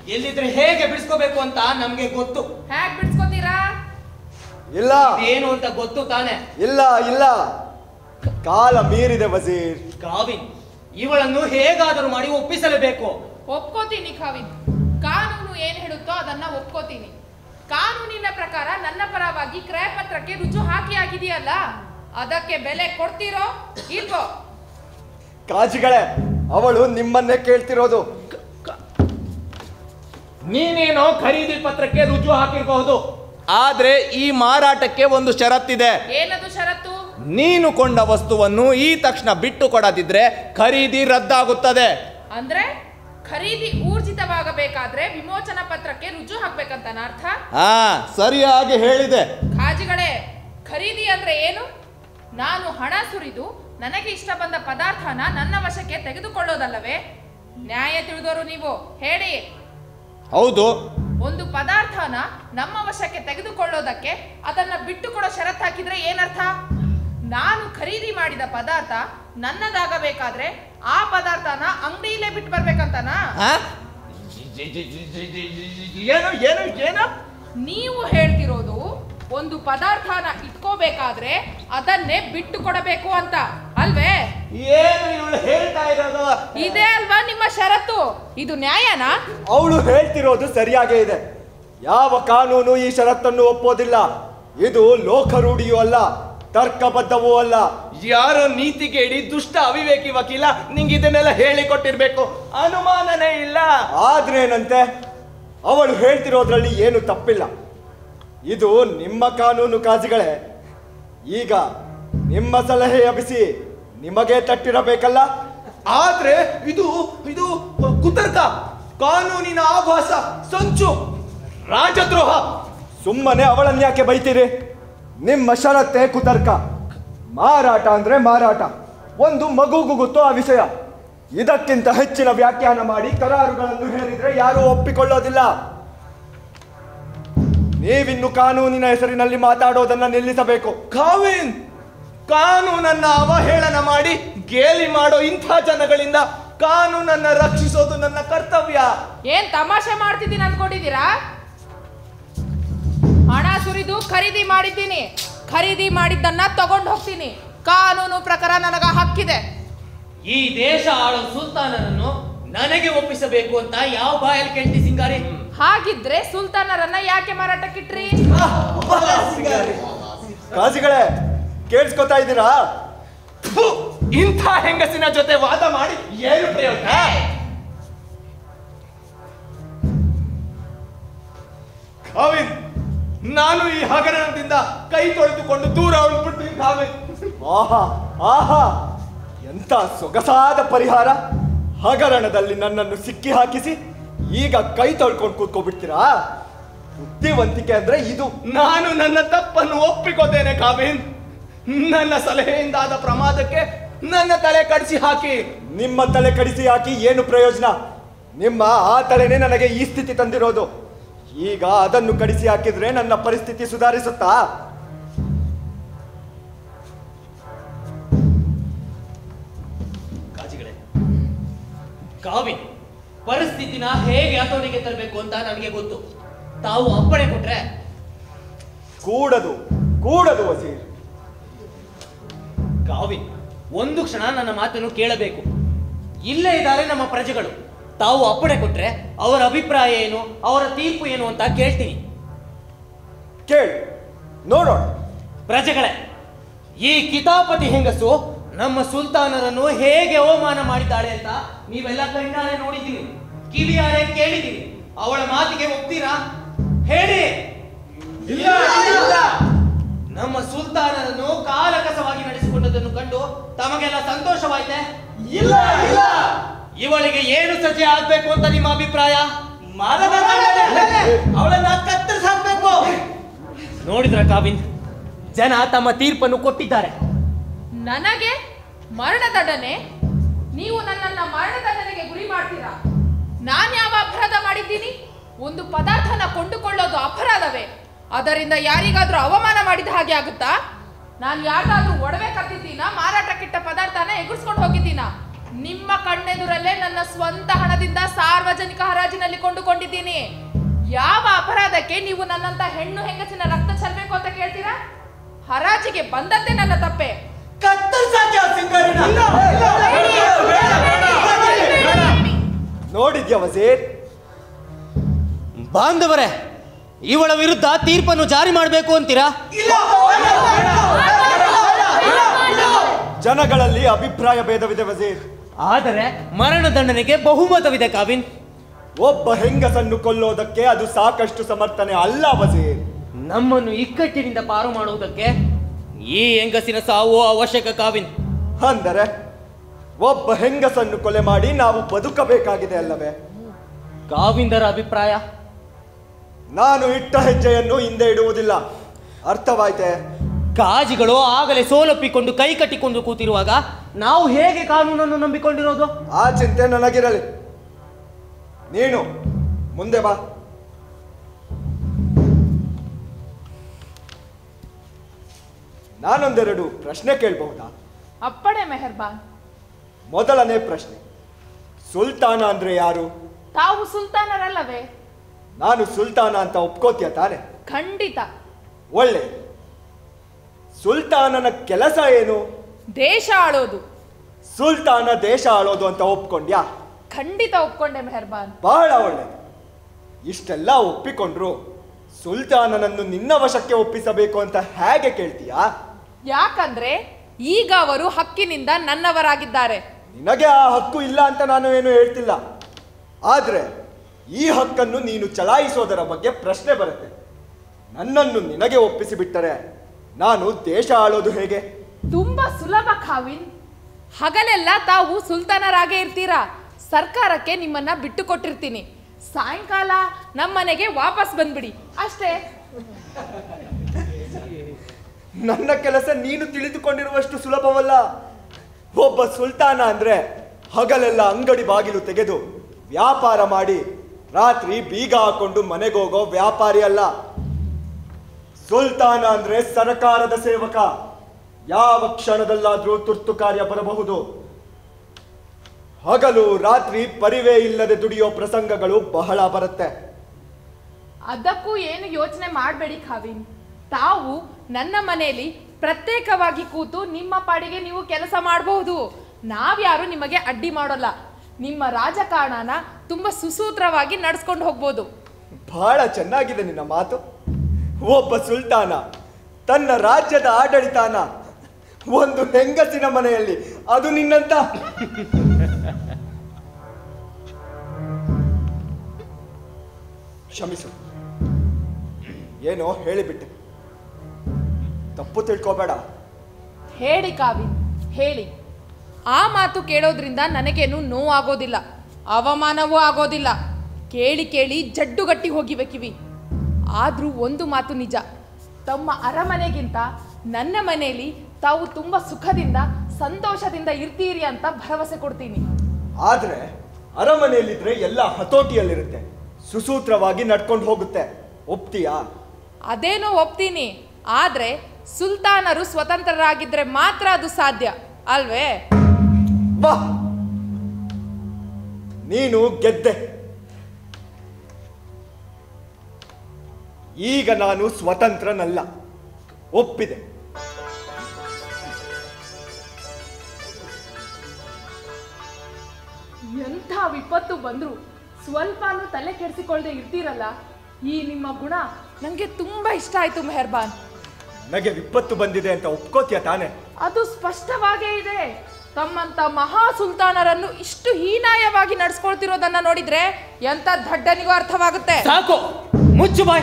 ಎಲ್ಲಿದ್ರೆ ಹೇಗೆ ಬಿಡಿಸ್ಕೋಬೇಕು ಅಂತ ನಮ್ಗೆ ಗೊತ್ತು. ಹೇಗ್ ಬಿಡ್ಸ್ಕೊತೀರಾ? ಇಲ್ಲ. ಏನು ಅಂತ ಗೊತ್ತು ತಾನೆ. ಇಲ್ಲ ಇಲ್ಲ. ಕಾಲ ಮೀರಿದೆ ವಜೀರ್. ಕಾವಿನ್ ಇವಳನ್ನು ಹೇಗಾದರೂ ಮಾಡಿ ಒಪ್ಪಿಸಲೇಬೇಕು. ಒಪ್ಕೋತೀನಿ ಕಾವಿನ್. ಕಾನೂನು ಏನ್ ಹೇಳುತ್ತೋ ಅದನ್ನ ಒಪ್ಕೋತೀನಿ. ಕಾನೂನಿನ ಪ್ರಕಾರ ನನ್ನ ಪರವಾಗಿ ಕ್ರಯ ಪತ್ರಕ್ಕೆ ರುಜು ಹಾಕಿ ಆಗಿದೆಯಲ್ಲ ಅದಕ್ಕೆ ಬೆಲೆ ಕೊಡ್ತೀರೋ ಇಲ್ವೋ? ಕಾಜಿಗಳೇ ಅವಳು ನಿಮ್ಮನ್ನೇ ಕೇಳ್ತಿರೋದು. ನೀನೇನೋ ಖರೀದಿ ಪತ್ರಕ್ಕೆ ರುಜು ಹಾಕಿರಬಹುದು. ಆದ್ರೆ ಈ ಮಾರಾಟಕ್ಕೆ ಒಂದು ಷರತ್ತಿದೆ. ಏನದು ಷರತ್ತು? ನೀನು ಕೊಂಡ ವಸ್ತುವನ್ನು ಈ ತಕ್ಷಣ ಬಿಟ್ಟು ಕೊಡದಿದ್ರೆ ಖರೀದಿ ರದ್ದಾಗುತ್ತದೆ. ಅಂದ್ರೆ ಖರೀದಿ ಊರ್ಜಿತವಾಗಬೇಕಾದ್ರೆ ವಿಮೋಚನಾ ಪತ್ರಕ್ಕೆ ರುಜು ಹಾಕ್ಬೇಕಂತ ಅರ್ಥ? ಹಾ ಸರಿಯಾಗಿ ಹೇಳಿದೆ. ಖಾಜಿಗಳೇ ಖರೀದಿ ಅಂದ್ರೆ ಏನು? ನಾನು ಹಣ ಸುರಿದು ನನಗೆ ಇಷ್ಟ ಬಂದ ಪದಾರ್ಥನ ನನ್ನ ವಶಕ್ಕೆ ತೆಗೆದುಕೊಳ್ಳೋದಲ್ಲವೇ? ನ್ಯಾಯ ತಿಳಿದವರು ನೀವು ಹೇಳಿ. ಹೌದು. ಒಂದು ಪದಾರ್ಥನ ನಮ್ಮ ವಶಕ್ಕೆ ತೆಗೆದುಕೊಳ್ಳೋದಕ್ಕೆ ಅದನ್ನ ಬಿಟ್ಟು ಕೊಡೋ ಷರತ್ ಹಾಕಿದ್ರೆ ಏನರ್ಥ? ನಾನು ಖರೀದಿ ಮಾಡಿದ ಪದಾರ್ಥ ನನ್ನದಾಗಬೇಕಾದ್ರೆ ಆ ಪದಾರ್ಥನ ಅಂಗಡಿಯಲ್ಲೇ ಬಿಟ್ಟು ಬರ್ಬೇಕಂತನಾ? ಆ? ಏನು ಏನು ಏನು? ನೀವು ಹೇಳ್ತಿರೋದು ಒಂದು ಪದಾರ್ಥನ ಇಟ್ಕೋಬೇಕಾದ್ರೆ ಅದನ್ನೇ ಬಿಟ್ಟು ಕೊಡಬೇಕು ಅಂತ ಅಲ್ವೇ? ಏನು ಇವಳು ಹೇಳ್ತಾ ಇರೋದು? ಇದೇ ಅಲ್ವಾ ನಿಮ್ಮ ಷರತ್ತು? ಇದು ನ್ಯಾಯನಾ? ಅವಳು ಹೇಳ್ತಿರೋದು ಸರಿಯಾಗೇ ಇದೆ. ಯಾವ ಕಾನೂನು ಈ ಷರತ್ತನ್ನು ಒಪ್ಪೋದಿಲ್ಲ. ಇದು ಲೋಕರೂಢಿಯೂ ಅಲ್ಲ ತರ್ಕಬದ್ಧವೂ ಅಲ್ಲ. ಯಾರೋ ನೀತಿಗೇಡಿ ದುಷ್ಟ ಅವಿವೇಕಿ ವಕೀಲ ನಿಂಗೆ ಇದನ್ನೆಲ್ಲ ಹೇಳಿಕೊಟ್ಟಿರ್ಬೇಕು. ಅನುಮಾನನೇ ಇಲ್ಲ. ಆದ್ರೇನಂತೆ ಅವಳು ಹೇಳ್ತಿರೋದ್ರಲ್ಲಿ ಏನು ತಪ್ಪಿಲ್ಲ. ಇದು ನಿಮ್ಮ ಕಾನೂನು ಕಾಜಿಗಳೇ. ಈಗ ನಿಮ್ಮ ಸಲಹೆ ಎಬ್ಬಿಸಿ ನಿಮಗೆ ತಟ್ಟಿರಬೇಕಲ್ಲ? ಆದ್ರೆ ಇದು ಇದು ಕುತರ್ಕ ಕಾನೂನಿನ ಆಭಾಸ ಸಂಚು ರಾಜದ್ರೋಹ. ಸುಮ್ಮನೆ ಅವಳನ್ಯಾಕೆ ಬೈತೀರಿ? ನಿಮ್ಮ ಷರತ್ತೆ ಕುತರ್ಕ. ಮಾರಾಟ ಅಂದ್ರೆ ಮಾರಾಟ. ಒಂದು ಮಗುಗೂ ಗೊತ್ತು ಆ ವಿಷಯ. ಇದಕ್ಕಿಂತ ಹೆಚ್ಚಿನ ವ್ಯಾಖ್ಯಾನ ಮಾಡಿ ಕರಾರುಗಳನ್ನು ಹೇಳಿದ್ರೆ ಯಾರೂ ಒಪ್ಪಿಕೊಳ್ಳೋದಿಲ್ಲ. ನೀವಿನ್ನು ಕಾನೂನಿನ ಹೆಸರಿನಲ್ಲಿ ಮಾತಾಡೋದನ್ನ ನಿಲ್ಲಿಸಬೇಕು. ಕಾವಿನ್? ಕಾನೂನನ್ನ ಅವಹೇಳನ ಮಾಡಿ ಗೇಲಿ ಮಾಡೋ ಇಂಥ ಜನಗಳಿಂದ ಕಾನೂನನ್ನ ರಕ್ಷಿಸೋದು ನನ್ನ ಕರ್ತವ್ಯ. ಏನ್ ತಮಾಷೆ ಮಾಡ್ತಿದ್ದೀನಿ ಅನ್ಕೊಂಡಿದ್ದೀರಾ? ಹಣ ಸುರಿದು ಖರೀದಿ ಮಾಡಿದ್ದೀನಿ. ಖರೀದಿ ಮಾಡಿದ್ದನ್ನ ತಗೊಂಡು ಹೋಗ್ತೀನಿ. ಕಾನೂನು ಪ್ರಕಾರ ನನಗ ಹಕ್ಕಿದೆ. ಈ ದೇಶ ಆಳೋ ಸುಲ್ತಾನನನ್ನು ನನಗೆ ಒಪ್ಪಿಸಬೇಕು ಅಂತ ಯಾವ ಬಾಯಲ್ಲಿ ಕೇಳ್ತಿ ಸಿಂಗಾರಿ? ಹಾಗಿದ್ರೆ ಸುಲ್ತಾನರನ್ನ ಯಾಕೆ ಮಾರಾಟಕ್ಕಿಟ್ರಿ? ಕಾಜಿಗಳೇ ಕೇಳಿಸ್ಕೊತಾ ಇದ್ದೀರಾ? ಇಂಥ ಹೆಂಗಸಿನ ಜೊತೆ ವಾದ ಮಾಡಿ ಏನು ಪ್ರಯೋಜನ? ಕಾವಿನ್ ನಾನು ಈ ಹಗರಣದಿಂದ ಕೈ ತೊಳೆದುಕೊಂಡು ದೂರ ಉಳ್ಬಿಡ್ತೀನಿ ಕಾವಿನ್ ಆಹಾ ಆಹಾ ಎಂತ ಸೊಗಸಾದ ಪರಿಹಾರ. ಹಗರಣದಲ್ಲಿ ನನ್ನನ್ನು ಸಿಕ್ಕಿ ಹಾಕಿಸಿ ಈಗ ಕೈ ತೊಳ್ಕೊಂಡು ಕೂತ್ಕೊಬಿಡ್ತೀರಾ? ಬುದ್ಧಿವಂತಿಕೆ ಅಂದ್ರೆ ಇದು. ನಾನು ನನ್ನ ತಪ್ಪನ್ನು ಒಪ್ಪಿಕೋತೇನೆ ಕಾವಿನ್. ನನ್ನ ಸಲಹೆಯಿಂದಾದ ಪ್ರಮಾದಕ್ಕೆ ನನ್ನ ತಲೆ ಕಡಿಸಿ ಹಾಕಿ. ನಿಮ್ಮ ತಲೆ ಕಡಿಸಿ ಹಾಕಿ ಏನು ಪ್ರಯೋಜನ? ನಿಮ್ಮ ಆ ತಲೆನೇ ನನಗೆ ಈ ಸ್ಥಿತಿ ತಂದಿರೋದು. ಈಗ ಅದನ್ನು ಕಡಿಸಿ ಹಾಕಿದ್ರೆ ನನ್ನ ಪರಿಸ್ಥಿತಿ ಸುಧಾರಿಸುತ್ತಾ? ಕಾಜಿಗಳೇ ಕಾವಿನ್ ಪರಿಸ್ಥಿತಿನ ಹೇಗೆ ಹತೋಟಿಗೆ ತರಬೇಕು ಅಂತ ನನಗೆ ಗೊತ್ತು. ತಾವು ಅಪ್ಪಣೆ ಕೊಟ್ರೆ. ಕೂಡದು ಕೂಡದು ವಸೀರ್. ಕಾವಿನ್ ಒಂದು ಕ್ಷಣ ನನ್ನ ಮಾತನ್ನು ಕೇಳಬೇಕು. ಇಲ್ಲೇ ಇದ್ದಾರೆ ನಮ್ಮ ಪ್ರಜೆಗಳು. ತಾವು ಅಪ್ಪಣೆ ಕೊಟ್ರೆ ಅವರ ಅಭಿಪ್ರಾಯ ಏನು ಅವರ ತೀರ್ಪು ಏನು ಅಂತ ಕೇಳ್ತೀನಿ. ಕೇಳಿ ನೋಡೋಣ. ಪ್ರಜೆಗಳೇ ಈ ಕಿತಾಪತಿ ಹೆಂಗಸು ನಮ್ಮ ಸುಲ್ತಾನರನ್ನು ಹೇಗೆ ಅವಮಾನ ಮಾಡಿದ್ದಾಳೆ ಅಂತ ನೀವೆಲ್ಲ ಕಣ್ಣಾರೆ ನೋಡಿದ್ದೀರಿ ಕಿವಿಯಾರೆ ಕೇಳಿದ್ದೀರಿ. ಅವಳ ಮಾತಿಗೆ ಒಪ್ತೀರಾ? ಹೇಳಿ. ನಮ್ಮ ಸುಲ್ತಾನನನ್ನು ಕಾಲಕಸವಾಗಿ ನಡೆಸಿಕೊಂಡದನ್ನು ಕಂಡು ತಮಗೆಲ್ಲ ಸಂತೋಷವಾಯ್ತೆ? ಇಲ್ಲ ಇಲ್ಲ. ಇವಳಿಗೆ ಏನು ಸಜೆ ಆಗ್ಬೇಕು ಅಂತ ನಿಮ್ಮ ಅಭಿಪ್ರಾಯ? ಅವಳನ್ನ ಕತ್ತರಿಸಾಕ್ಬೇಕು ನೋಡಿದ್ರ ಕಾವಿಂದ್ ಜನ ತಮ್ಮ ತೀರ್ಪನ್ನು ಕೊಟ್ಟಿದ್ದಾರೆ. ನನಗೆ ಮರಣದಂಡನೆ? ನೀವು ನನ್ನನ್ನ ಮರಣದಂಡನೆಗೆ ಗುರಿ ಮಾಡ್ತೀರಾ? ನಾನು ಯಾವ ಅಪರಾಧ ಮಾಡಿದ್ದೀನಿ? ಒಂದು ಪದಾರ್ಥನ ಕೊಂಡುಕೊಳ್ಳೋದು ಅಪರಾಧವೇ. ಅದರಿಂದ ಯಾರಿಗಾದ್ರೂ ಅವಮಾನ ಮಾಡಿದ ಹಾಗೆ ಆಗುತ್ತಾ? ನಾನು ಯಾರಿಗಾದ್ರೂ ಒಡವೆ ಕದ್ದಿದ್ದೀನ ಮಾರಾಟಕ್ಕಿಟ್ಟ ಪದಾರ್ಥನ ಎಗುರ್ಸ್ಕೊಂಡು ಹೋಗಿದ್ದೀನ? ನಿಮ್ಮ ಕಣ್ಣೆದುರಲ್ಲೇ ನನ್ನ ಸ್ವಂತ ಹಣದಿಂದ ಸಾರ್ವಜನಿಕ ಹರಾಜಿನಲ್ಲಿ ಕೊಂಡುಕೊಂಡಿದ್ದೀನಿ. ಯಾವ ಅಪರಾಧಕ್ಕೆ ನೀವು ನನ್ನಂತ ಹೆಣ್ಣು ಹೆಂಗಸಿನ ರಕ್ತ ಚೆಲ್ಬೇಕು ಅಂತ ಕೇಳ್ತೀರಾ? ಹರಾಜಿಗೆ ಬಂದದ್ದೇ ನನ್ನ ತಪ್ಪೆ. ನೋಡಿದ್ಯಾ ವಸೀರ್ ಬಾಂಧವರೇ ಇವಳ ವಿರುದ್ಧ ತೀರ್ಪನ್ನು ಜಾರಿ ಮಾಡಬೇಕು ಅಂತೀರಾ ಜನಗಳಲ್ಲಿ ಅಭಿಪ್ರಾಯ ಭೇದವಿದೆ ವಜೀರ್ ಆದರೆ ಮರಣದಂಡನೆಗೆ ಬಹುಮತವಿದೆ ಕಾವಿನ್ ಒಬ್ಬ ಹೆಂಗಸನ್ನು ಕೊಲ್ಲೋದಕ್ಕೆ ಅದು ಸಾಕಷ್ಟು ಸಮರ್ಥನೆ ಅಲ್ಲ ವಜೀರ್ ನಮ್ಮನ್ನು ಇಕ್ಕಟ್ಟಿನಿಂದ ಪಾರು ಮಾಡುವುದಕ್ಕೆ ಈ ಹೆಂಗಸಿನ ಸಾವು ಅವಶ್ಯಕ ಕಾವಿನ್. ಅಂದರೆ ಒಬ್ಬ ಹೆಂಗಸನ್ನು ಕೊಲೆ ಮಾಡಿ ನಾವು ಬದುಕಬೇಕಾಗಿದೆ ಅಲ್ಲವೇ? ಕಾವಿಂದರ ಅಭಿಪ್ರಾಯ? ನಾನು ಇಟ್ಟ ಹೆಜ್ಜೆಯನ್ನು ಹಿಂದೆ ಇಡುವುದಿಲ್ಲ. ಅರ್ಥವಾಯ್ತೆ? ಕಾಜಿಗಳು ಆಗಲೇ ಸೋಲೊಪ್ಪಿಕೊಂಡು ಕೈ ಕಟ್ಟಿಕೊಂಡು ಕೂತಿರುವಾಗ ನಾವು ಹೇಗೆ ಕಾನೂನನ್ನು ನಂಬಿಕೊಂಡಿರೋದು? ಆ ಚಿಂತೆ ನನಗಿರಲಿ. ನೀನು ಮುಂದೆ ಬಾ. ನಾನೊಂದೆರಡು ಪ್ರಶ್ನೆ ಕೇಳಬಹುದಾ? ಅಪ್ಪಣೆ ಮೆಹರ್ಬಾನ್. ಮೊದಲನೇ ಪ್ರಶ್ನೆ ಸುಲ್ತಾನ ಅಂದ್ರೆ ಯಾರು? ತಾವು ಸುಲ್ತಾನರಲ್ಲವೇ? ನಾನು ಸುಲ್ತಾನ ಅಂತ ಒಪ್ಕೋತೀಯ ತಾನೆ? ಖಂಡಿತ. ಒಳ್ಳೆ. ಸುಲ್ತಾನನ ಕೆಲಸ ಏನು? ದೇಶ ಆಳೋದು. ಸುಲ್ತಾನ ದೇಶ ಆಳೋದು ಅಂತ ಒಪ್ಕೊಂಡ್ಯಾ? ಖಂಡಿತ ಒಪ್ಕೊಂಡೆ ಮೆಹರ್ಬಾನ್. ಬಹಳ ಒಳ್ಳೆಯದು ಇಷ್ಟೆಲ್ಲ ಒಪ್ಪಿಕೊಂಡ್ರು ಸುಲ್ತಾನನನ್ನು ನಿನ್ನ ವಶಕ್ಕೆ ಒಪ್ಪಿಸಬೇಕು ಅಂತ ಹೇಗೆ ಕೇಳ್ತೀಯಾ? ಯಾಕಂದ್ರೆ ಈಗ ಅವರು ಹಕ್ಕಿನಿಂದ ನನ್ನವರಾಗಿದ್ದಾರೆ. ನಿನಗೆ ಆ ಹಕ್ಕು ಇಲ್ಲ ಅಂತ ನಾನು ಏನು ಹೇಳ್ತಿಲ್ಲ. ಆದ್ರೆ ಈ ಹಕ್ಕನ್ನು ನೀನು ಚಲಾಯಿಸೋದರ ಬಗ್ಗೆ ಪ್ರಶ್ನೆ ಬರುತ್ತೆ. ನನ್ನನ್ನು ನಿನಗೆ ಒಪ್ಪಿಸಿ ಬಿಟ್ಟರೆ ನಾನು ದೇಶ ಆಳೋದು ಹೇಗೆ? ತುಂಬಾ ಸುಲಭ ಖಾವಿನ್. ಹಗಲೆಲ್ಲ ತಾವು ಸುಲ್ತಾನರಾಗೇ ಇರ್ತೀರಾ? ಸರ್ಕಾರಕ್ಕೆ ನಿಮ್ಮನ್ನ ಬಿಟ್ಟು ಕೊಟ್ಟಿರ್ತೀನಿ ಸಾಯಂಕಾಲ ನಮ್ಮನೆಗೆ ವಾಪಸ್ ಬಂದ್ಬಿಡಿ. ಅಷ್ಟೇ. ನನ್ನ ಕೆಲಸ ನೀನು ತಿಳಿದುಕೊಂಡಿರುವಷ್ಟು ಸುಲಭವಲ್ಲ. ಒಬ್ಬ ಸುಲ್ತಾನ ಅಂದ್ರೆ ಹಗಲೆಲ್ಲ ಅಂಗಡಿ ಬಾಗಿಲು ತೆಗೆದು ವ್ಯಾಪಾರ ಮಾಡಿ ರಾತ್ರಿ ಬೀಗ ಹಾಕೊಂಡು ಮನೆಗೋಗೋ ವ್ಯಾಪಾರಿ ಅಲ್ಲ. ಸುಲ್ತಾನ ಅಂದ್ರೆ ಸರಕಾರದ ಸೇವಕ. ಯಾವ ಕ್ಷಣದಲ್ಲಾದರೂ ತುರ್ತು ಕಾರ್ಯ ಬರಬಹುದು. ಹಗಲು ರಾತ್ರಿ ಪರಿವೇ ಇಲ್ಲದೆ ದುಡಿಯೋ ಪ್ರಸಂಗಗಳು ಬಹಳ ಬರುತ್ತೆ. ಅದಕ್ಕೂ ಏನು ಯೋಚನೆ ಮಾಡಬೇಡಿ ಖಾವಿನ್. ತಾವು ನನ್ನ ಮನೆಯಲ್ಲಿ ಪ್ರತ್ಯೇಕವಾಗಿ ಕೂತು ನಿಮ್ಮ ಪಾಡಿಗೆ ನೀವು ಕೆಲಸ ಮಾಡಬಹುದು. ನಾವ್ಯಾರು ನಿಮಗೆ ಅಡ್ಡಿ ಮಾಡೋಲ್ಲ. ನಿಮ್ಮ ರಾಜಕಾರಣನ ತುಂಬಾ ಸುಸೂತ್ರವಾಗಿ ನಡೆಸ್ಕೊಂಡು ಹೋಗ್ಬೋದು. ಬಹಳ ಚೆನ್ನಾಗಿದೆ ನಿನ್ನ ಮಾತು. ಒಬ್ಬ ಸುಲ್ತಾನ, ತನ್ನ ರಾಜ್ಯದ ಆಡಳಿತಾನ ಒಂದು ಹೆಂಗಸಿನ ಮನೆಯಲ್ಲಿ. ಅದು ನಿನ್ನಂತ. ಕ್ಷಮಿಸು. ಏನೋ ಹೇಳಿಬಿಟ್ಟೆ. ತಪ್ಪು ತಿಳ್ಕೋಬೇಡ. ಹೇಳಿ ಕಾವಿ ಹೇಳಿ. ಆ ಮಾತು ಕೇಳೋದ್ರಿಂದ ನನಗೇನು ನೋವಾಗೋದಿಲ್ಲ ಅವಮಾನವೂ ಆಗೋದಿಲ್ಲ. ಕೇಳಿ ಕೇಳಿ ಜಡ್ಡುಗಟ್ಟಿ ಹೋಗಿವೆ ಕಿವಿ ಆದರೂ ಒಂದು ಮಾತು ನಿಜ ತಮ್ಮ ಅರಮನೆಗಿಂತ ನನ್ನ ಮನೆಯಲ್ಲಿ ತಾವು ತುಂಬ ಸುಖದಿಂದ ಸಂತೋಷದಿಂದ ಇರ್ತೀರಿ ಅಂತ ಭರವಸೆ ಕೊಡ್ತೀನಿ. ಆದ್ರೆ ಅರಮನೆಯಲ್ಲಿದ್ರೆ ಎಲ್ಲ ಹತೋಟಿಯಲ್ಲಿರುತ್ತೆ ಸುಸೂತ್ರವಾಗಿ ನಡ್ಕೊಂಡು ಹೋಗುತ್ತೆ. ಒಪ್ತೀಯಾ? ಅದೇನೋ ಒಪ್ತೀನಿ ಆದ್ರೆ ಸುಲ್ತಾನರು ಸ್ವತಂತ್ರರಾಗಿದ್ರೆ ಮಾತ್ರ ಅದು ಸಾಧ್ಯ ಅಲ್ವೇ? ಬಾ ನೀನು ಗೆದ್ದೆ. ಈಗ ನಾನು ಸ್ವತಂತ್ರನಲ್ಲ ಒಪ್ಪಿದೆ. ಎಂಥ ವಿಪತ್ತು ಬಂದ್ರು ಸ್ವಲ್ಪನೂ ತಲೆ ಕೆಡಿಸಿಕೊಳ್ಳದೆ ಇರ್ತೀರಲ್ಲ? ಈ ನಿಮ್ಮ ಗುಣ ನನಗೆ ತುಂಬಾ ಇಷ್ಟ ಆಯ್ತು ಮೆಹರ್ಬಾನ್. ನನಗೆ ವಿಪತ್ತು ಬಂದಿದೆ ಅಂತ ಒಪ್ಕೋತೀಯ ತಾನೆ? ಅದು ಸ್ಪಷ್ಟವಾಗೇ ಇದೆ. ತಮ್ಮಂತ ಮಹಾ ಸುಲ್ತಾನರನ್ನು ಇಷ್ಟು ಹೀನಾಯವಾಗಿ ನಡ್ಸ್ಕೊಳ್ತಿರೋದನ್ನ ನೋಡಿದ್ರೆ ಎಂತ ದಡ್ಡನಿಗೂ ಅರ್ಥವಾಗುತ್ತೆ? ಸಾಕು. ಮುಚ್ಚು ಬಾಯ್.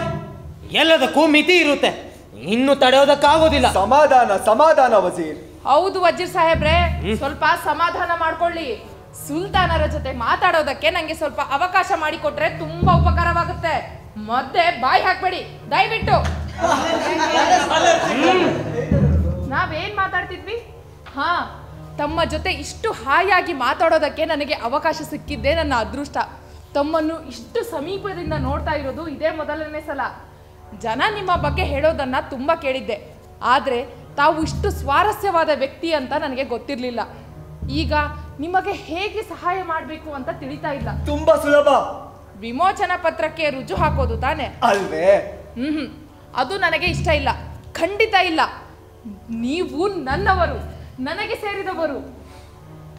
ಎಲ್ಲದಕ್ಕೂ ಮಿತಿ ಇರುತ್ತೆ. ಇನ್ನು ತಡೆಯೋದಕ್ಕಾಗೋದಿಲ್ಲ. ಸಮಾಧಾನ ಸಮಾಧಾನ ವಜೀರ್. ಹೌದು ವಜೀರ್ ಸಾಹೇಬ್ರೆ. ಸ್ವಲ್ಪ ಸಮಾಧಾನ ಮಾಡ್ಕೊಳ್ಳಿ. ಸುಲ್ತಾನರ ಜೊತೆ ಮಾತಾಡೋದಕ್ಕೆ ನಂಗೆ ಸ್ವಲ್ಪ ಅವಕಾಶ ಮಾಡಿಕೊಟ್ರೆ ತುಂಬಾ ಉಪಕಾರವಾಗುತ್ತೆ. ಮತ್ತೆ ಬಾಯ್ ಹಾಕ್ಬೇಡಿ. ದಯವಿಟ್ಟು. ನಾವೇನ್ ಮಾತಾಡ್ತಿದ್ವಿ? ಹಾ ತಮ್ಮ ಜೊತೆ ಇಷ್ಟು ಹಾಯಾಗಿ ಮಾತಾಡೋದಕ್ಕೆ ನನಗೆ ಅವಕಾಶ ಸಿಕ್ಕಿದ್ದೇ ನನ್ನ ಅದೃಷ್ಟ. ತಮ್ಮನ್ನು ಇಷ್ಟು ಸಮೀಪದಿಂದ ನೋಡ್ತಾ ಇರೋದು ಇದೇ ಮೊದಲನೇ ಸಲ. ಜನ ನಿಮ್ಮ ಬಗ್ಗೆ ಹೇಳೋದನ್ನ ತುಂಬಾ ಕೇಳಿದ್ದೆ. ಆದ್ರೆ ತಾವು ಇಷ್ಟು ಸ್ವಾರಸ್ಯವಾದ ವ್ಯಕ್ತಿ ಅಂತ ನನಗೆ ಗೊತ್ತಿರಲಿಲ್ಲ. ಈಗ ನಿಮಗೆ ಹೇಗೆ ಸಹಾಯ ಮಾಡಬೇಕು ಅಂತ ತಿಳಿತಾ ಇಲ್ಲ. ತುಂಬಾ ಸುಲಭ. ವಿಮೋಚನಾ ಪತ್ರಕ್ಕೆ ರುಜು ಹಾಕೋದು ತಾನೆ? ಅಲ್ವೇ? ಹ್ಮ್ ಹ್ಮ್. ಅದು ನನಗೆ ಇಷ್ಟ ಇಲ್ಲ. ಖಂಡಿತ ಇಲ್ಲ. ನೀವು ನನ್ನವರು ನನಗೆ ಸೇರಿದವರು.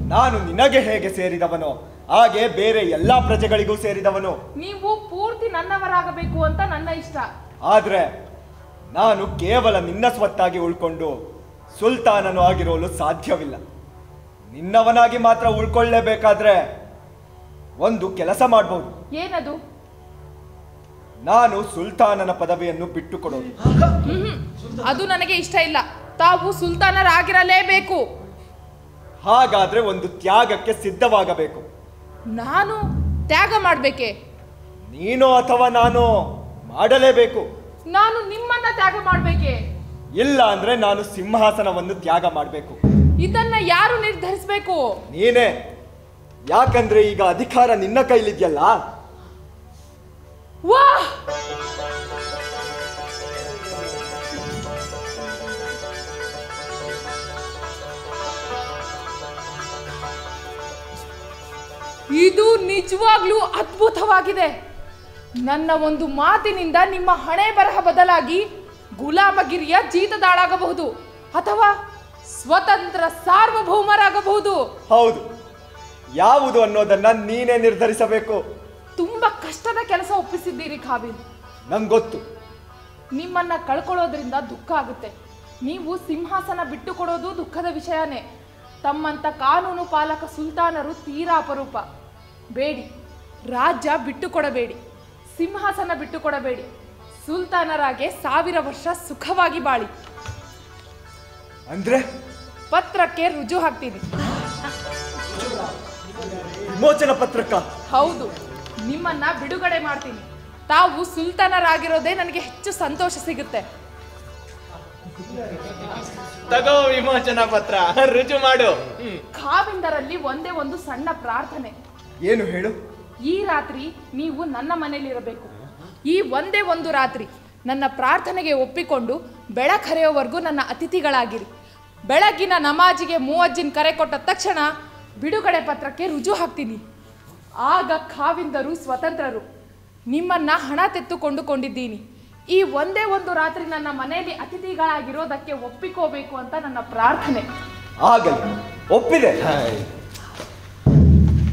ನಾನು ನಿನಗೆ ಹೇಗೆ ಸೇರಿದವನೋ ಹಾಗೆ ಬೇರೆ ಎಲ್ಲಾ ಪ್ರಜೆಗಳಿಗೂ ಸೇರಿದವನು. ನೀವು ಪೂರ್ತಿ ನನ್ನವರಾಗಬೇಕು ಅಂತ ನನ್ನ ಇಷ್ಟ. ಆದ್ರೆ ನಾನು ಕೇವಲ ನಿನ್ನ ಸ್ವತ್ತಾಗಿ ಉಳ್ಕೊಂಡು ಸುಲ್ತಾನನು ಆಗಿರೋಲು ಸಾಧ್ಯವಿಲ್ಲ. ನಿನ್ನವನಾಗಿ ಮಾತ್ರ ಉಳ್ಕೊಳ್ಳೇಬೇಕಾದ್ರೆ ಒಂದು ಕೆಲಸ ಮಾಡಬಹುದು ಏನದು? ನಾನು ಸುಲ್ತಾನನ ಪದವಿಯನ್ನು ಬಿಟ್ಟುಕೊಡೋದು. ಅದು ನನಗೆ ಇಷ್ಟ ಇಲ್ಲ. ತಾವು ಸುಲ್ತಾನರಾಗಿರಲೇಬೇಕು. ಹಾಗಾದ್ರೆ ಒಂದು ತ್ಯಾಗಕ್ಕೆ ಸಿದ್ಧವಾಗಬೇಕು. ನಾನು ತ್ಯಾಗ ಮಾಡಬೇಕೆ? ನೀನು ಅಥವಾ ನಾನು ಮಾಡಲೇಬೇಕು. ನಾನು ನಿಮ್ಮನ್ನ ತ್ಯಾಗ ಮಾಡಬೇಕೆ? ಇಲ್ಲ ಅಂದ್ರೆ ನಾನು ಸಿಂಹಾಸನವನ್ನು ತ್ಯಾಗ ಮಾಡಬೇಕು. ಇದನ್ನ ಯಾರು ನಿರ್ಧರಿಸಬೇಕು? ನೀನೇ. ಯಾಕಂದ್ರೆ ಈಗ ಅಧಿಕಾರ ನಿನ್ನ ಕೈಲಿದ್ಯಲ್ಲ? ವಾ ಇದು ನಿಜವಾಗ್ಲೂ ಅದ್ಭುತವಾಗಿದೆ. ನನ್ನ ಒಂದು ಮಾತಿನಿಂದ ನಿಮ್ಮ ಹಣೆ ಬರಹ ಬದಲಾಗಿ ಗುಲಾಮಗಿರಿಯ ಜೀತದಾಳಾಗಬಹುದು ಅಥವಾ ಸ್ವತಂತ್ರ ಸಾರ್ವಭೌಮರಾಗಬಹುದು. ಹೌದು. ಯಾವುದು ಅನ್ನೋದನ್ನ ನೀನೇ ನಿರ್ಧರಿಸಬೇಕು. ತುಂಬಾ ಕಷ್ಟದ ಕೆಲಸ ಒಪ್ಪಿಸಿದ್ದೀರಿ ಕಾಬಿಲ್. ನಂಗೆ ಗೊತ್ತು. ನಿಮ್ಮನ್ನ ಕಳ್ಕೊಳ್ಳೋದ್ರಿಂದ ದುಃಖ ಆಗುತ್ತೆ. ನೀವು ಸಿಂಹಾಸನ ಬಿಟ್ಟು ಕೊಡೋದು ದುಃಖದ ವಿಷಯನೇ. ತಮ್ಮಂತ ಕಾನೂನು ಪಾಲಕ ಸುಲ್ತಾನರು ತೀರಾ ಅಪರೂಪ. ಬೇಡಿ ರಾಜ್ಯ ಬಿಟ್ಟು ಕೊಡಬೇಡಿ ಸಿಂಹಾಸನ ಬಿಟ್ಟು ಕೊಡಬೇಡಿ ಸುಲ್ತಾನರಾಗೆ ಸಾವಿರ ವರ್ಷ ಸುಖವಾಗಿ ಬಾಳಿ. ಅಂದ್ರೆ? ಪತ್ರಕ್ಕೆ ರುಜು ಹಾಕ್ತೀನಿ. ವಿಮೋಚನ ಪತ್ರಕ್ಕ? ಹೌದು. ನಿಮ್ಮನ್ನ ಬಿಡುಗಡೆ ಮಾಡ್ತೀನಿ. ತಾವು ಸುಲ್ತಾನರಾಗಿರೋದೇ ನನಗೆ ಹೆಚ್ಚು ಸಂತೋಷ ಸಿಗುತ್ತೆ. ತಗೋ ವಿಮೋಚನಾ ಪತ್ರ ರುಜು ಮಾಡು. ಕಾವಿಂದರಲ್ಲಿ ಒಂದೇ ಒಂದು ಸಣ್ಣ ಪ್ರಾರ್ಥನೆ. ಏನು ಹೇಳು? ಈ ರಾತ್ರಿ ನೀವು ನನ್ನ ಮನೆಯಲ್ಲಿರಬೇಕು. ಈ ಒಂದೇ ಒಂದು ರಾತ್ರಿ ನನ್ನ ಪ್ರಾರ್ಥನೆಗೆ ಒಪ್ಪಿಕೊಂಡು ಬೆಳಕರೆಯೋವರೆಗೂ ನನ್ನ ಅತಿಥಿಗಳಾಗಿರಿ. ಬೆಳಗಿನ ನಮಾಜಿಗೆ ಮೂವಜ್ಜಿನ ಕರೆ ಕೊಟ್ಟ ತಕ್ಷಣ ಬಿಡುಗಡೆ ಪತ್ರಕ್ಕೆ ರುಜು ಹಾಕ್ತೀನಿ. ಆಗ ಕಾವಿಂದರು ಸ್ವತಂತ್ರರು ನಿಮ್ಮನ್ನ ಹಣ ತೆತ್ತುಕೊಂಡುಕೊಂಡಿದ್ದೀನಿ. ಈ ಒಂದೇ ಒಂದು ರಾತ್ರಿ ನನ್ನ ಮನೆಯಲ್ಲಿ ಅತಿಥಿಗಳಾಗಿರೋದಕ್ಕೆ ಒಪ್ಪಿಕೋಬೇಕು ಅಂತ ನನ್ನ ಪ್ರಾರ್ಥನೆ. ಆಗಲಿ ಒಪ್ಪಿದೆ.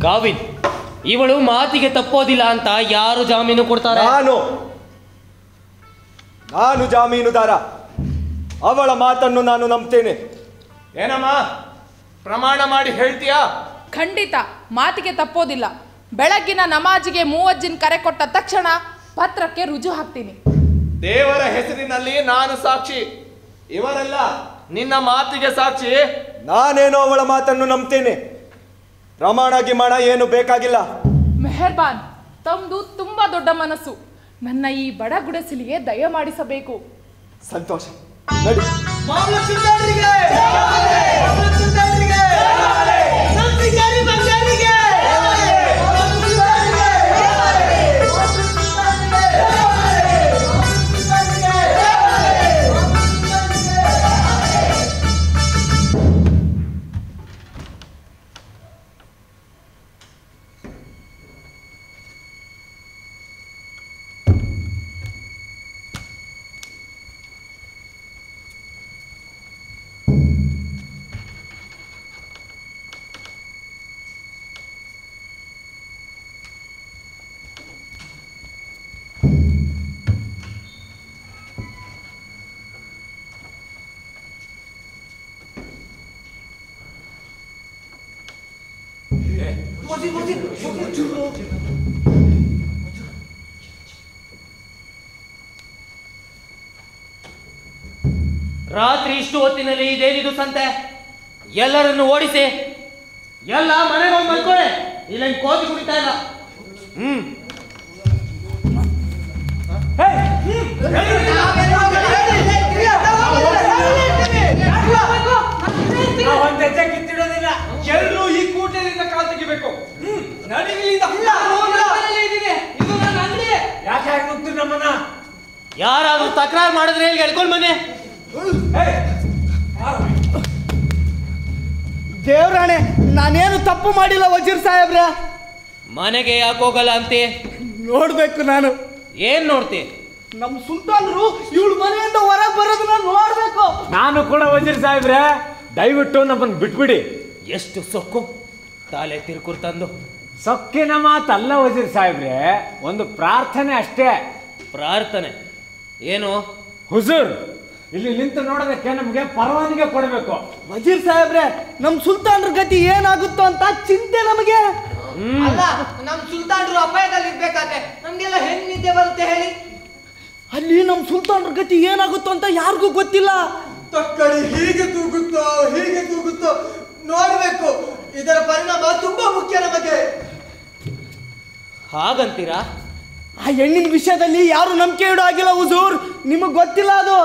ಕಾವಿನ್ ಇವಳು ಮಾತಿಗೆ ತಪ್ಪೋದಿಲ್ಲ ಅಂತ ಯಾರು ಜಾಮೀನು ಕೊಡ್ತಾರೆ? ನಾನು. ನಾನು ಜಾಮೀನುದಾರ. ಅವಳ ಮಾತನ್ನು ನಾನು ನಂಬ್ತೇನೆ. ಏನಮ್ಮ? ಪ್ರಮಾಣ ಮಾಡಿ ಹೇಳ್ತೀಯಾ? ಖಂಡಿತ ಮಾತಿಗೆ ತಪ್ಪೋದಿಲ್ಲ. ಬೆಳಗ್ಗಿನ ನಮಾಜಿಗೆ ಮೂವಜ್ಜಿನ ಕರೆ ಕೊಟ್ಟ ತಕ್ಷಣ ಪತ್ರಕ್ಕೆ ರುಜು ಹಾಕ್ತೀನಿ. ದೇವರ ಹೆಸರಿನಲ್ಲಿ ನಾನು ಸಾಕ್ಷಿ. ಇವರೆಲ್ಲ ನಿನ್ನ ಮಾತಿಗೆ ಸಾಕ್ಷಿ. ನಾನೇನೋ ಅವಳ ಮಾತನ್ನು ನಂಬ್ತೇನೆ. ಪ್ರಮಾಣ ಗಿಮಾಣ ಏನು ಬೇಕಾಗಿಲ್ಲ. ಮೆಹರ್ಬಾನ್ ತಮ್ದು ತುಂಬಾ ದೊಡ್ಡ ಮನಸ್ಸು. ನನ್ನ ಈ ಬಡ ಗುಡಸಿಲಿಗೆ ದಯ ಮಾಡಿಸಬೇಕು. ಸಂತೋಷ. ಇಷ್ಟು ಹೊತ್ತಿನಲ್ಲಿ ಇದೇನಿದು ಸಂತೆ. ಎಲ್ಲರನ್ನು ಓಡಿಸಿ. ಎಲ್ಲ ಮನೆಗೆ ಹೋಗಿ ಮಲ್ಕೊಳ್ಳಿ ಇಲ್ಲ ಕೋತಿ ಕುಡಿತಾ ಇಲ್ಲ. ಹ್ಮ್. ಕಿತ್ತಿಡೋದಿಲ್ಲ. ಎಲ್ರೂ ಈ ಕೂಟದಿಂದ ಕಾಲ್ ತೆಗಿಬೇಕು. ಯಾಕೆ ನಮ್ಮನ್ನ? ಯಾರಾದ್ರೂ ತಕರಾರು ಮಾಡಿದ್ರೆ ಇಲ್ಲಿ ಎಳ್ಕೊಂಡ್ ಬನ್ನಿ? ದೇವ್ರಾಣೆ ನಾನೇನು ತಪ್ಪು ಮಾಡಿಲ್ಲ ವಜೀರ್ ಸಾಹೇಬ್ರ? ಮನೆಗೆ ಯಾಕೆ ಹೋಗಲ್ಲ ಅಂತೆ? ನೋಡ್ಬೇಕು ನಾನು. ಏನ್ ನೋಡ್ತಿ? ನಮ್ಮ ಸುಲ್ತಾನ್ರು ಇವಳು ಮನೆಯಿಂದ ಹೊರಗೆ ಬರೋದನ್ನ ನೋಡ್ಬೇಕು. ನಾನು ಕೂಡ ವಜೀರ್ ಸಾಹೇಬ್ರೆ ದಯವಿಟ್ಟು ನಮ್ಮನ್ನು ಬಿಟ್ಬಿಡಿ. ಎಷ್ಟು ಸೊಕ್ಕು? ತಾಲೆ ತಿರ್ಕುರ್ ತಂದು. ಸೊಕ್ಕಿನ ಮಾತಲ್ಲ ವಜೀರ್ ಸಾಹೇಬ್ರೆ ಒಂದು ಪ್ರಾರ್ಥನೆ ಅಷ್ಟೇ. ಪ್ರಾರ್ಥನೆ? ಏನು? ಹುಜೂರ್. ಇಲ್ಲಿ ನಿಂತು ನೋಡೋದಕ್ಕೆ ನಮಗೆ ಪರವಾನಿಗೆ ಕೊಡಬೇಕು. ವಜೀರ್ ಸಾಹೇಬ್ರೆ ನಮ್ಮ ಸುಲ್ತಾನ್ರ ಗತಿ ಏನಾಗುತ್ತೋ ಅಂತ ಚಿಂತೆ ನಮಗೆ. ಅಲ್ಲ ನಮ್ ಸುಲ್ತಾನ್ರು ಅಪಾಯದಲ್ಲಿ ಇರ್ಬೇಕಾದ್ರೆ ನಮ್ಗೆಲ್ಲ ಹೆಂಗ್ ನಿದ್ದೆ ಬರುತ್ತೆ ಹೇಳಿ. ಅಲ್ಲಿ ನಮ್ಮ ಸುಲ್ತಾನ್ರ ಗತಿ ಏನಾಗುತ್ತೋ ಅಂತ ಯಾರಿಗೂ ಗೊತ್ತಿಲ್ಲ. ತಕ್ಕಡಿ ಹೀಗೆ ತೂಗುತ್ತೋ ಹೀಗೆ ತೂಗುತ್ತೋ ನೋಡ್ಬೇಕು. ಇದರ ಪರಿಣಾಮ ತುಂಬಾ ಮುಖ್ಯ ನಮಗೆ. ಹಾಗಂತೀರಾ? ಆ ಹೆಣ್ಣಿನ ವಿಷಯದಲ್ಲಿ ಯಾರು ನಂಬಿಕೆ ಇಡೋ ಆಗಿಲ್ಲ ಹುಜೂರ್. ನಿಮಗ್ ಗೊತ್ತಿಲ್ಲ ಅದು.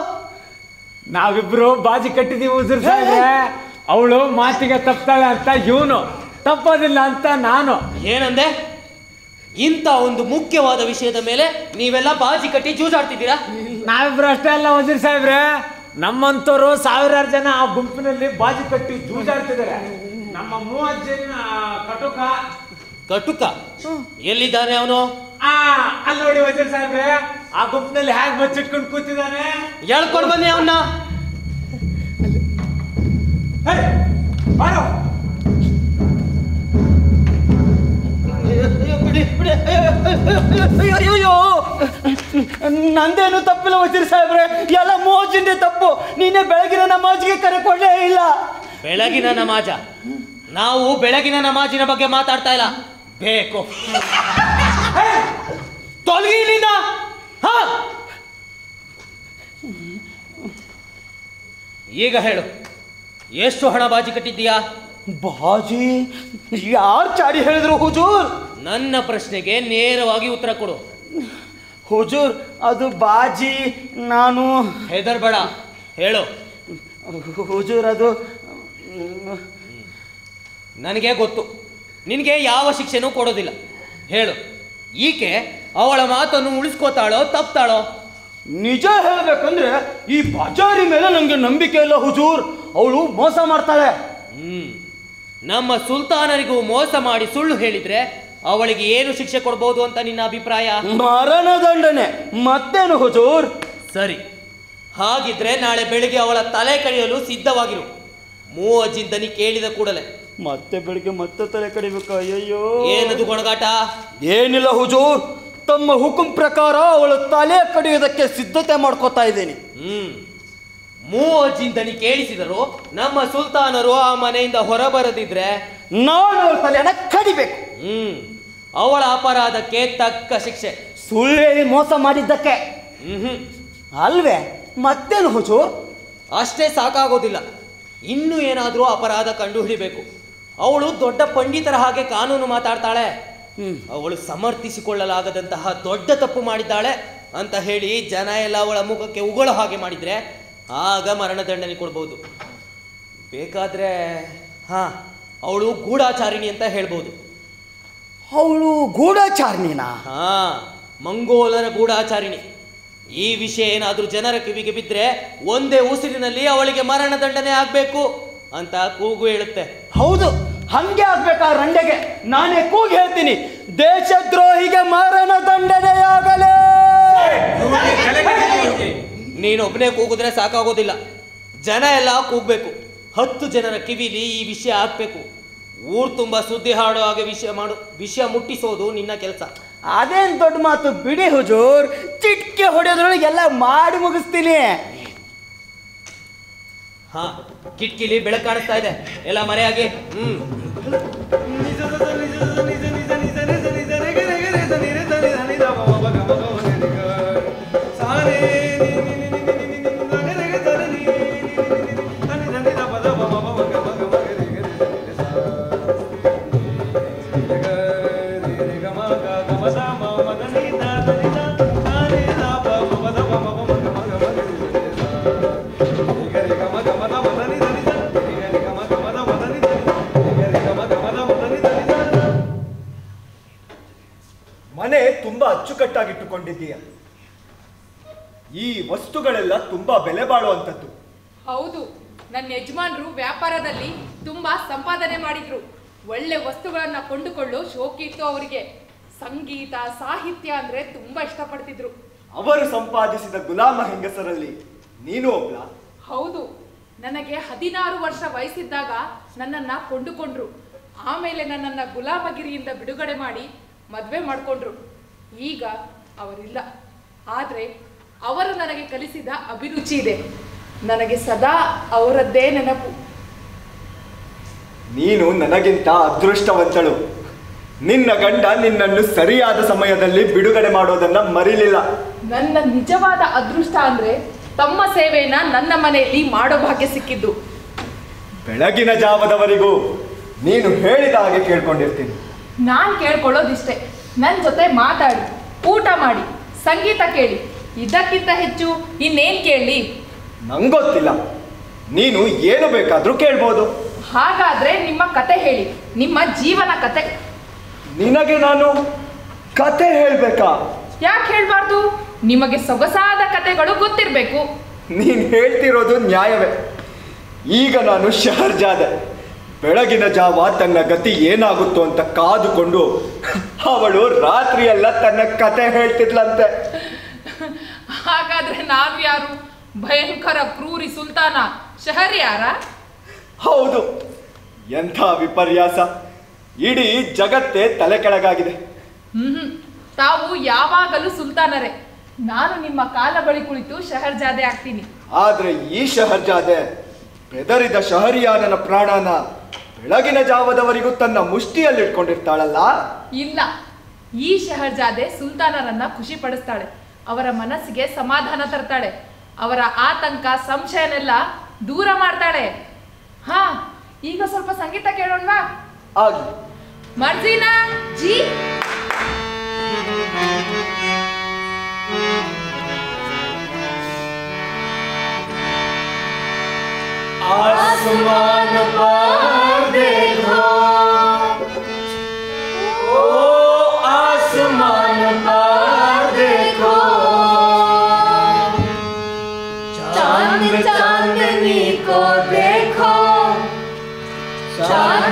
ನಾವಿಬ್ರು ಬಾಜಿ ಕಟ್ಟಿದೀವಿ ಉಸಿರು ಸಾಹೇಬ್ರೆ. ಅವಳು ಮಾತಿಗೆ ತಪ್ತಾಳೆ ಅಂತ ಇವನು. ತಪ್ಪೋದಿಲ್ಲ ಅಂತ ನಾನು. ಏನಂದೆ? ಇಂಥ ಒಂದು ಮುಖ್ಯವಾದ ವಿಷಯದ ಮೇಲೆ ನೀವೆಲ್ಲ ಬಾಜಿ ಕಟ್ಟಿ ಜೂಜಾಡ್ತಿದ್ದೀರಾ? ನಾವಿಬ್ರು ಅಷ್ಟೇ ಅಲ್ಲ ವಜೀರ್ ಸಾಹೇಬ್ರೆ. ನಮ್ಮಂತವರು ಸಾವಿರಾರು ಜನ ಆ ಗುಂಪಿನಲ್ಲಿ ಬಾಜಿ ಕಟ್ಟಿ ಜೂಜಾಡ್ತಿದ್ದಾರೆ. ನಮ್ಮ ಮೂವತ್ತು ಜನ ಕಟುಕ ಕಟುಕ. ಎಲ್ಲಿದ್ದಾನೆ ಅವನು? ಆ ಅಲ್ಲಿ ನೋಡಿ ವಜೀರ್ ಸಾಹೇಬ್ರೆ ಆ ಗುಂಪಿನಲ್ಲಿ ಹ್ಯಾಗ್ ಬಚ್ಚಿಟ್ಕೊಂಡು ಕೂತಿದ್ದಾನೆ ಹೇಳ್ಕೊಂಡು ಬನ್ನಿ ಅವನ್ನ. ಹೇ, ಬಾರೋ. ಅಯ್ಯೋ ನಂದೇನು ತಪ್ಪಿಲ್ಲ ವಜೀರ್ ಸಾಹೇಬ್ರೆ. ಎಲ್ಲ ಮೋಜಿಂದೆ ತಪ್ಪು. ನೀನೆ ಬೆಳಗಿನ ನಮಾಜ್ಗೆ ಕರೆ ಕೊಡಲೇ ಇಲ್ಲ. ಬೆಳಗಿನ ನಮಾಜ. ನಾವು ಬೆಳಗಿನ ನಮಾಜಿನ ಬಗ್ಗೆ ಮಾತಾಡ್ತಾ ಇಲ್ಲ. ಬೇಕು. ತೊಲಗಿ ಇಲ್ಲಿಂದ. ಹಾ? ಈಗ ಹೇಳು ಎಷ್ಟು ಹಣ ಬಾಜಿ ಕಟ್ಟಿದ್ದೀಯಾ? ಬಾಜಿ ಯಾರು ಚಾಡಿ ಹೇಳಿದ್ರು ಹುಜೂರ್? ನನ್ನ ಪ್ರಶ್ನೆಗೆ ನೇರವಾಗಿ ಉತ್ತರ ಕೊಡು. ಹುಜೂರ್ ಅದು ಬಾಜಿ ನಾನು. ಹೆದರ್ಬೇಡ ಹೇಳು. ಹುಜೂರ್ ಅದು ನನಗೆ ಗೊತ್ತು. ನಿನಗೆ ಯಾವ ಶಿಕ್ಷೆನೂ ಕೊಡೋದಿಲ್ಲ. ಹೇಳು ಈಕೆ ಅವಳ ಮಾತನ್ನು ಉಳಿಸ್ಕೋತಾಳೋ ತಪ್ತಾಳೋ? ನಿಜ ಹೇಳಬೇಕಂದ್ರೆ ಈ ಬಜಾರಿ ಮೇಲೆ ನನಗೆ ನಂಬಿಕೆ ಇಲ್ಲ ಹುಜೂರ್. ಅವಳು ಮೋಸ ಮಾಡ್ತಾಳೆ. ಹ್ಮ್. ನಮ್ಮ ಸುಲ್ತಾನರಿಗೂ ಮೋಸ ಮಾಡಿ ಸುಳ್ಳು ಹೇಳಿದ್ರೆ ಅವಳಿಗೆ ಏನು ಶಿಕ್ಷೆ ಕೊಡ್ಬೋದು ಅಂತ ನಿನ್ನ ಅಭಿಪ್ರಾಯ? ಮರಣದಂಡನೆ ಮತ್ತೇನು ಹುಜೂರ್? ಸರಿ. ಹಾಗಿದ್ರೆ ನಾಳೆ ಬೆಳಿಗ್ಗೆ ಅವಳ ತಲೆ ಕಡಿಯಲು ಸಿದ್ಧವಾಗಿರು. ಮೂವಜ್ಜಿಂದನಿ ಕೇಳಿದ ಕೂಡಲೇ. ಮತ್ತೆ ಬೆಳಿಗ್ಗೆ ಮತ್ತೆ ತಲೆ ಕಡಿಬೇಕು ಅಯ್ಯಯ್ಯೋ. ಏನದು ಗೊಣಗಾಟ? ಏನಿಲ್ಲ ಹುಜೂರ್ ತಮ್ಮ ಹುಕುಂ ಪ್ರಕಾರ ಅವಳು ತಲೆ ಕಡಿಯೋದಕ್ಕೆ ಸಿದ್ಧತೆ ಮಾಡ್ಕೋತಾ ಇದ್ದೀನಿ. ಹ್ಮ್. ಮೂವಜ್ಜಿಂದನಿ ಕೇಳಿಸಿದರು ನಮ್ಮ ಸುಲ್ತಾನರು ಆ ಮನೆಯಿಂದ ಹೊರಬರದಿದ್ರೆ ನಾನು ಅವಳ ತಲೆಯನ್ನ ಕಡಿಬೇಕು. ಹ್ಮ್. ಅವಳ ಅಪರಾಧಕ್ಕೆ ತಕ್ಕ ಶಿಕ್ಷೆ. ಸುಳ್ಳು ಹೇಳಿ ಮೋಸ ಮಾಡಿದ್ದಕ್ಕೆ. ಹ್ಮ್. ಅಲ್ವೇ? ಮತ್ತೇನು ಹುಜೂರ್? ಅಷ್ಟೇ ಸಾಕಾಗೋದಿಲ್ಲ. ಇನ್ನೂ ಏನಾದರೂ ಅಪರಾಧ ಕಂಡುಹಿಡಿಬೇಕು. ಅವಳು ದೊಡ್ಡ ಪಂಡಿತರ ಹಾಗೆ ಕಾನೂನು ಮಾತಾಡ್ತಾಳೆ. ಅವಳು ಸಮರ್ಥಿಸಿಕೊಳ್ಳಲಾಗದಂತಹ ದೊಡ್ಡ ತಪ್ಪು ಮಾಡಿದ್ದಾಳೆ ಅಂತ ಹೇಳಿ ಜನ ಎಲ್ಲ ಅವಳ ಮುಖಕ್ಕೆ ಉಗುಳೋ ಹಾಗೆ ಮಾಡಿದ್ರೆ ಆಗ ಮರಣದಂಡನೆ ಕೊಡ್ಬೋದು. ಬೇಕಾದ್ರೆ ಹಾ ಅವಳು ಗೂಢಾಚಾರಿಣಿ ಅಂತ ಹೇಳ್ಬೋದು. ಅವಳು ಗೂಢಾಚಾರಿಣಿನಾ? ಹಾ ಮಂಗೋಲರ ಗೂಢಾಚಾರಿಣಿ. ಈ ವಿಷಯ ಏನಾದರೂ ಜನರ ಕಿವಿಗೆ ಬಿದ್ದರೆ ಒಂದೇ ಉಸಿರಿನಲ್ಲಿ ಅವಳಿಗೆ ಮರಣದಂಡನೆ ಆಗಬೇಕು ಅಂತ ಕೂಗು ಹೇಳುತ್ತೆ. ಹೌದು. ಹಂಗೆ ಆಗ್ಬೇಕಾ ರಂಡೆಗೆ? ನಾನೇ ಕೂಗಿ ಹೇಳ್ತೀನಿ. ದೇಶದ್ರೋಹಿಗೆ ಮರಣ ದಂಡನೆಯಾಗಲೇ. ನೀನೊಬ್ಬನೇ ಕೂಗಿದ್ರೆ ಸಾಕಾಗೋದಿಲ್ಲ. ಜನ ಎಲ್ಲ ಕೂಗ್ಬೇಕು. ಹತ್ತು ಜನರ ಕಿವಿಲಿ ಈ ವಿಷಯ ಹಾಕ್ಬೇಕು ಊರ್ ತುಂಬ ಸುದ್ದಿ ಹಾಡೋ ಹಾಗೆ ವಿಷಯ ಮಾಡು ವಿಷಯ ಮುಟ್ಟಿಸೋದು ನಿನ್ನ ಕೆಲಸ. ಅದೇನ್ ದೊಡ್ಡ ಮಾತು? ಬಿಡಿ ಹುಜೂರ್. ಚಿಟ್ಕೆ ಹೊಡೆಯೋದ್ರೊಳಗೆ ಎಲ್ಲ ಮಾಡಿ ಮುಗಿಸ್ತೀನಿ. ಹಾ ಕಿಟ್ಕಿಲಿ ಬೆಳಕು ಕಾಣಿಸ್ತಾ ಇದೆ. ಎಲ್ಲ ಮರೆಯಾಗಿ. ಹ್ಮ್. ಈ ವಸ್ತುಗಳೆಲ್ಲ ತುಂಬಾ ಬೆಲೆ ಬಾಳುವಂಥದ್ದು. ಹೌದು ನನ್ನ ಯಜಮಾನ್ರು ವ್ಯಾಪಾರದಲ್ಲಿ ತುಂಬಾ ಸಂಪಾದನೆ ಮಾಡಿದ್ರು. ಒಳ್ಳೆ ವಸ್ತುಗಳನ್ನ ಕೊಂಡುಕೊಳ್ಳೋ ಶೋಕಿತ್ತು ಅವರಿಗೆ. ಸಂಗೀತ ಸಾಹಿತ್ಯ ಅಂದ್ರೆ ತುಂಬಾ ಇಷ್ಟಪಡ್ತಿದ್ರು. ಅವರು ಸಂಪಾದಿಸಿದ ಗುಲಾಮ ಹೆಂಗಸರಲ್ಲಿ ನೀನು ಒಬ್ಬ ಹೌದು ನನಗೆ ಹದಿನಾರು ವರ್ಷ ವಯಸ್ಸಿದ್ದಾಗ ನನ್ನನ್ನ ಕೊಂಡುಕೊಂಡ್ರು. ಆಮೇಲೆ ನನ್ನನ್ನ ಗುಲಾಮಗಿರಿಯಿಂದ ಬಿಡುಗಡೆ ಮಾಡಿ ಮದ್ವೆ ಮಾಡ್ಕೊಂಡ್ರು. ಈಗ ಅವರಿಲ್ಲ. ಆದರೆ ಅವರು ನನಗೆ ಕಲಿಸಿದ ಅಭಿರುಚಿ ಇದೆ. ನನಗೆ ಸದಾ ಅವರದ್ದೇ ನೆನಪು. ನೀನು ನನಗಿಂತ ಅದೃಷ್ಟವಂತಳು. ನಿನ್ನ ಗಂಡ ನಿನ್ನನ್ನು ಸರಿಯಾದ ಸಮಯದಲ್ಲಿ ಬಿಡುಗಡೆ ಮಾಡೋದನ್ನ ಮರಿಲಿಲ್ಲ. ನನ್ನ ನಿಜವಾದ ಅದೃಷ್ಟ ಅಂದ್ರೆ ತಮ್ಮ ಸೇವೆಯನ್ನ ನನ್ನ ಮನೆಯಲ್ಲಿ ಮಾಡೋ ಭಾಗ್ಯ ಸಿಕ್ಕಿದ್ದು. ಬೆಳಗಿನ ಜಾವದವರೆಗೂ ನೀನು ಹೇಳಿದ ಹಾಗೆ ಕೇಳ್ಕೊಂಡಿರ್ತೀನಿ. ನಾನ್ ಕೇಳ್ಕೊಳ್ಳೋದಿಷ್ಟೇ. ನನ್ನ ಜೊತೆ ಮಾತಾಡಿ. ಊಟ ಮಾಡಿ ಸಂಗೀತ ಕೇಳಿ ಇದಕ್ಕಿಂತ ಹೆಚ್ಚು ಇನ್ನೇನ್ ಕೇಳಲಿ ನಂಗೊತ್ತಿಲ್ಲ. ನೀನು ಏನು ಬೇಕಾದ್ರೂ ಕೇಳ್ಬೋದು. ಹಾಗಾದ್ರೆ ನಿಮ್ಮ ಕತೆ ಹೇಳಿ ನಿಮ್ಮ ಜೀವನ ಕತೆ. ನಿನಗೆ ನಾನು ಕತೆ ಹೇಳ್ಬೇಕಾ? ಯಾಕೆ ಹೇಳ್ಬಾರ್ದು? ನಿಮಗೆ ಸೊಗಸಾದ ಕತೆಗಳು ಗೊತ್ತಿರ್ಬೇಕು. ನೀನ್ ಹೇಳ್ತಿರೋದು ನ್ಯಾಯವೇ. ಈಗ ನಾನು ಶಹರ್ಜಾದೆ ಬೆಳಗಿನ ಜಾವ ತನ್ನ ಗತಿ ಏನಾಗುತ್ತೋ ಅಂತ ಕಾದುಕೊಂಡು ಅವಳು ರಾತ್ರಿಯೆಲ್ಲ ತನ್ನ ಕತೆ ಹೇಳ್ತಿದ್ಲಂತೆ. ಹಾಗಾದ್ರೆ ನಾನು ಯಾರು? ಭಯಂಕರ ಕ್ರೂರಿ ಸುಲ್ತಾನ. ಶಹರ್ಯಾರ ಹೌದು ಎಂಥ ವಿಪರ್ಯಾಸ. ಇಡೀ ಜಗತ್ತೇ ತಲೆ ಕೆಳಗಾಗಿದೆ. ಹ್ಮ್ ತಾವು ಯಾವಾಗಲೂ ಸುಲ್ತಾನರೇ. ನಾನು ನಿಮ್ಮ ಕಾಲ ಬಳಿ ಕುಳಿತು ಶಹರ್ಜಾದೆ ಆಗ್ತೀನಿ. ಆದ್ರೆ ಈ ಶಹರ್ಜಾದೆ ಬೆದರಿದ ಶಹರಿಯಾನನ ಪ್ರಾಣನ ಬೆಳಗಿನ ಜಾವದವರೆಗೂ ತನ್ನ ಮುಷ್ಟಿಯಲ್ಲಿಟ್ಕೊಂಡಿರ್ತಾಳಲ್ಲ ಇಲ್ಲ ಈ ಶಹರ್ಜಾದೆ ಸುಲ್ತಾನರನ್ನ ಖುಷಿ ಪಡಿಸ್ತಾಳೆ ಅವರ ಮನಸ್ಸಿಗೆ ಸಮಾಧಾನ ತರ್ತಾಳೆ ಅವರ ಆತಂಕ ಸಂಶಯನೆಲ್ಲ ದೂರ ಮಾಡ್ತಾಳೆ ಹಾ ಈಗ ಸ್ವಲ್ಪ ಸಂಗೀತ ಕೇಳೋಣವಾ ಆಗ್ಲಿ ಮರ್ಜಿನಾ ಜಿ आसमान पर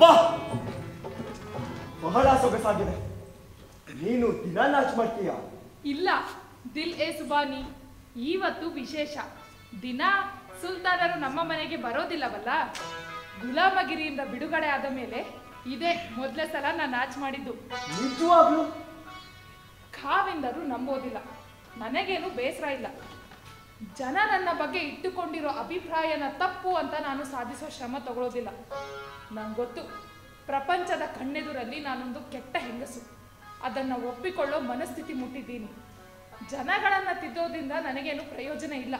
ವಾಹ್ ಬಹಳ ಸೊಗಸಾಗಿದೆ. ನೀನು ದಿನ ನಾಚ್ ಮಾಡ್ತೀಯ? ಇಲ್ಲ ದಿಲ್ ಎ ಸುಬಾನಿ. ಇವತ್ತು ವಿಶೇಷ. ದಿನ ಸುಲ್ತಾನರು ನಮ್ಮ ಮನೆಗೆ ಬರೋದಿಲ್ಲವಲ್ಲ? ಗುಲಾಮಗಿರಿಯಿಂದ ಬಿಡುಗಡೆ ಆದ ಮೇಲೆ ಇದೇ ಮೊದಲ ಸಲ ನಾನು ನಾಚ್ ಮಾಡಿದ್ದು. ನಿಜವಾಗ್ಲು? ಖಾವಿಂದರು ನಂಬೋದಿಲ್ಲ. ನನಗೇನು ಬೇಸರ ಇಲ್ಲ. ಜನ ನನ್ನ ಬಗ್ಗೆ ಇಟ್ಟುಕೊಂಡಿರೋ ಅಭಿಪ್ರಾಯನ ತಪ್ಪು ಅಂತ ನಾನು ಸಾಧಿಸೋ ಶ್ರಮ ತಗೊಳ್ಳೋದಿಲ್ಲ ನಂಗೆ ಗೊತ್ತು, ಪ್ರಪಂಚದ ಕಣ್ಣೆದುರಲ್ಲಿ ನಾನೊಂದು ಕೆಟ್ಟ ಹೆಂಗಸು. ಅದನ್ನು ಒಪ್ಪಿಕೊಳ್ಳೋ ಮನಸ್ಥಿತಿ ಮುಟ್ಟಿದ್ದೀನಿ. ಜನಗಳನ್ನ ತಿದ್ದೋದ್ರಿಂದ ನನಗೇನು ಪ್ರಯೋಜನ ಇಲ್ಲ.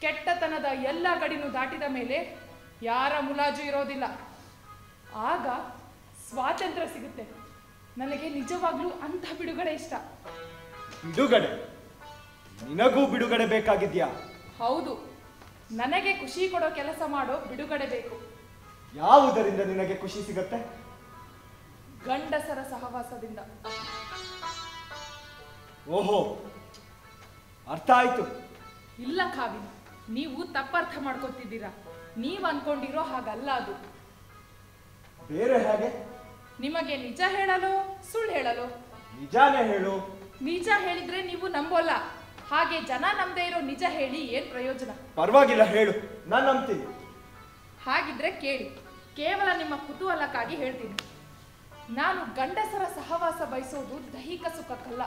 ಕೆಟ್ಟತನದ ಎಲ್ಲ ಗಡಿನೂ ದಾಟಿದ ಮೇಲೆ ಯಾರ ಮುಲಾಜು ಇರೋದಿಲ್ಲ. ಆಗ ಸ್ವಾತಂತ್ರ್ಯ ಸಿಗುತ್ತೆ. ನನಗೆ ನಿಜವಾಗ್ಲೂ ಅಂಥ ಬಿಡುಗಡೆ ಇಷ್ಟ. ಬಿಡುಗಡೆ. ನಿನಗೂ ಬಿಡುಗಡೆ ಬೇಕಾಗಿದ್ಯಾ? ಹೌದು. ನನಗೆ ಖುಷಿ ಕೊಡೋ ಕೆಲಸ ಮಾಡೋ ಬಿಡುಗಡೆ ಬೇಕು. ಯಾವುದರಿಂದ ನಿನಗೆ ಖುಷಿ ಸಿಗತ್ತೆ? ಗಂಡಸರ ಸಹವಾಸದಿಂದ. ಓಹೋ ಅರ್ಥ ಆಯ್ತು. ಇಲ್ಲ ಕಾವಿ ನೀವು ತಪ್ಪರ್ಥ ಮಾಡ್ಕೊತಿದ್ದೀರಾ. ನೀವು ಅನ್ಕೊಂಡಿರೋ ಹಾಗಲ್ಲ ಅದು. ಬೇರೆ ಹಾಗೆ? ನಿಮಗೆ ನಿಜ ಹೇಳಲು ಸುಳ್ಳು ಹೇಳಲು? ನಿಜಾನೇ ಹೇಳು. ನಿಜ ಹೇಳಿದ್ರೆ ನೀವು ನಂಬೋಲ್ಲ. ಹಾಗೆ ಜನ ನಂಬದೇ ಇರೋ ನಿಜ ಹೇಳಿ ಏನ್ ಪ್ರಯೋಜನ? ಪರವಾಗಿಲ್ಲ ಹೇಳು. ನಾನು ನಂಬ್ತೀನಿ. ಹಾಗಿದ್ರೆ ಕೇಳಿ. ಕೇವಲ ನಿಮ್ಮ ಕುತೂಹಲಕ್ಕಾಗಿ ಹೇಳ್ತೀನಿ. ನಾನು ಗಂಡಸರ ಸಹವಾಸ ಬಯಸೋದು ದೈಹಿಕ ಸುಖಕ್ಕಲ್ಲ.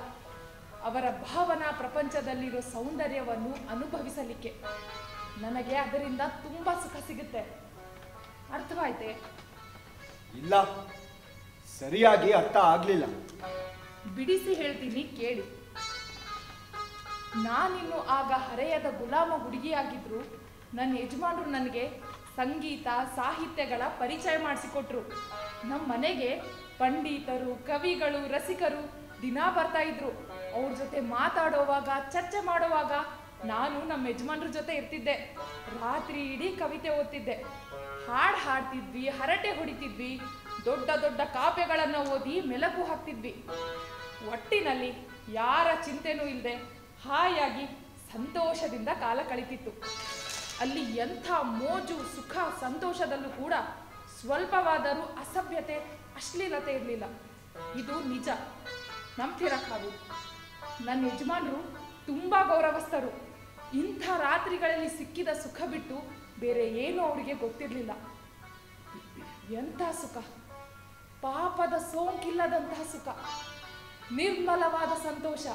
ಅವರ ಭಾವನಾ ಪ್ರಪಂಚದಲ್ಲಿರೋ ಸೌಂದರ್ಯವನ್ನು ಅನುಭವಿಸಲಿಕ್ಕೆ. ನನಗೆ ಅದರಿಂದ ತುಂಬಾ ಸುಖ ಸಿಗುತ್ತೆ. ಅರ್ಥವಾಯ್ತೆ? ಇಲ್ಲ. ಸರಿಯಾಗಿ ಅರ್ಥ ಆಗ್ಲಿಲ್ಲ. ಬಿಡಿಸಿ ಹೇಳ್ತೀನಿ ಕೇಳಿ. ನಾನಿನ್ನು ಆಗ ಹರೆಯದ ಗುಲಾಮ ಹುಡುಗಿಯಾಗಿದ್ರು. ನನ್ನ ಯಜಮಾನರು ನನಗೆ ಸಂಗೀತ, ಸಾಹಿತ್ಯಗಳ ಪರಿಚಯ ಮಾಡಿಸಿಕೊಟ್ರು. ನಮ್ಮ ಮನೆಗೆ ಪಂಡಿತರು, ಕವಿಗಳು, ರಸಿಕರು ದಿನ ಬರ್ತಾ ಇದ್ರು. ಅವ್ರ ಜೊತೆ ಮಾತಾಡೋವಾಗ, ಚರ್ಚೆ ಮಾಡುವಾಗ ನಾನು ನಮ್ಮ ಯಜಮಾನ್ರ ಜೊತೆ ಇರ್ತಿದ್ದೆ. ರಾತ್ರಿ ಇಡೀ ಕವಿತೆ ಓದ್ತಿದ್ದೆ. ಹಾಡ್ ಹಾಡ್ತಿದ್ವಿ, ಹರಟೆ ಹೊಡಿತಿದ್ವಿ, ದೊಡ್ಡ ದೊಡ್ಡ ಕಾವ್ಯಗಳನ್ನ ಓದಿ ಮೆಲಕು ಹಾಕ್ತಿದ್ವಿ. ಒಟ್ಟಿನಲ್ಲಿ ಯಾರ ಚಿಂತೆನೂ ಇಲ್ಲದೆ ಹಾಯಾಗಿ ಸಂತೋಷದಿಂದ ಕಾಲ ಕಳೀತಿತ್ತು. ಅಲ್ಲಿ ಎಂಥ ಮೋಜು, ಸುಖ, ಸಂತೋಷದಲ್ಲೂ ಕೂಡ ಸ್ವಲ್ಪವಾದರೂ ಅಸಭ್ಯತೆ, ಅಶ್ಲೀಲತೆ ಇರಲಿಲ್ಲ. ಇದು ನಿಜ. ನಂಬ್ತಿರಕ್ಕಾಗು ನನ್ನ ಯಜಮಾನರು ತುಂಬ ಗೌರವಸ್ಥರು. ಇಂಥ ರಾತ್ರಿಗಳಲ್ಲಿ ಸಿಕ್ಕಿದ ಸುಖ ಬಿಟ್ಟು ಬೇರೆ ಏನೂ ಅವರಿಗೆ ಗೊತ್ತಿರಲಿಲ್ಲ. ಎಂಥ ಸುಖ? ಪಾಪದ ಸೋಂಕಿಲ್ಲದಂತಹ ಸುಖ. ನಿರ್ಮಲವಾದ ಸಂತೋಷ.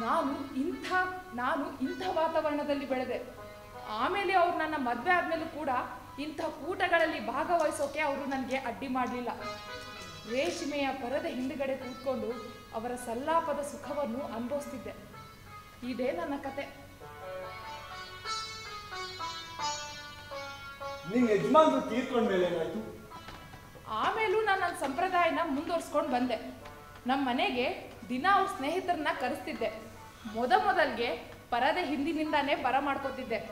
ನಾನು ಇಂಥ ನಾನು ಇಂಥ ವಾತಾವರಣದಲ್ಲಿ ಬೆಳೆದೆ. ಆಮೇಲೆ ಅವ್ರು ನನ್ನ ಮದುವೆ ಆದ್ಮೇಲೂ ಕೂಡ ಇಂಥ ಕೂಟಗಳಲ್ಲಿ ಭಾಗವಹಿಸೋಕೆ ಅವರು ನನಗೆ ಅಡ್ಡಿ ಮಾಡಲಿಲ್ಲ. ರೇಷ್ಮೆಯ ಪರದ ಹಿಂದುಗಡೆ ಕೂತ್ಕೊಂಡು ಅವರ ಸಲ್ಲಾಪದ ಸುಖವನ್ನು ಅನುಭವಿಸ್ತಿದ್ದೆ. ಇದೇ ನನ್ನ ಕತೆ. ಆಮೇಲೂ ನಾನು ನನ್ನ ಸಂಪ್ರದಾಯನ ಮುಂದುವರ್ಸ್ಕೊಂಡು ಬಂದೆ. ನಮ್ಮ ಮನೆಗೆ ದಿನ ಅವ್ರ ಸ್ನೇಹಿತರನ್ನ ಕರೆಸ್ತಿದ್ದೆ. ಮೊದ ಮೊದಲಿಗೆ ಪರದೆ ಹಿಂದಿನಿಂದಾನೇ ಬರ ಮಾಡ್ಕೋತಿದ್ದೆ.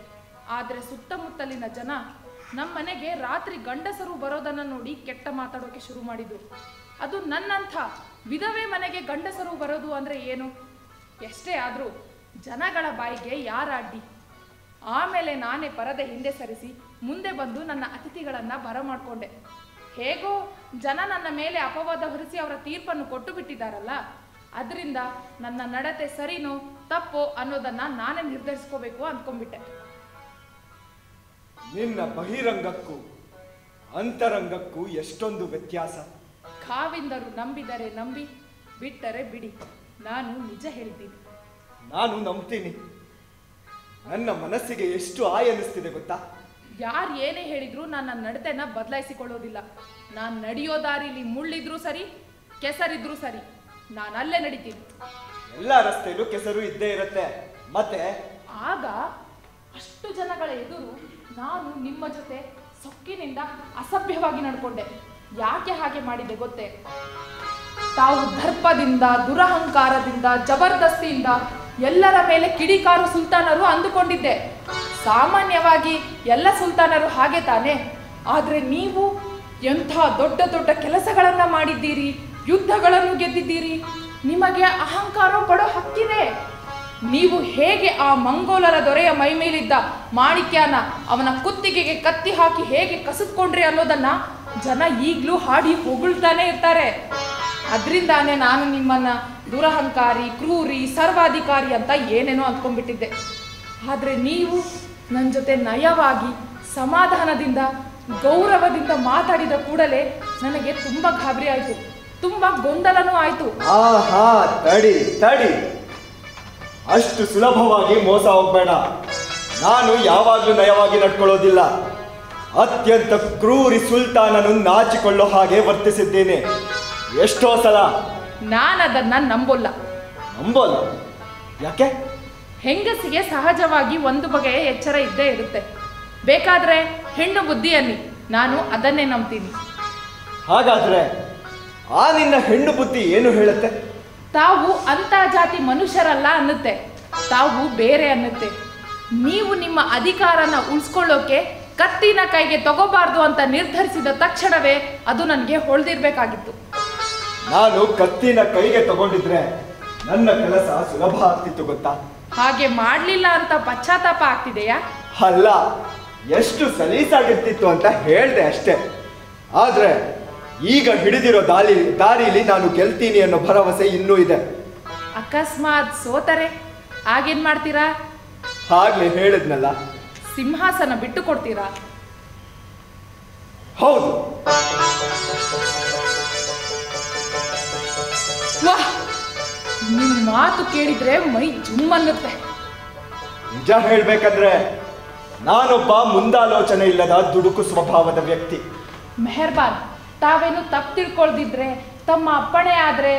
ಆದ್ರೆ ಸುತ್ತಮುತ್ತಲಿನ ಜನ ನಮ್ಮ ಮನೆಗೆ ರಾತ್ರಿ ಗಂಡಸರು ಬರೋದನ್ನ ನೋಡಿ ಕೆಟ್ಟ ಮಾತಾಡೋಕೆ ಶುರು ಮಾಡಿದ್ರು. ಅದು ನನ್ನಂಥ ವಿಧವೇ ಮನೆಗೆ ಗಂಡಸರು ಬರೋದು ಅಂದ್ರೆ ಏನು? ಎಷ್ಟೇ ಆದರೂ ಜನಗಳ ಬಾಯಿಗೆ ಯಾರ ಅಡ್ಡಿ? ಆಮೇಲೆ ನಾನೇ ಪರದೆ ಹಿಂದೆ ಸರಿಸಿ ಮುಂದೆ ಬಂದು ನನ್ನ ಅತಿಥಿಗಳನ್ನ ಬರಮಾಡ್ಕೊಂಡೆ ಹೇಗೋ ಜನ ನನ್ನ ಮೇಲೆ ಅಪವಾದ ಹೊರಿಸಿ ಅವರ ತೀರ್ಪನ್ನು ಕೊಟ್ಟು ಬಿಟ್ಟಿದ್ದಾರಲ್ಲ ಅದರಿಂದ ನನ್ನ ನಡತೆ ಸರಿನೋ ತಪ್ಪೋ ಅನ್ನೋದನ್ನ ನಾನೇ ನಿರ್ಧರಿಸ್ಕೋಬೇಕು ಅಂದ್ಕೊಂಡ್ಬಿಟ್ಟೆ ನಿನ್ನ ಬಹಿರಂಗಕ್ಕೂ ಅಂತರಂಗಕ್ಕೂ ಎಷ್ಟೊಂದು ವ್ಯತ್ಯಾಸ? ಕಾವಿಂದರು ನಂಬಿದರೆ ನಂಬಿ ಬಿಟ್ಟರೆ ಬಿಡಿ. ನಾನು ನಿಜ ಹೇಳ್ತೀನಿ. ನಾನು ನಂಬ್ತೀನಿ. ನನ್ನ ಮನಸ್ಸಿಗೆ ಎಷ್ಟು ಆಯ ಅನ್ನಿಸ್ತಿದೆ ಗೊತ್ತಾ? ಯಾರು ಏನೇ ಹೇಳಿದ್ರು ನನ್ನ ನಡತೆನ ಬದಲಾಯಿಸಿಕೊಳ್ಳೋದಿಲ್ಲ. ನಾನು ನಡೆಯೋ ದಾರಿಲಿ ಮುಳ್ಳಿದ್ರೂ ಸರಿ ಕೆಸರಿದ್ರೂ ಸರಿ. ನಾನು ಅಲ್ಲೇ ನಡೀತೀನಿ. ಎಲ್ಲ ರಸ್ತೆಯಲ್ಲೂ ಕೆಸರು ಇದ್ದೇ ಇರುತ್ತೆ. ಮತ್ತೆ? ಆಗ ಅಷ್ಟು ಜನಗಳ ಎದುರು ನಾನು ನಿಮ್ಮ ಜೊತೆ ಸೊಕ್ಕಿನಿಂದ ಅಸಭ್ಯವಾಗಿ ನಡ್ಕೊಂಡೆ. ಯಾಕೆ ಹಾಗೆ ಮಾಡಿದೆ ಗೊತ್ತೇ? ತಾವು ದರ್ಪದಿಂದ ದುರಹಂಕಾರದಿಂದ ಜಬರ್ದಸ್ತಿಯಿಂದ ಎಲ್ಲರ ಮೇಲೆ ಕಿಡಿಕಾರು ಸುಲ್ತಾನರು ಅಂದುಕೊಂಡಿದ್ದೆ. ಸಾಮಾನ್ಯವಾಗಿ ಎಲ್ಲ ಸುಲ್ತಾನರು ಹಾಗೆ ತಾನೆ. ಆದ್ರೆ ನೀವು ಎಂಥ ದೊಡ್ಡ ದೊಡ್ಡ ಕೆಲಸಗಳನ್ನ ಮಾಡಿದ್ದೀರಿ? ಯುದ್ಧಗಳನ್ನು ಗೆದ್ದಿದ್ದೀರಿ. ನಿಮಗೆ ಅಹಂಕಾರ ಪಡೋ ಹಕ್ಕಿದೆ. ನೀವು ಹೇಗೆ ಆ ಮಂಗೋಲರ ದೊರೆಯ ಮೈಮೇಲಿದ್ದ ಮಾಣಿಕ್ಯನ ಅವನ ಕುತ್ತಿಗೆಗೆ ಕತ್ತಿ ಹಾಕಿ ಹೇಗೆ ಕಸಿದ್ಕೊಂಡ್ರಿ ಅನ್ನೋದನ್ನ ಜನ ಈಗ್ಲೂ ಹಾಡಿ ಹೊಗಳ್ತಾನೆ ಇರ್ತಾರೆ. ಅದರಿಂದಾನೇ ನಾನು ನಿಮ್ಮನ್ನ ದುರಹಂಕಾರಿ, ಕ್ರೂರಿ, ಸರ್ವಾಧಿಕಾರಿ ಅಂತ ಏನೇನೋ ಅಂದ್ಕೊಂಡ್ಬಿಟ್ಟಿದ್ದೆ. ಆದ್ರೆ ನೀವು ನನ್ನ ಜೊತೆ ನಯವಾಗಿ, ಸಮಾಧಾನದಿಂದ, ಗೌರವದಿಂದ ಮಾತಾಡಿದ ಕೂಡಲೇ ನನಗೆ ತುಂಬಾ ಗಾಬರಿ ಆಯ್ತು. ತುಂಬಾ ಗೊಂದಲನೂ ಆಯ್ತು. ಆಹಾ ತಡಿ ತಡಿ. ಅಷ್ಟು ಸುಲಭವಾಗಿ ಮೋಸ ಹೋಗ್ಬೇಡ. ನಾನು ಯಾವಾಗ್ಲೂ ನಯವಾಗಿ ನಡ್ಕೊಳ್ಳೋದಿಲ್ಲ. ಅತ್ಯಂತ ಕ್ರೂರಿ ಸುಲ್ತಾನನು ನಾಚಿಕೊಳ್ಳೋ ಹಾಗೆ ವರ್ತಿಸಿದ್ದೇನೆ. ಎಷ್ಟೋ ಸಲ. ನಾನದನ್ನ ನಂಬೋಲ್ಲ. ನಂಬೋಲ್ಲ? ಯಾಕೆ? ಹೆಂಗಸಿಗೆ ಸಹಜವಾಗಿ ಒಂದು ಬಗೆಯ ಎಚ್ಚರ ಇದ್ದೇ ಇರುತ್ತೆ. ಬೇಕಾದ್ರೆ ಹೆಣ್ಣು ಬುದ್ಧಿಯಲ್ಲಿ ನಾನು ಅದನ್ನೇ ನಂಬ್ತೀನಿ. ಹಾಗಾದ್ರೆ ಆ ನಿನ್ನ ಹೆಣ್ಣು ಬುದ್ಧಿ ಏನು ಹೇಳುತ್ತೆ? ತಾವು ಅಂತ ಜಾತಿ ಮನುಷ್ಯರಲ್ಲ ಅನ್ನುತ್ತೆ. ತಾವು ಬೇರೆ ಅನ್ನುತ್ತೆ. ನೀವು ನಿಮ್ಮ ಅಧಿಕಾರನ ಉಳಿಸ್ಕೊಳ್ಳೋಕೆ ಕತ್ತಿನ ಕೈಗೆ ತಗೋಬಾರ್ದು ಅಂತ ನಿರ್ಧರಿಸಿದ ತಕ್ಷಣವೇ ಅದು ನನಗೆ ಹೊಳ್ದಿರ್ಬೇಕಾಗಿತ್ತು. ನಾನು ಕತ್ತಿನ ಕೈಗೆ ತಗೊಂಡಿದ್ರೆ ನನ್ನ ಕೆಲಸ ಸುಲಭ ಆಗ್ತಿತ್ತು ಗೊತ್ತಾ? ಹಾಗೆ ಮಾಡ್ಲಿಲ್ಲ ಅಂತ ಪಶ್ಚಾತ್ತಾಪ ಆಗ್ತಿದೆಯಾ? ಅಲ್ಲ ಎಷ್ಟು ಸಲೀಸಾಗಿರ್ತಿತ್ತು ಅಂತ ಹೇಳ್ದೆ ಅಷ್ಟೇ. ಆದ್ರೆ ಈಗ ಹಿಡಿದಿರೋ ದಾರಿ ದಾರಿಲಿ ನಾನು ಗೆಲ್ತೀನಿ ಅನ್ನೋ ಭರವಸೆ ಇನ್ನೂ ಇದೆ. ಅಕಸ್ಮಾತ್ ಸೋತರೆ ಆಗೇನ್ ಮಾಡ್ತೀರಾ? ಹಾಗ್ಲೇ ಹೇಳಿದ್ನಲ್ಲ. ಸಿಂಹಾಸನ ಬಿಟ್ಟು ಕೊಡ್ತೀರಾ? ಹೌದು. ವಾಹ್ ನಿಮ್ ಮಾತು ಕೇಳಿದ್ರೆ ಮೈ ಜುಮ್ ಅನ್ನುತ್ತೆ ನಿಜ ಹೇಳ್ಬೇಕಂದ್ರೆ ನಾನೊಬ್ಬ ಮುಂದಾಲೋಚನೆ ಇಲ್ಲದ ದುಡುಕು ಸ್ವಭಾವದ ವ್ಯಕ್ತಿ. ಮೆಹರ್ಬಾನ್ ತಾವೇನು ತಪ್ಪು ತಿಳ್ಕೊಳ್ದಿದ್ರೆ ತಮ್ಮ ಅಪ್ಪಣೆ ಆದ್ರೆ?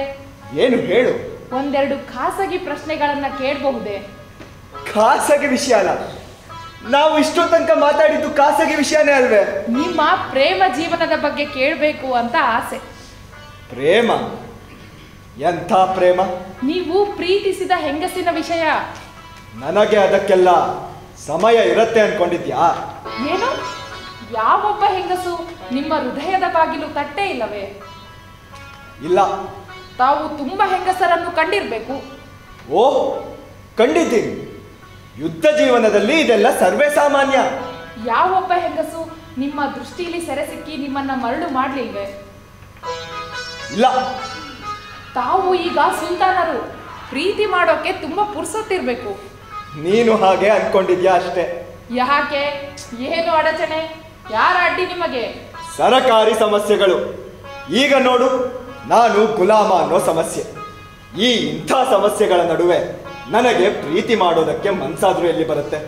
ಏನು ಹೇಳು. ಒಂದೆರಡು ಖಾಸಗಿ ಪ್ರಶ್ನೆಗಳನ್ನ ಕೇಳಬಹುದೇ? ಖಾಸಗಿ ವಿಷಯ ಅಲ್ಲ. ನಾವು ಇಷ್ಟೋ ತನಕ ಮಾತಾಡಿದ್ದು ಖಾಸಗಿ ವಿಷಯನೇ ಅಲ್ವೇ? ನಿಮ್ಮ ಪ್ರೇಮ ಜೀವನದ ಬಗ್ಗೆ ಕೇಳಬೇಕು ಅಂತ ಆಸೆ. ಪ್ರೇಮ? ಎಂಥ ಪ್ರೇಮ? ನೀವು ಪ್ರೀತಿಸಿದ ಹೆಂಗಸಿನ ವಿಷಯ? ನನಗೆ ಅದಕ್ಕೆಲ್ಲ ಸಮಯ ಇರುತ್ತೆ ಅನ್ಕೊಂಡಿದ್ಯಾ? ಏನು? ಯಾವೊಬ್ಬ ಹೆಂಗಸು? ನಿಮ್ಮ ಹೃದಯದ ಬಾಗಿಲು ತಟ್ಟೆ ಇಲ್ಲವೇ? ಇಲ್ಲ. ತಾವು ತುಂಬಾ ಹೆಂಗಸರನ್ನು ಕಂಡಿರ್ಬೇಕು. ಓ ಕಂಡಿದ್ದೀನಿ. ಯುದ್ಧ ಜೀವನದಲ್ಲಿ ಇದೆಲ್ಲ ಸರ್ವೇ ಸಾಮಾನ್ಯ. ಯಾವೊಬ್ಬ ಹೆಂಗಸು ನಿಮ್ಮ ದೃಷ್ಟಿಯಲ್ಲಿ ಸೆರೆ ಸಿಕ್ಕಿ ನಿಮ್ಮನ್ನ ಮರಳು ಮಾಡ್ಲಿಲ್ವೇ? ಇಲ್ಲ. ತಾವು ಈಗ ಸುಲ್ತಾನರು. ಪ್ರೀತಿ ಮಾಡೋಕೆ ತುಂಬಾ ಪುರ್ಸೊತ್ತಿರ್ಬೇಕು. ನೀನು ಹಾಗೆ ಅನ್ಕೊಂಡಿದ್ಯಾ ಅಷ್ಟೇ. ಯಾಕೆ? ಏನು ಅಡಚಣೆ? ಯಾರ ಅಡ್ಡಿ ನಿಮಗೆ? ಸರಕಾರಿ ಸಮಸ್ಯೆಗಳು. ಈಗ ನೋಡು ನಾನು ಗುಲಾಮ ಅನ್ನೋ ಸಮಸ್ಯೆ. ಈ ಇಂಥ ಸಮಸ್ಯೆಗಳ ನಡುವೆ ನನಗೆ ಪ್ರೀತಿ ಮಾಡೋದಕ್ಕೆ ಮನ್ಸಾದ್ರೂ ಎಲ್ಲಿ ಬರುತ್ತೆ?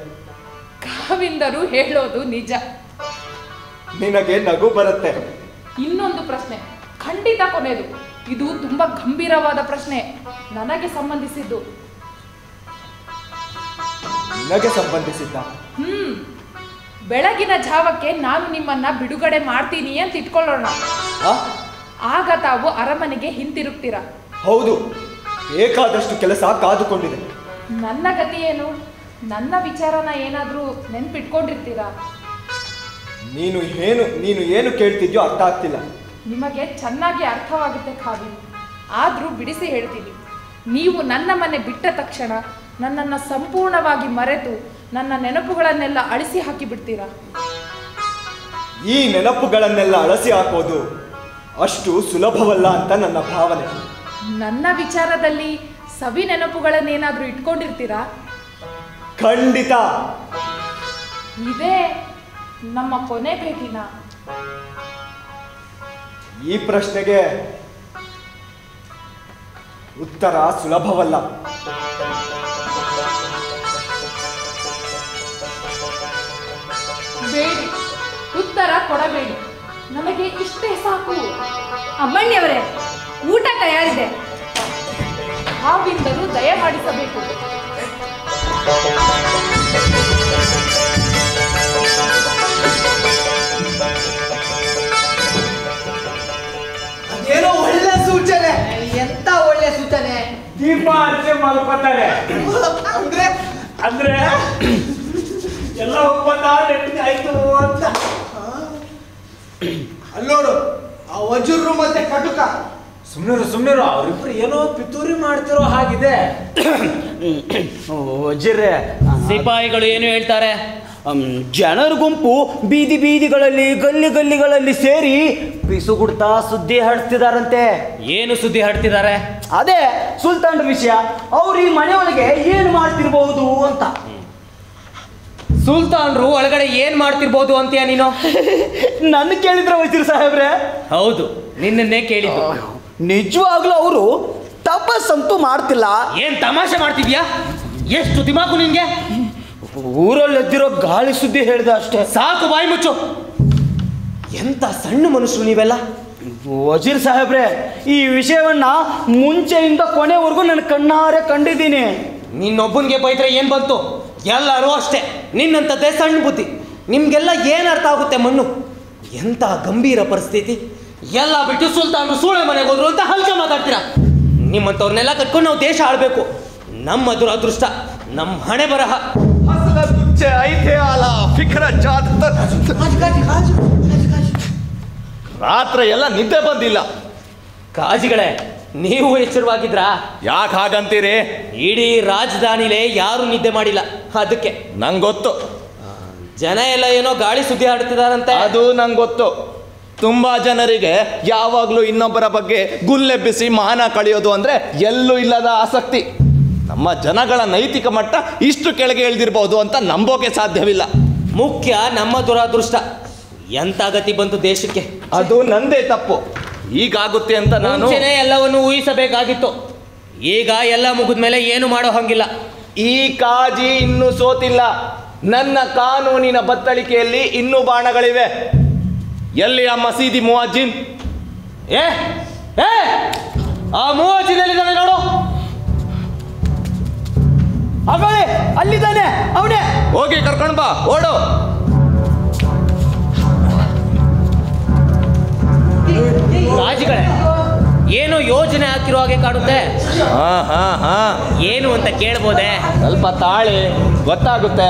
ಕಾವಿಂದರು ಹೇಳೋದು ನಿಜ. ನಿನಗೆ ನಗು ಬರುತ್ತೆ. ಇನ್ನೊಂದು ಪ್ರಶ್ನೆ. ಖಂಡಿತ ಕೊನೆಯದು ಇದು ತುಂಬಾ ಗಂಭೀರವಾದ ಪ್ರಶ್ನೆ. ನನಗೆ ಸಂಬಂಧಿಸಿದ್ದು. ನಿನಗೆ ಸಂಬಂಧಿಸಿದ್ದ? ಹ್ಮ್. ಬೆಳಗಿನ ಜಾವಕ್ಕೆ ನಾನು ನಿಮ್ಮನ್ನ ಬಿಡುಗಡೆ ಮಾಡ್ತೀನಿ ಅಂತ ಇಟ್ಕೊಳ್ಳೋಣ. ಆಗ ತಾವು ಅರಮನೆಗೆ ಹಿಂತಿರುಗ್ತೀರಾ? ಹೌದು. ಬೇಕಾದಷ್ಟು ಕೆಲಸ ಕಾದುಕೊಂಡಿದೆ. ನನ್ನ ಗತಿ ಏನು? ನನ್ನ ವಿಚಾರನ ಏನಾದರೂ ನೆನ್ಪಿಟ್ಕೊಂಡಿರ್ತೀರಾ? ನೀನು ಏನು ನೀನು ಏನು ಕೇಳ್ತಿದ್ಯೋ ಅರ್ಥ ಆಗ್ತಿಲ್ಲ. ನಿಮಗೆ ಚೆನ್ನಾಗಿ ಅರ್ಥವಾಗುತ್ತೆ ಕಾವಿ ಆದರೂ ಬಿಡಿಸಿ ಹೇಳ್ತೀನಿ. ನೀವು ನನ್ನ ಮನೆ ಬಿಟ್ಟ ತಕ್ಷಣ ನನ್ನನ್ನು ಸಂಪೂರ್ಣವಾಗಿ ಮರೆತು ನನ್ನ ನೆನಪುಗಳನ್ನೆಲ್ಲ ಅಳಿಸಿ ಹಾಕಿ ಬಿಡ್ತೀರಾ ಈ ನೆನಪುಗಳನ್ನೆಲ್ಲ ಅಳಸಿ ಹಾಕೋದು ಅಷ್ಟು ಸುಲಭವಲ್ಲ ಅಂತ ನನ್ನ ಭಾವನೆ. ನನ್ನ ವಿಚಾರದಲ್ಲಿ ಸವಿ ನೆನಪುಗಳನ್ನೇನಾದ್ರೂ ಇಟ್ಕೊಂಡಿರ್ತೀರಾ? ಖಂಡಿತ. ಇದೇ ನಮ್ಮ ಕೊನೆ ಭೇಟಿನ. ಈ ಪ್ರಶ್ನೆಗೆ ಉತ್ತರ ಸುಲಭವಲ್ಲ. ಬೇಡಿ ಉತ್ತರ ಕೊಡಬೇಡಿ. ನಮಗೆ ಇಷ್ಟೇ ಸಾಕು. ಅಮ್ಮಣ್ಣಿಯವರೇ ಊಟ ತಯಾರಿದೆ. ಹಾವಿಂದಲೂ ದಯ ಮಾಡಿಸಬೇಕು. ಅದೇನೋ ಒಳ್ಳೆ ಸೂಚನೆ. ಎಂತ ಒಳ್ಳೆ ಸೂಚನೆ? ದೀಪ ಹಚ್ಚಿ ಮಲ್ಕೋತಾರೆ ಅಂದ್ರೆ? ಅಂದ್ರೆ? ಎಲ್ಲ ಒಪ್ಪಂದ ನೆಟ್ಟಿಗೆ ಆಯ್ತು ಅಂತ. ಅಲ್ಲೋಡು ಆ ವಜ್ರು ಮತ್ತೆ ಕಟುಕ. ಸುಮ್ನಿರು ಸುಮ್ನಿರು ಅವ್ರಿಬ್ರು ಏನೋ ಪಿತೂರಿ ಮಾಡ್ತಿರೋ ಹಾಗಿದೆ. ವಜ್ರೆ ಸಿಪಾಯಿಗಳು ಏನು ಹೇಳ್ತಾರೆ? ಜನರ ಗುಂಪು ಬೀದಿ ಬೀದಿಗಳಲ್ಲಿ ಗಲ್ಲಿ ಗಲ್ಲಿಗಳಲ್ಲಿ ಸೇರಿ ಪಿಸುಗುಡ್ತಾ ಸುದ್ದಿ ಹರಡ್ತಿದಾರಂತೆ. ಏನು ಸುದ್ದಿ ಹಡ್ತಿದ್ದಾರೆ ಅದೇ ಸುಲ್ತಾನ್ ವಿಷಯ. ಅವ್ರು ಈ ಮನೆಯೊಳಗೆ ಏನು ಮಾಡ್ತಿರ್ಬಹುದು ಅಂತ. ಸುಲ್ತಾನ್ರು ಒಳಗಡೆ ಏನ್ ಮಾಡ್ತಿರ್ಬೋದು ಅಂತೀಯ ನೀನು? ನನ್ನ ಕೇಳಿದ್ರ ವಜೀರ್ ಸಾಹೇಬ್ರೆ. ಹೌದು ನಿನ್ನನ್ನೇ ಕೇಳಿದ್ದು. ನಿಜವಾಗ್ಲೂ ಅವರು ತಪಸ್ಸಂತೂ ಮಾಡ್ತಿಲ್ಲ. ಏನ್ ತಮಾಷೆ ಮಾಡ್ತಿದ್ಯಾ? ಎಷ್ಟು ದಿಮಾಕು ನಿನ್ಗೆ? ಊರಲ್ಲಿ ಎದ್ದಿರೋ ಗಾಳಿ ಸುದ್ದಿ ಹೇಳಿದೆ ಅಷ್ಟೇ. ಸಾಕು ಬಾಯಿ ಮುಚ್ಚು. ಎಂತ ಸಣ್ಣ ಮನುಷ್ಯರು ನೀವೆಲ್ಲ? ವಜೀರ್ ಸಾಹೇಬ್ರೆ ಈ ವಿಷಯವನ್ನ ಮುಂಚೆಯಿಂದ ಕೊನೆವರೆಗೂ ನನ್ನ ಕಣ್ಣಾರೆ ಕಂಡಿದ್ದೀನಿ. ನಿನ್ನೊಬ್ಬನಿಗೆ ಬೈತ್ರೆ ಏನ್ ಬಂತು? ಎಲ್ಲರೂ ಅಷ್ಟೇ. ನಿನ್ನಂಥದ್ದೇ ಸಣ್ಣ ಬುದ್ಧಿ. ನಿಮಗೆಲ್ಲ ಏನು ಅರ್ಥ ಆಗುತ್ತೆ ಮಣ್ಣು? ಎಂಥ ಗಂಭೀರ ಪರಿಸ್ಥಿತಿ. ಎಲ್ಲ ಬಿಟ್ಟು ಸುಲ್ತಾನರು ಸೂಳೆ ಮನೆಗೆ ಹೋದ್ರು ಅಂತ ಹಲ್ಕ ಮಾತಾಡ್ತೀರಾ? ನಿಮ್ಮಂಥವ್ರನ್ನೆಲ್ಲ ಕಟ್ಕೊಂಡು ನಾವು ದೇಶ ಆಳ್ಬೇಕು. ನಮ್ಮ ದುರದೃಷ್ಟ ನಮ್ಮ ಹಣೆ ಬರಹ. ರಾತ್ರಿ ಎಲ್ಲ ನಿದ್ದೆ ಬಂದಿಲ್ಲ. ಕಾಜಿಗಳೇ ನೀವು ಎಚ್ಚರವಾಗಿದ್ರಾ? ಯಾಕೆ ಹಾಗಂತೀರಿ? ಇಡೀ ರಾಜಧಾನಿಲೇ ಯಾರು ನಿದ್ದೆ ಮಾಡಿಲ್ಲ. ಅದಕ್ಕೆ. ನಂಗೆ ಗೊತ್ತು ಜನ ಎಲ್ಲ ಏನೋ ಗಾಳಿ ಸುದ್ದಿ ಆಡ್ತಿದಾರಂತೆ ಅದು ನಂಗೆ ಗೊತ್ತು ತುಂಬಾ ಜನರಿಗೆ ಯಾವಾಗಲೂ ಇನ್ನೊಬ್ಬರ ಬಗ್ಗೆ ಗುಲ್ಲೆಬ್ಬಿಸಿ ಮಾನ ಕಳೆಯೋದು ಅಂದ್ರೆ ಎಲ್ಲೂ ಇಲ್ಲದ ಆಸಕ್ತಿ. ನಮ್ಮ ಜನಗಳ ನೈತಿಕ ಮಟ್ಟ ಇಷ್ಟು ಕೆಳಗೆ ಇಳಿದಿರ್ಬೋದು ಅಂತ ನಂಬೋಕೆ ಸಾಧ್ಯವಿಲ್ಲ. ಮುಖ್ಯ ನಮ್ಮ ದುರಾದೃಷ್ಟ. ಎಂತ ಗತಿ ಬಂತು ದೇಶಕ್ಕೆ? ಅದು ನಂದೇ ತಪ್ಪು. ಹೀಗಾಗುತ್ತೆ ಅಂತ ನಾನು ಮುಂಚೆನೆ ಎಲ್ಲವನ್ನು ಊಹಿಸಬೇಕಾಗಿತ್ತು. ಈಗ ಎಲ್ಲ ಮುಗಿದ ಮೇಲೆ ಏನು ಮಾಡೋ ಹಂಗಿಲ್ಲ. ಈ ಕಾಜಿ ಇನ್ನೂ ಸೋತಿಲ್ಲ. ನನ್ನ ಕಾನೂನಿನ ಬತ್ತಳಿಕೆಯಲ್ಲಿ ಇನ್ನೂ ಬಾಣಗಳಿವೆ. ಎಲ್ಲಿ ಆ ಮಸೀದಿ ಮುವಾಜಿನ್ ಏ ಏ ಆ ಮೂವತ್ತಿನಲ್ಲಿದ್ದಾನೆ ನೋಡು. ಅವಳೆ ಅಲ್ಲಿದ್ದಾನೆ ಅವನೇ. ಹೋಗಿ ಕರ್ಕೊಂಡು ಬಾ ಓಡು. ರಾಜುಗಳೇ ಏನು ಯೋಜನೆ ಹಾಕಿರೋ ಹಾಗೆ ಕಾಣುತ್ತೆ ಹಾ ಹಾ ಹಾ. ಏನು ಅಂತ ಕೇಳ್ಬೋದೆ? ಸ್ವಲ್ಪ ತಾಳಿ ಗೊತ್ತಾಗುತ್ತೆ.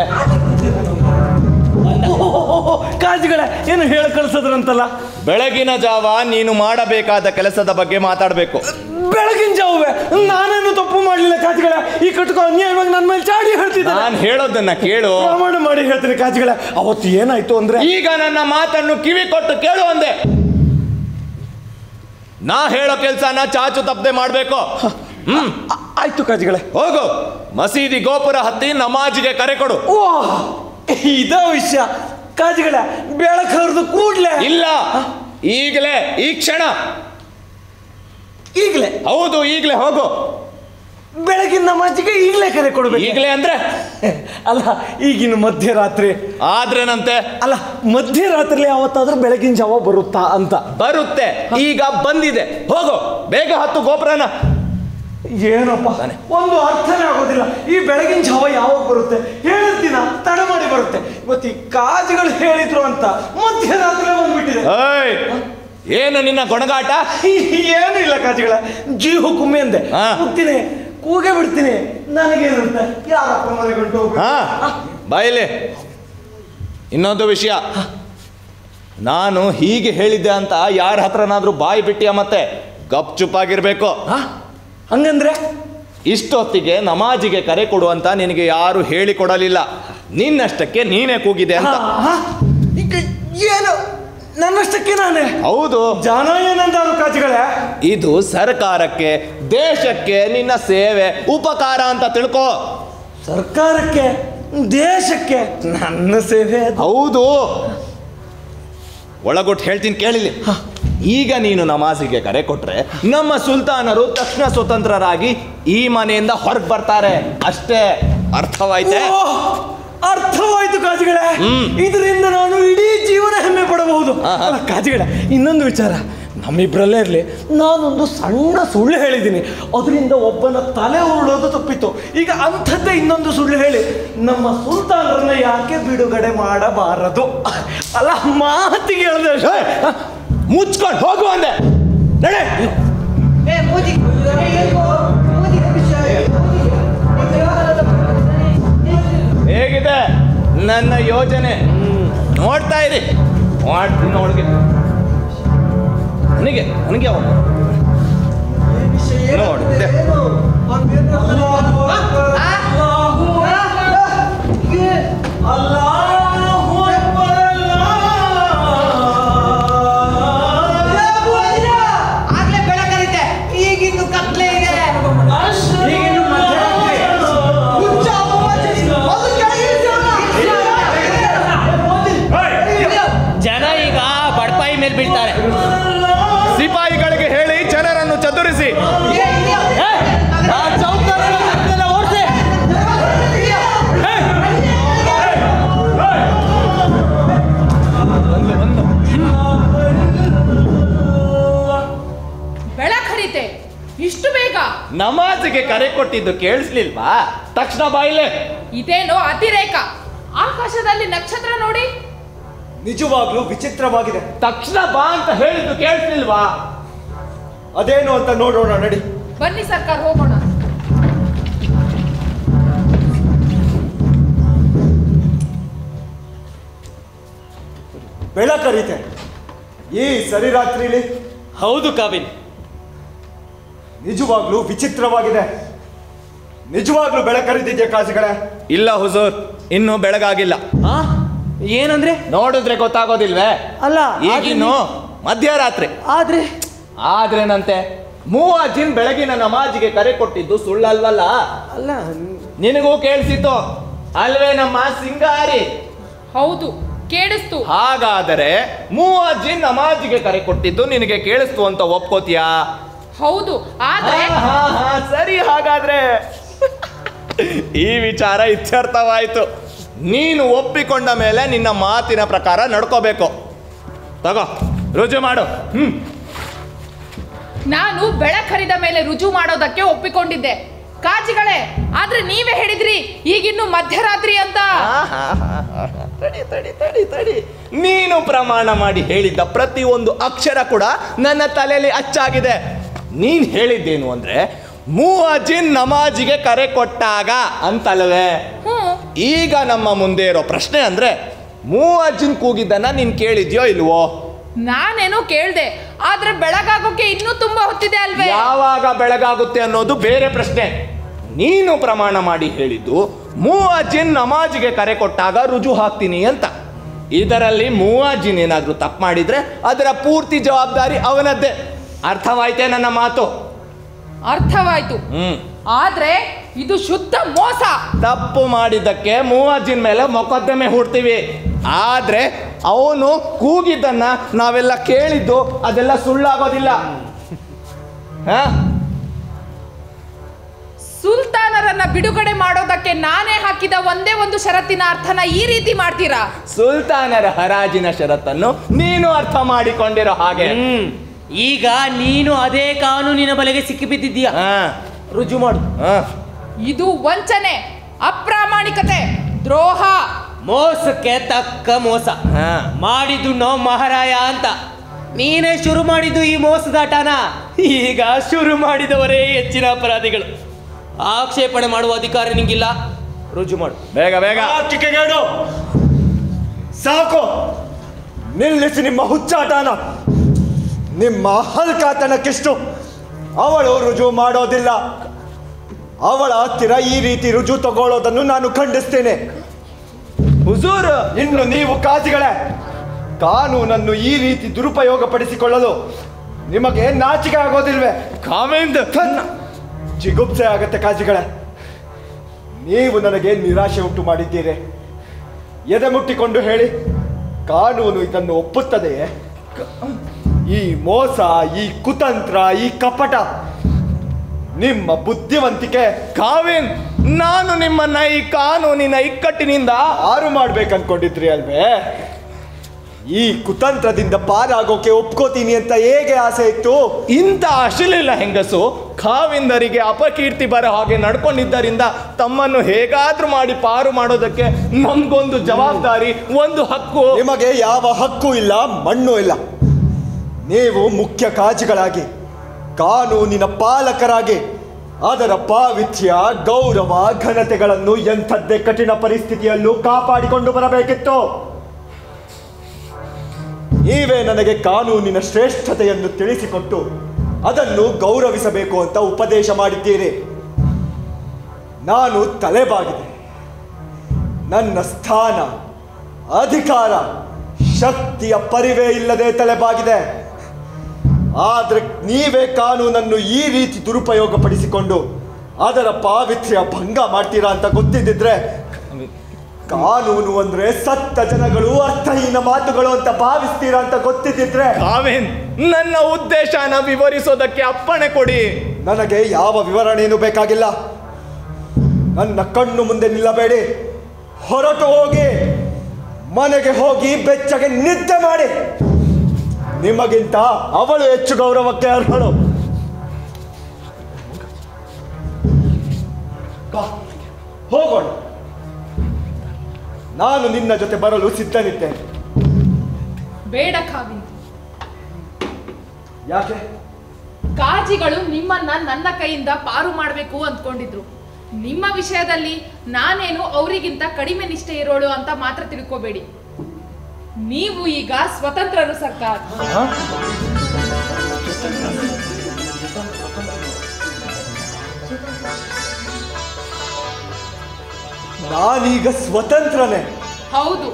ಕಾಜುಗಳೇ ಏನು ಹೇಳಿ ಕಳ್ಸದ್ರಂತಲ್ಲ? ಬೆಳಗಿನ ಜಾವ ನೀನು ಮಾಡಬೇಕಾದ ಕೆಲಸದ ಬಗ್ಗೆ ಮಾತಾಡಬೇಕು. ಬೆಳಗಿನ ಜಾವೇ ನಾನೇನು ತಪ್ಪು ಮಾಡಲಿಲ್ಲ ಕಾಜುಗಳೇ. ಈ ಕಟ್ಕೋ ಅನ್ಯಾಯವಾಗಿ ನನ್ನ ಮೇಲೆ ಚಾಡಿ ಹೇಳ್ತಿದ್ದೆ ನಾನು ಹೇಳೋದನ್ನ ಕೇಳು. ಪ್ರಮಾಣ ಮಾಡಿ ಹೇಳ್ತೀನಿ ಕಾಜುಗಳೇ. ಅವತ್ತು ಏನಾಯ್ತು ಅಂದ್ರೆ ಈಗ ನನ್ನ ಮಾತನ್ನು ಕಿವಿ ಕೊಟ್ಟು ಕೇಳು ಅಂದೆ. ನಾ ಹೇಳೋ ಕೆಲಸನ ಚಾಚು ತಪ್ಪದೆ ಮಾಡಬೇಕು. ಹ್ಮ್. ಆಯ್ತು ಕಾಜಿಗಳೇ. ಹೋಗು. ಮಸೀದಿ ಗೋಪುರ ಹತ್ತಿ ನಮಾಜಿಗೆ ಕರೆ ಕೊಡು. ಓ ಇದ ವಿಷಯ. ಕಾಜಿಗಳೇ ಬೆಳಕ ಹರಿದು ಕೂಡ್ಲೆ. ಇಲ್ಲ. ಈಗಲೇ ಈ ಕ್ಷಣ. ಈಗಲೇ. ಹೌದು ಈಗಲೇ ಹೋಗು. ಬೆಳಗಿನ ನಮಾಜಿಗೆ ಈಗಲೇ ಕರೆ ಕೊಡ್ಬೇಕು. ಈಗಲೇ ಅಂದ್ರೆ? ಅಲ್ಲ ಈಗಿನ ಮಧ್ಯರಾತ್ರಿ. ಆದ್ರೇನಂತೆ? ಅಲ್ಲ ಮಧ್ಯರಾತ್ರಿ ಯಾವತ್ತಾದ್ರೂ ಬೆಳಗಿನ ಜಾವ ಬರುತ್ತಾ ಅಂತ? ಬರುತ್ತೆ. ಈಗ ಬಂದಿದೆ. ಹೋಗು. ಬೇಗ ಹತ್ತು ಗೋಪುರನ. ಏನಪ್ಪ? ಒಂದು ಅರ್ಥನೇ ಆಗೋದಿಲ್ಲ. ಈ ಬೆಳಗಿನ ಜಾವ ಯಾವಾಗ ಬರುತ್ತೆ? ಹೇಳು ದಿನ ತಡ ಮಾಡಿ ಬರುತ್ತೆ. ಇವತ್ತು ಈ ಕಾಜುಗಳು ಹೇಳಿದ್ರು ಅಂತ ಮಧ್ಯರಾತ್ರಿ ಬಂದ್ಬಿಟ್ಟಿದೆ. ಏನು ನಿನ್ನ ಗೊಣಗಾಟ? ಏನು ಇಲ್ಲ ಕಾಜುಗಳ. ಜೀವ ಕುಮ್ಮಿ ಅಂದೆ. ಹಾ. ಕೂಗೇ ಬಿಡ್ತೀನಿ. ನನಗೆ ಯಾರಪ್ಪ ಮನೆಗೆ ಹೊರ್ಟು ಹೋಗ್ಬೇಕು? ಹಾ. ಬಾಯಿಲೆ. ಇನ್ನೊಂದು ವಿಷಯ. ನಾನು ಹೀಗೆ ಹೇಳಿದ್ದೆ ಅಂತ ಯಾರ ಹತ್ರನಾದ್ರೂ ಬಾಯಿ ಬಿಟ್ಟಿಯ ಮತ್ತೆ? ಗಪ್ ಚುಪ್ಪಾಗಿರ್ಬೇಕು? ಹಂಗಂದ್ರೆ? ಇಷ್ಟೊತ್ತಿಗೆ ನಮಾಜಿಗೆ ಕರೆ ಕೊಡುವಂತ ನಿನಗೆ ಯಾರು ಹೇಳಿಕೊಡಲಿಲ್ಲ. ನಿನ್ನಷ್ಟಕ್ಕೆ ನೀನೇ ಕೂಗಿದೆ ಅಂತ. ಏನು? ನನ್ನಷ್ಟಕ್ಕೆ ನಾನೇ. ಹೌದು. ಜನ ಏನಂದಾರು ಕಾಜಿಗಳೇ? ಇದು ಸರ್ಕಾರಕ್ಕೆ ದೇಶಕ್ಕೆ ನಿನ್ನ ಸೇವೆ ಉಪಕಾರ ಅಂತ ತಿಳ್ಕೋ. ಸರ್ಕಾರಕ್ಕೆ ದೇಶಕ್ಕೆ ನನ್ನ ಸೇವೆ ಹೌದು. ಒಳಗೊಟ್ಟು ಹೇಳ್ತೀನಿ ಕೇಳಿಲಿ ಈಗ ನೀನು ನಮಾಜಿಗೆ ಕರೆ ಕೊಟ್ರೆ ನಮ್ಮ ಸುಲ್ತಾನರು ತಕ್ಷಣ ಸ್ವತಂತ್ರರಾಗಿ ಈ ಮನೆಯಿಂದ ಹೊರಗೆ ಬರ್ತಾರೆ. ಅಷ್ಟೇ. ಅರ್ಥವಾಯ್ತೆ? ಅರ್ಥವಾಯ್ತು ಕಾಜಿಗಳೇ. ಇದರಿಂದ ನಾನು ಇಡೀ ಜೀವನ ಹೆಮ್ಮೆ ಪಡಬಹುದು. ಕಾಜಿಗಳೇ ಇನ್ನೊಂದು ವಿಚಾರ. ನಮ್ಮಿಬ್ಬರಲ್ಲೇ ಇರಲಿ ನಾನೊಂದು ಸಣ್ಣ ಸುಳ್ಳು ಹೇಳಿದ್ದೀನಿ. ಅದರಿಂದ ಒಬ್ಬನ ತಲೆ ಉರುಳೋದು ತಪ್ಪಿತ್ತು. ಈಗ ಅಂಥದ್ದೇ ಇನ್ನೊಂದು ಸುಳ್ಳು ಹೇಳಿ ನಮ್ಮ ಸುಲ್ತಾನರನ್ನ ಯಾಕೆ ಬಿಡುಗಡೆ ಮಾಡಬಾರದು? ಅಲ್ಲ ಮಾತಿಗೆ ಹೇಳಿದೆ. ಮುಚ್ಕೊಂಡು ಹೋಗು ಅಂದೆ. ಹೇಗಿದೆ? ನನ್ನ ಯೋಜನೆ. ನೋಡ್ತಾ ಇರಿ. ಮಾಡ್ತೀನಿ ಅವಳಿಗೆ. ನನಗೆ ನನಗೆ ಅವನು ನೋಡಿದ್ದೆ ಅಲ್ಲಾಹು ನಮಾಜಿಗೆ ಕರೆ ಕೊಟ್ಟಿದ್ದು ಕೇಳಿಸ್ಲಿಲ್ವಾ? ತಕ್ಷಣ ಬಾಯಿಲೆ ಇದೇನು ಅತಿರೇಕ. ಆಕಾಶದಲ್ಲಿ ನಕ್ಷತ್ರ ನೋಡಿ. ನಿಜವಾಗ್ಲೂ ವಿಚಿತ್ರವಾಗಿದೆ. ತಕ್ಷಣ ಬಾ ಅಂತ ಹೇಳಿದ್ದು ಕೇಳಿಸ್ಲಿಲ್ವಾ? ಅದೇನು ಅಂತ ನೋಡೋಣ ನಡಿ. ಬನ್ನಿ ಸರ್ಕಾರ ಹೋಗೋಣ. ಬೆಳಕರಿತೆ ಈ ಸರಿ ರಾತ್ರಿಲಿ ಹೌದು ಕಾವಿನ್. ನಿಜವಾಗ್ಲೂ ವಿಚಿತ್ರವಾಗಿದೆ. ನಿಜವಾಗ್ಲೂ ಬೆಳಕರಿದಿದೆಯಾ ಕಾಜಿಗಳೇ ಇಲ್ಲ ಹುಜೂರ್ ಇನ್ನು ಬೆಳಗಾಗಿಲ್ಲ. ಆ? ಏನಂದ್ರೆ? ನೋಡಿದ್ರೆ ಗೊತ್ತಾಗೋದಿಲ್ವೇ? ಅಲ್ಲ ಈಗಿನ್ನು ಮಧ್ಯರಾತ್ರಿ. ಆದ್ರೆ? ಆದ್ರೇನಂತೆ ಮೂವಜ್ಜಿನ್ ಬೆಳಗಿನ ನಮಾಜಿಗೆ ಕರೆ ಕೊಟ್ಟಿದ್ದು ಸುಳ್ಳಲ್ವಲ್ಲ? ಅಲ್ಲ ನಿನಗೂ ಕೇಳಿಸಿತು ಅಲ್ವೇ ನಮ್ಮ ಸಿಂಗಾರಿ? ಹೌದು ಕೇಳಿಸ್ತು. ಹಾಗಾದರೆ ಮೂವಜ್ಜಿನ್ ನಮಾಜಿಗೆ ಕರೆ ಕೊಟ್ಟಿದ್ದು ನಿನಗೆ ಕೇಳಿಸ್ತು ಅಂತ ಒಪ್ಕೋತೀಯಾ? ಹೌದು ಆದ್ರೆ ಹಾ, ಹಾ, ಸರಿ ಹಾಗಾದ್ರೆ. ಈ ವಿಚಾರ ಇತ್ಯರ್ಥವಾಯಿತು. ನೀನು ಒಪ್ಪಿಕೊಂಡ ಮೇಲೆ ನಿನ್ನ ಮಾತಿನ ಪ್ರಕಾರ ನಡ್ಕೋಬೇಕು. ತಗೋ ರುಜು ಮಾಡು. ಹ್ಮ್. ನಾನು ಬೆಳಕರಿದ ಮೇಲೆ ರುಜು ಮಾಡೋದಕ್ಕೆ ಒಪ್ಪಿಕೊಂಡಿದ್ದೆ. ಕಾಜಿಗಳೇ ಆದ್ರೆ ನೀವೇ ಹೇಳಿದ್ರಿ ಈಗಿನ್ನು ಮಧ್ಯರಾತ್ರಿ ಅಂತ. ತಡಿ ತಡಿ ತಡಿ ತಡಿ. ನೀನು ಪ್ರಮಾಣ ಮಾಡಿ ಹೇಳಿದ್ದ ಪ್ರತಿಯೊಂದು ಅಕ್ಷರ ಕೂಡ ನನ್ನ ತಲೆಯಲ್ಲಿ ಅಚ್ಚಾಗಿದೆ. ನೀನ್ ಹೇಳಿದ್ದೇನು ಅಂದ್ರೆ ಮೂವಜಿನ್ ನಮಾಜಿಗೆ ಕರೆ ಕೊಟ್ಟಾಗ ಅಂತಲ್ವೇ? ಈಗ ನಮ್ಮ ಮುಂದೆ ಇರೋ ಪ್ರಶ್ನೆ ಅಂದ್ರೆ ಮೂವಜಿನ್ ಕೂಗಿದ್ದನ್ನ ನೀನು ಕೇಳಿದ್ಯೋ ಇಲ್ವೋ? ನಾನೇನೋ ಕೇಳ್ದೆ ಆದ್ರೆ ಬೆಳಗಾಗೋಕೆ ಇನ್ನೂ ತುಂಬಾ ಹೊತ್ತಿದೆ ಅಲ್ವೇ? ಯಾವಾಗ ಬೆಳಗಾಗುತ್ತೆ ಅನ್ನೋದು ಬೇರೆ ಪ್ರಶ್ನೆ. ನೀನು ಪ್ರಮಾಣ ಮಾಡಿ ಹೇಳಿದ್ದು ಮೂವಜಿನ್ ನಮಾಜಿಗೆ ಕರೆ ಕೊಟ್ಟಾಗ ರುಜು ಹಾಕ್ತೀನಿ ಅಂತ. ಇದರಲ್ಲಿ ಮೂವಜ್ಜಿನ್ ಏನಾದರೂ ತಪ್ಪು ಮಾಡಿದ್ರೆ ಅದರ ಪೂರ್ತಿ ಜವಾಬ್ದಾರಿ ಅವನದ್ದೇ. ಅರ್ಥವಾಯ್ತೆ ನನ್ನ ಮಾತು? ಅರ್ಥವಾಯ್ತು. ಹ್ಮ್. ಆದ್ರೆ ಇದು ಶುದ್ಧ ಮೋಸ. ತಪ್ಪು ಮಾಡಿದ್ದಕ್ಕೆ ಮೂವಜ್ಜಿನ ಮೇಲೆ ಮೊಕದ್ದಮೆ ಹೂಡ್ತೀವಿ. ಆದ್ರೆ ಅವನು ಕೂಗಿದ್ದನ್ನ ನಾವೆಲ್ಲ ಕೇಳಿದ್ದು ಅದೆಲ್ಲ ಸುಳ್ಳಾಗೋದಿಲ್ಲ. ಹಾ? ಸುಲ್ತಾನರನ್ನ ಬಿಡುಗಡೆ ಮಾಡೋದಕ್ಕೆ ನಾನೇ ಹಾಕಿದ ಒಂದೇ ಒಂದು ಷರತ್ತಿನ ಅರ್ಥನ ಈ ರೀತಿ ಮಾಡ್ತೀರಾ? ಸುಲ್ತಾನರ ಹರಾಜಿನ ಷರತ್ತನ್ನು ನೀನು ಅರ್ಥ ಮಾಡಿಕೊಂಡಿರೋ ಹಾಗೆ. ಈಗ ನೀನು ಅದೇ ಕಾನೂನಿನ ಬಲೆಗೆ ಸಿಕ್ಕಿಬಿದ್ದಿದ್ದೀಯ. ಹಾ, ರುಜು ಮಾಡು. ಹಾ. ಇದು ವಂಚನೆ ಅಪ್ರಾಮಾಣಿಕತೆ ದ್ರೋಹ. ಮೋಸಕ್ಕೆ ತಕ್ಕ ಮೋಸ. ಹಾ. ಮಾಡಿದ್ದು ನೋ ಮಹಾರಾಯ ಅಂತ. ನೀನೇ ಶುರು ಮಾಡಿದ್ದು ಈ ಮೋಸದಾಟನ ಈಗ ಶುರು ಮಾಡಿದವರೇ ಹೆಚ್ಚಿನ ಅಪರಾಧಿಗಳು. ಆಕ್ಷೇಪಣೆ ಮಾಡುವ ಅಧಿಕಾರ ನಿಂಗಿಲ್ಲ. ರುಜು ಮಾಡು. ಬೇಗ ಬೇಗ. ಸಾಕು. ನಿಲ್ಲಿಸಿ ನಿಮ್ಮ ಹುಚ್ಚಾಟನ ನಿಮ್ಮ ಹಲ್ಕಾತನಕ್ಕಿಷ್ಟು ಅವಳು ರುಜು ಮಾಡೋದಿಲ್ಲ. ಅವಳ ಹತ್ತಿರ ಈ ರೀತಿ ರುಜು ತಗೊಳ್ಳೋದನ್ನು ನಾನು ಖಂಡಿಸ್ತೇನೆ. ಹುಜೂರ್ ಇನ್ನು ನೀವು ಕಾಜಿಗಳೇ ಕಾನೂನನ್ನು ಈ ರೀತಿ ದುರುಪಯೋಗ ಪಡಿಸಿಕೊಳ್ಳಲು ನಿಮಗೆ ನಾಚಿಕೆ ಆಗೋದಿಲ್ವೇ? ಕಾಮೆಂದ! ಜಿಗುಪ್ಸೆ ಆಗತ್ತೆ ಕಾಜಿಗಳೇ. ನೀವು ನನಗೆ ನಿರಾಶೆ ಉಂಟು ಮಾಡಿದ್ದೀರಿ. ಎದೆ ಮುಟ್ಟಿಕೊಂಡು ಹೇಳಿ ಕಾನೂನು ಇದನ್ನು ಒಪ್ಪುತ್ತದೆಯೇ? ಈ ಮೋಸ, ಈ ಕುತಂತ್ರ, ಈ ಕಪಟ, ನಿಮ್ಮ ಬುದ್ಧಿವಂತಿಕೆ ಕಾವೇನ್ ನಾನು ನಿಮ್ಮನ್ನ ಈ ಕಾನೂನಿನ ಇಕ್ಕಟ್ಟಿನಿಂದ ಆರು ಮಾಡ್ಬೇಕನ್ಕೊಂಡಿದ್ರಿ ಅಲ್ವೇ? ಈ ಕುತಂತ್ರದಿಂದ ಪಾರಾಗೋಕೆ ಒಪ್ಕೋತೀನಿ ಅಂತ ಹೇಗೆ ಆಸೆ ಇತ್ತು? ಇಂಥ ಅಶ್ಲೀಲ ಹೆಂಗಸು ಕಾವಿಂದರಿಗೆ ಅಪಕೀರ್ತಿ ಬರೋ ಹಾಗೆ ನಡ್ಕೊಂಡಿದ್ದರಿಂದ ತಮ್ಮನ್ನು ಹೇಗಾದ್ರೂ ಮಾಡಿ ಪಾರು ಮಾಡೋದಕ್ಕೆ ನಮ್ಗೊಂದು ಜವಾಬ್ದಾರಿ, ಒಂದು ಹಕ್ಕು. ನಿಮಗೆ ಯಾವ ಹಕ್ಕು ಇಲ್ಲ, ಮಣ್ಣು ಇಲ್ಲ. ನೀವು ಮುಖ್ಯ ಕಾಜಿಗಳಾಗಿ, ಕಾನೂನಿನ ಪಾಲಕರಾಗಿ, ಅದರ ಪಾವಿತ್ಯ ಗೌರವ, ಘನತೆಗಳನ್ನು ಎಂಥದ್ದೇ ಕಠಿಣ ಪರಿಸ್ಥಿತಿಯಲ್ಲೂ ಕಾಪಾಡಿಕೊಂಡು ಬರಬೇಕಿತ್ತು. ನೀವೇ ನನಗೆ ಕಾನೂನಿನ ಶ್ರೇಷ್ಠತೆಯನ್ನು ತಿಳಿಸಿಕೊಟ್ಟು ಅದನ್ನು ಗೌರವಿಸಬೇಕು ಅಂತ ಉಪದೇಶ ಮಾಡಿದ್ದೀರಿ. ನಾನು ತಲೆಬಾಗಿದೆ. ನನ್ನ ಸ್ಥಾನ, ಅಧಿಕಾರ, ಶಕ್ತಿಯ ಪರಿವೇ ಇಲ್ಲದೆ ತಲೆಬಾಗಿದೆ. ಆದ್ರೆ ನೀವೇ ಕಾನೂನನ್ನು ಈ ರೀತಿ ದುರುಪಯೋಗ ಪಡಿಸಿಕೊಂಡು ಅದರ ಪಾವಿತ್ರ್ಯ ಭಂಗ ಮಾಡ್ತೀರಾ ಅಂತ ಗೊತ್ತಿದ್ದಿದ್ರೆ ಕಾನೂನು ಅಂದ್ರೆ ಸತ್ತ ಜನಗಳು ಅರ್ಥಹೀನ ಮಾತುಗಳು ಅಂತ ಭಾವಿಸ್ತೀರಾ ಅಂತ ಗೊತ್ತಿದ್ದಿದ್ರೆ ಕಾವೇನ್ ನನ್ನ ಉದ್ದೇಶನ ವಿವರಿಸೋದಕ್ಕೆ ಅಪ್ಪಣೆ ಕೊಡಿ. ನನಗೆ ಯಾವ ವಿವರಣೆಯೂ ಬೇಕಾಗಿಲ್ಲ. ನನ್ನ ಕಣ್ಣು ಮುಂದೆ ನಿಲ್ಲಬೇಡಿ. ಹೊರಟು ಹೋಗಿ ಮನೆಗೆ ಹೋಗಿ ಬೆಚ್ಚಗೆ ನಿದ್ದೆ ಮಾಡಿ. ನಿಮಗಿಂತ ಅವಳು ಹೆಚ್ಚು ಗೌರವಕ್ಕೆ ಅರ್ಹಳು. ಹೋಗೋಣ. ನಾನು ನಿನ್ನ ಜೊತೆ ಬರಲು ಸಿದ್ಧನಿದ್ದೇನೆ. ಬೇಡ ಕಾವಿ. ಯಾಕೆ? ಕಾಜಿಗಳು ನಿಮ್ಮನ್ನ ನನ್ನ ಕೈಯಿಂದ ಪಾರು ಮಾಡಬೇಕು ಅಂದ್ಕೊಂಡಿದ್ರು. ನಿಮ್ಮ ವಿಷಯದಲ್ಲಿ ನಾನೇನು ಅವರಿಗಿಂತ ಕಡಿಮೆ ನಿಷ್ಠೆ ಇರೋಳು ಅಂತ ಮಾತ್ರ ತಿಳ್ಕೋಬೇಡಿ. ನೀವು ಈಗ ಸ್ವತಂತ್ರರು ಸರ್ಕಾರ. ನಾನೀಗ ಸ್ವತಂತ್ರನೇ. ಹೌದು.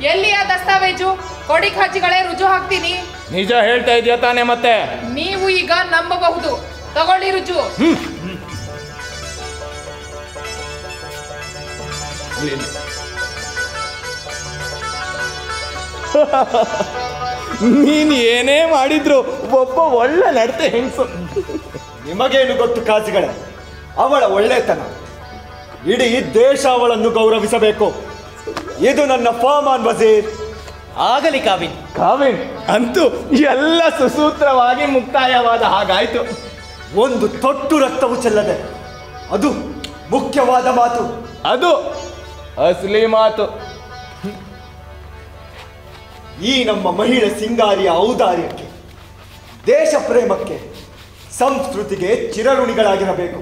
ಎಲ್ಲಿಯ ದಸ್ತಾವೇಜು? ಕೊಡಿ ಖರ್ಚಿಗಳೇ ರುಜು ಹಾಕ್ತೀನಿ. ನಿಜ ಹೇಳ್ತಾ ಇದೆಯಾ ತಾನೇ ಮತ್ತೆ? ನೀವು ಈಗ ನಂಬಬಹುದು. ತಗೊಳ್ಳಿ ರುಜು. ನೀನ್ ಏನೇ ಮಾಡಿದ್ರು ಒಬ್ಬ ಒಳ್ಳೆ ನಡತೆ ಹೆಂಗಸು. ನಿಮಗೇನು ಗೊತ್ತು ಕಾಜಿಗಳ ಅವಳ ಒಳ್ಳೆತನ. ಇಡೀ ದೇಶ ಅವಳನ್ನು ಗೌರವಿಸಬೇಕು. ಇದು ನನ್ನ ಫಾಮಾನ್ ವಜೀರ್. ಆಗಲಿ ಕಾವಿನ್. ಕಾವಿನ್ ಅಂತೂ ಎಲ್ಲ ಸುಸೂತ್ರವಾಗಿ ಮುಕ್ತಾಯವಾದ ಹಾಗಾಯ್ತು. ಒಂದು ತೊಟ್ಟು ರಕ್ತವು ಚೆಲ್ಲದೆ. ಅದು ಮುಖ್ಯವಾದ ಮಾತು. ಅದು ಅಸಲಿ ಮಾತು. ಈ ನಮ್ಮ ಮಹಿಳೆ ಸಿಂಗಾರಿಯ ಔದಾರ್ಯಕ್ಕೆ ದೇಶ ಪ್ರೇಮಕ್ಕೆ ಸಂಸ್ಕೃತಿಗೆ ಚಿರಋಣಿಗಳಾಗಿರಬೇಕು.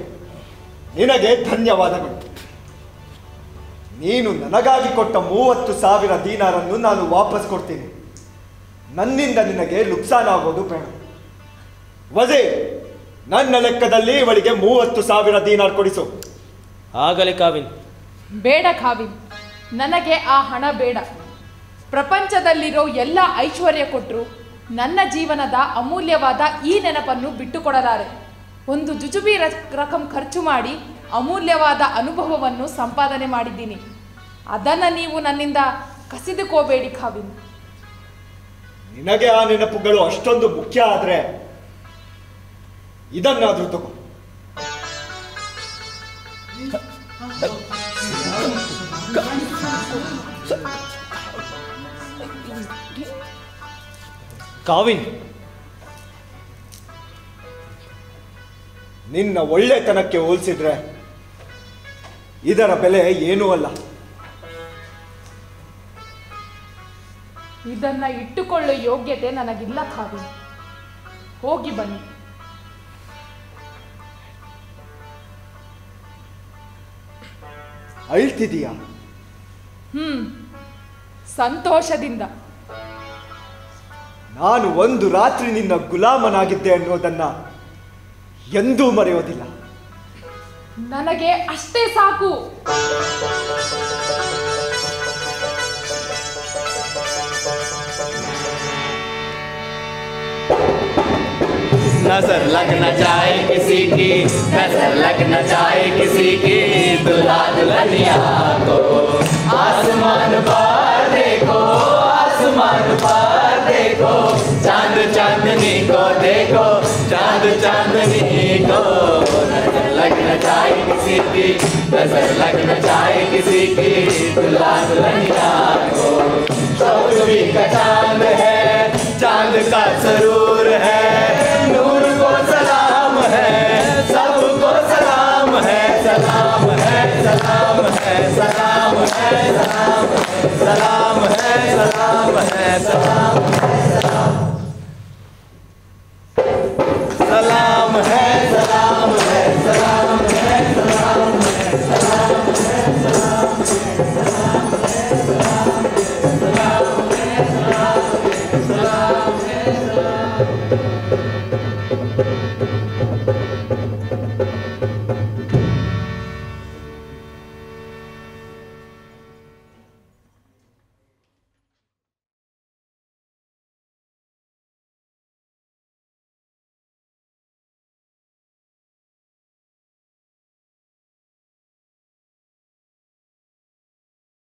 ನಿನಗೆ ಧನ್ಯವಾದಗಳು. ನೀನು ನನಗಾಗಿ ಕೊಟ್ಟ ಮೂವತ್ತು ಸಾವಿರ ದೀನಾರನ್ನು ನಾನು ವಾಪಸ್ ಕೊಡ್ತೀನಿ. ನನ್ನಿಂದ ನಿನಗೆ ಲುಕ್ಸಾನ್ ಆಗೋದು ಬೇಡ. ವಜೆ ನನ್ನ ಲೆಕ್ಕದಲ್ಲಿ ಇವಳಿಗೆ ಮೂವತ್ತು ಸಾವಿರ ದೀನಾರ್ ಕೊಡಿಸು. ಆಗಲಿ ಕಾವಿನ್. ಬೇಡ ಕಾವಿನ್. ನನಗೆ ಆ ಹಣ ಬೇಡ. ಪ್ರಪಂಚದಲ್ಲಿರೋ ಎಲ್ಲ ಐಶ್ವರ್ಯ ಕೊಟ್ಟರು ನನ್ನ ಜೀವನದ ಅಮೂಲ್ಯವಾದ ಈ ನೆನಪನ್ನು ಬಿಟ್ಟುಕೊಡಲಾರೆ ಒಂದು ಜುಜುಬಿ ರಕಂ ಖರ್ಚು ಮಾಡಿ ಅಮೂಲ್ಯವಾದ ಅನುಭವವನ್ನು ಸಂಪಾದನೆ ಮಾಡಿದ್ದೀನಿ ಅದನ್ನು ನೀವು ನನ್ನಿಂದ ಕಸಿದುಕೋಬೇಡಿ ಕಾವಿನ್ ನಿನಗೆ ಆ ನೆನಪುಗಳು ಅಷ್ಟೊಂದು ಮುಖ್ಯ ಆದರೆ ಇದನ್ನಾದರೂ ತಗೋ ಕಾವಿನ್ ನಿನ್ನ ಒಳ್ಳೆತನಕ್ಕೆ ಹೋಲಿಸಿದ್ರೆ ಇದರ ಬೆಲೆ ಏನೂ ಅಲ್ಲ. ಇದನ್ನ ಇಟ್ಟುಕೊಳ್ಳೋ ಯೋಗ್ಯತೆ ನನಗಿಲ್ಲ ಕಾವಿ ಹೋಗಿ ಬನ್ನಿ. ಅಳ್ತಿದೀಯ? ಹ್ಮ್ ಸಂತೋಷದಿಂದ. ನಾನು ಒಂದು ರಾತ್ರಿ ನಿನ್ನ ಗುಲಾಮನಾಗಿದ್ದೆ ಅನ್ನೋದನ್ನ ಎಂದೂ ಮರೆಯೋದಿಲ್ಲ ನನಗೆ ಅಷ್ಟೇ ಸಾಕು नजर लग न जाए किसी की नजर लग न जाए किसी की दुल्हा दुल्हनिया को आसमान पर देखो आसमान पर देखो, चाँद चांदनी को देखो, चाँद चांदनी को नज़र लगना चाहे किसी की, नज़र लगना चाहे किसी की दुलास दुल्हनिया को चौदवी का चाँद है, चाँद का सरूर है, नूर को सलाम है सबको सलाम है सलाम है सलाम है सलाम है सलाम है सलाम है सलाम है सलाम है।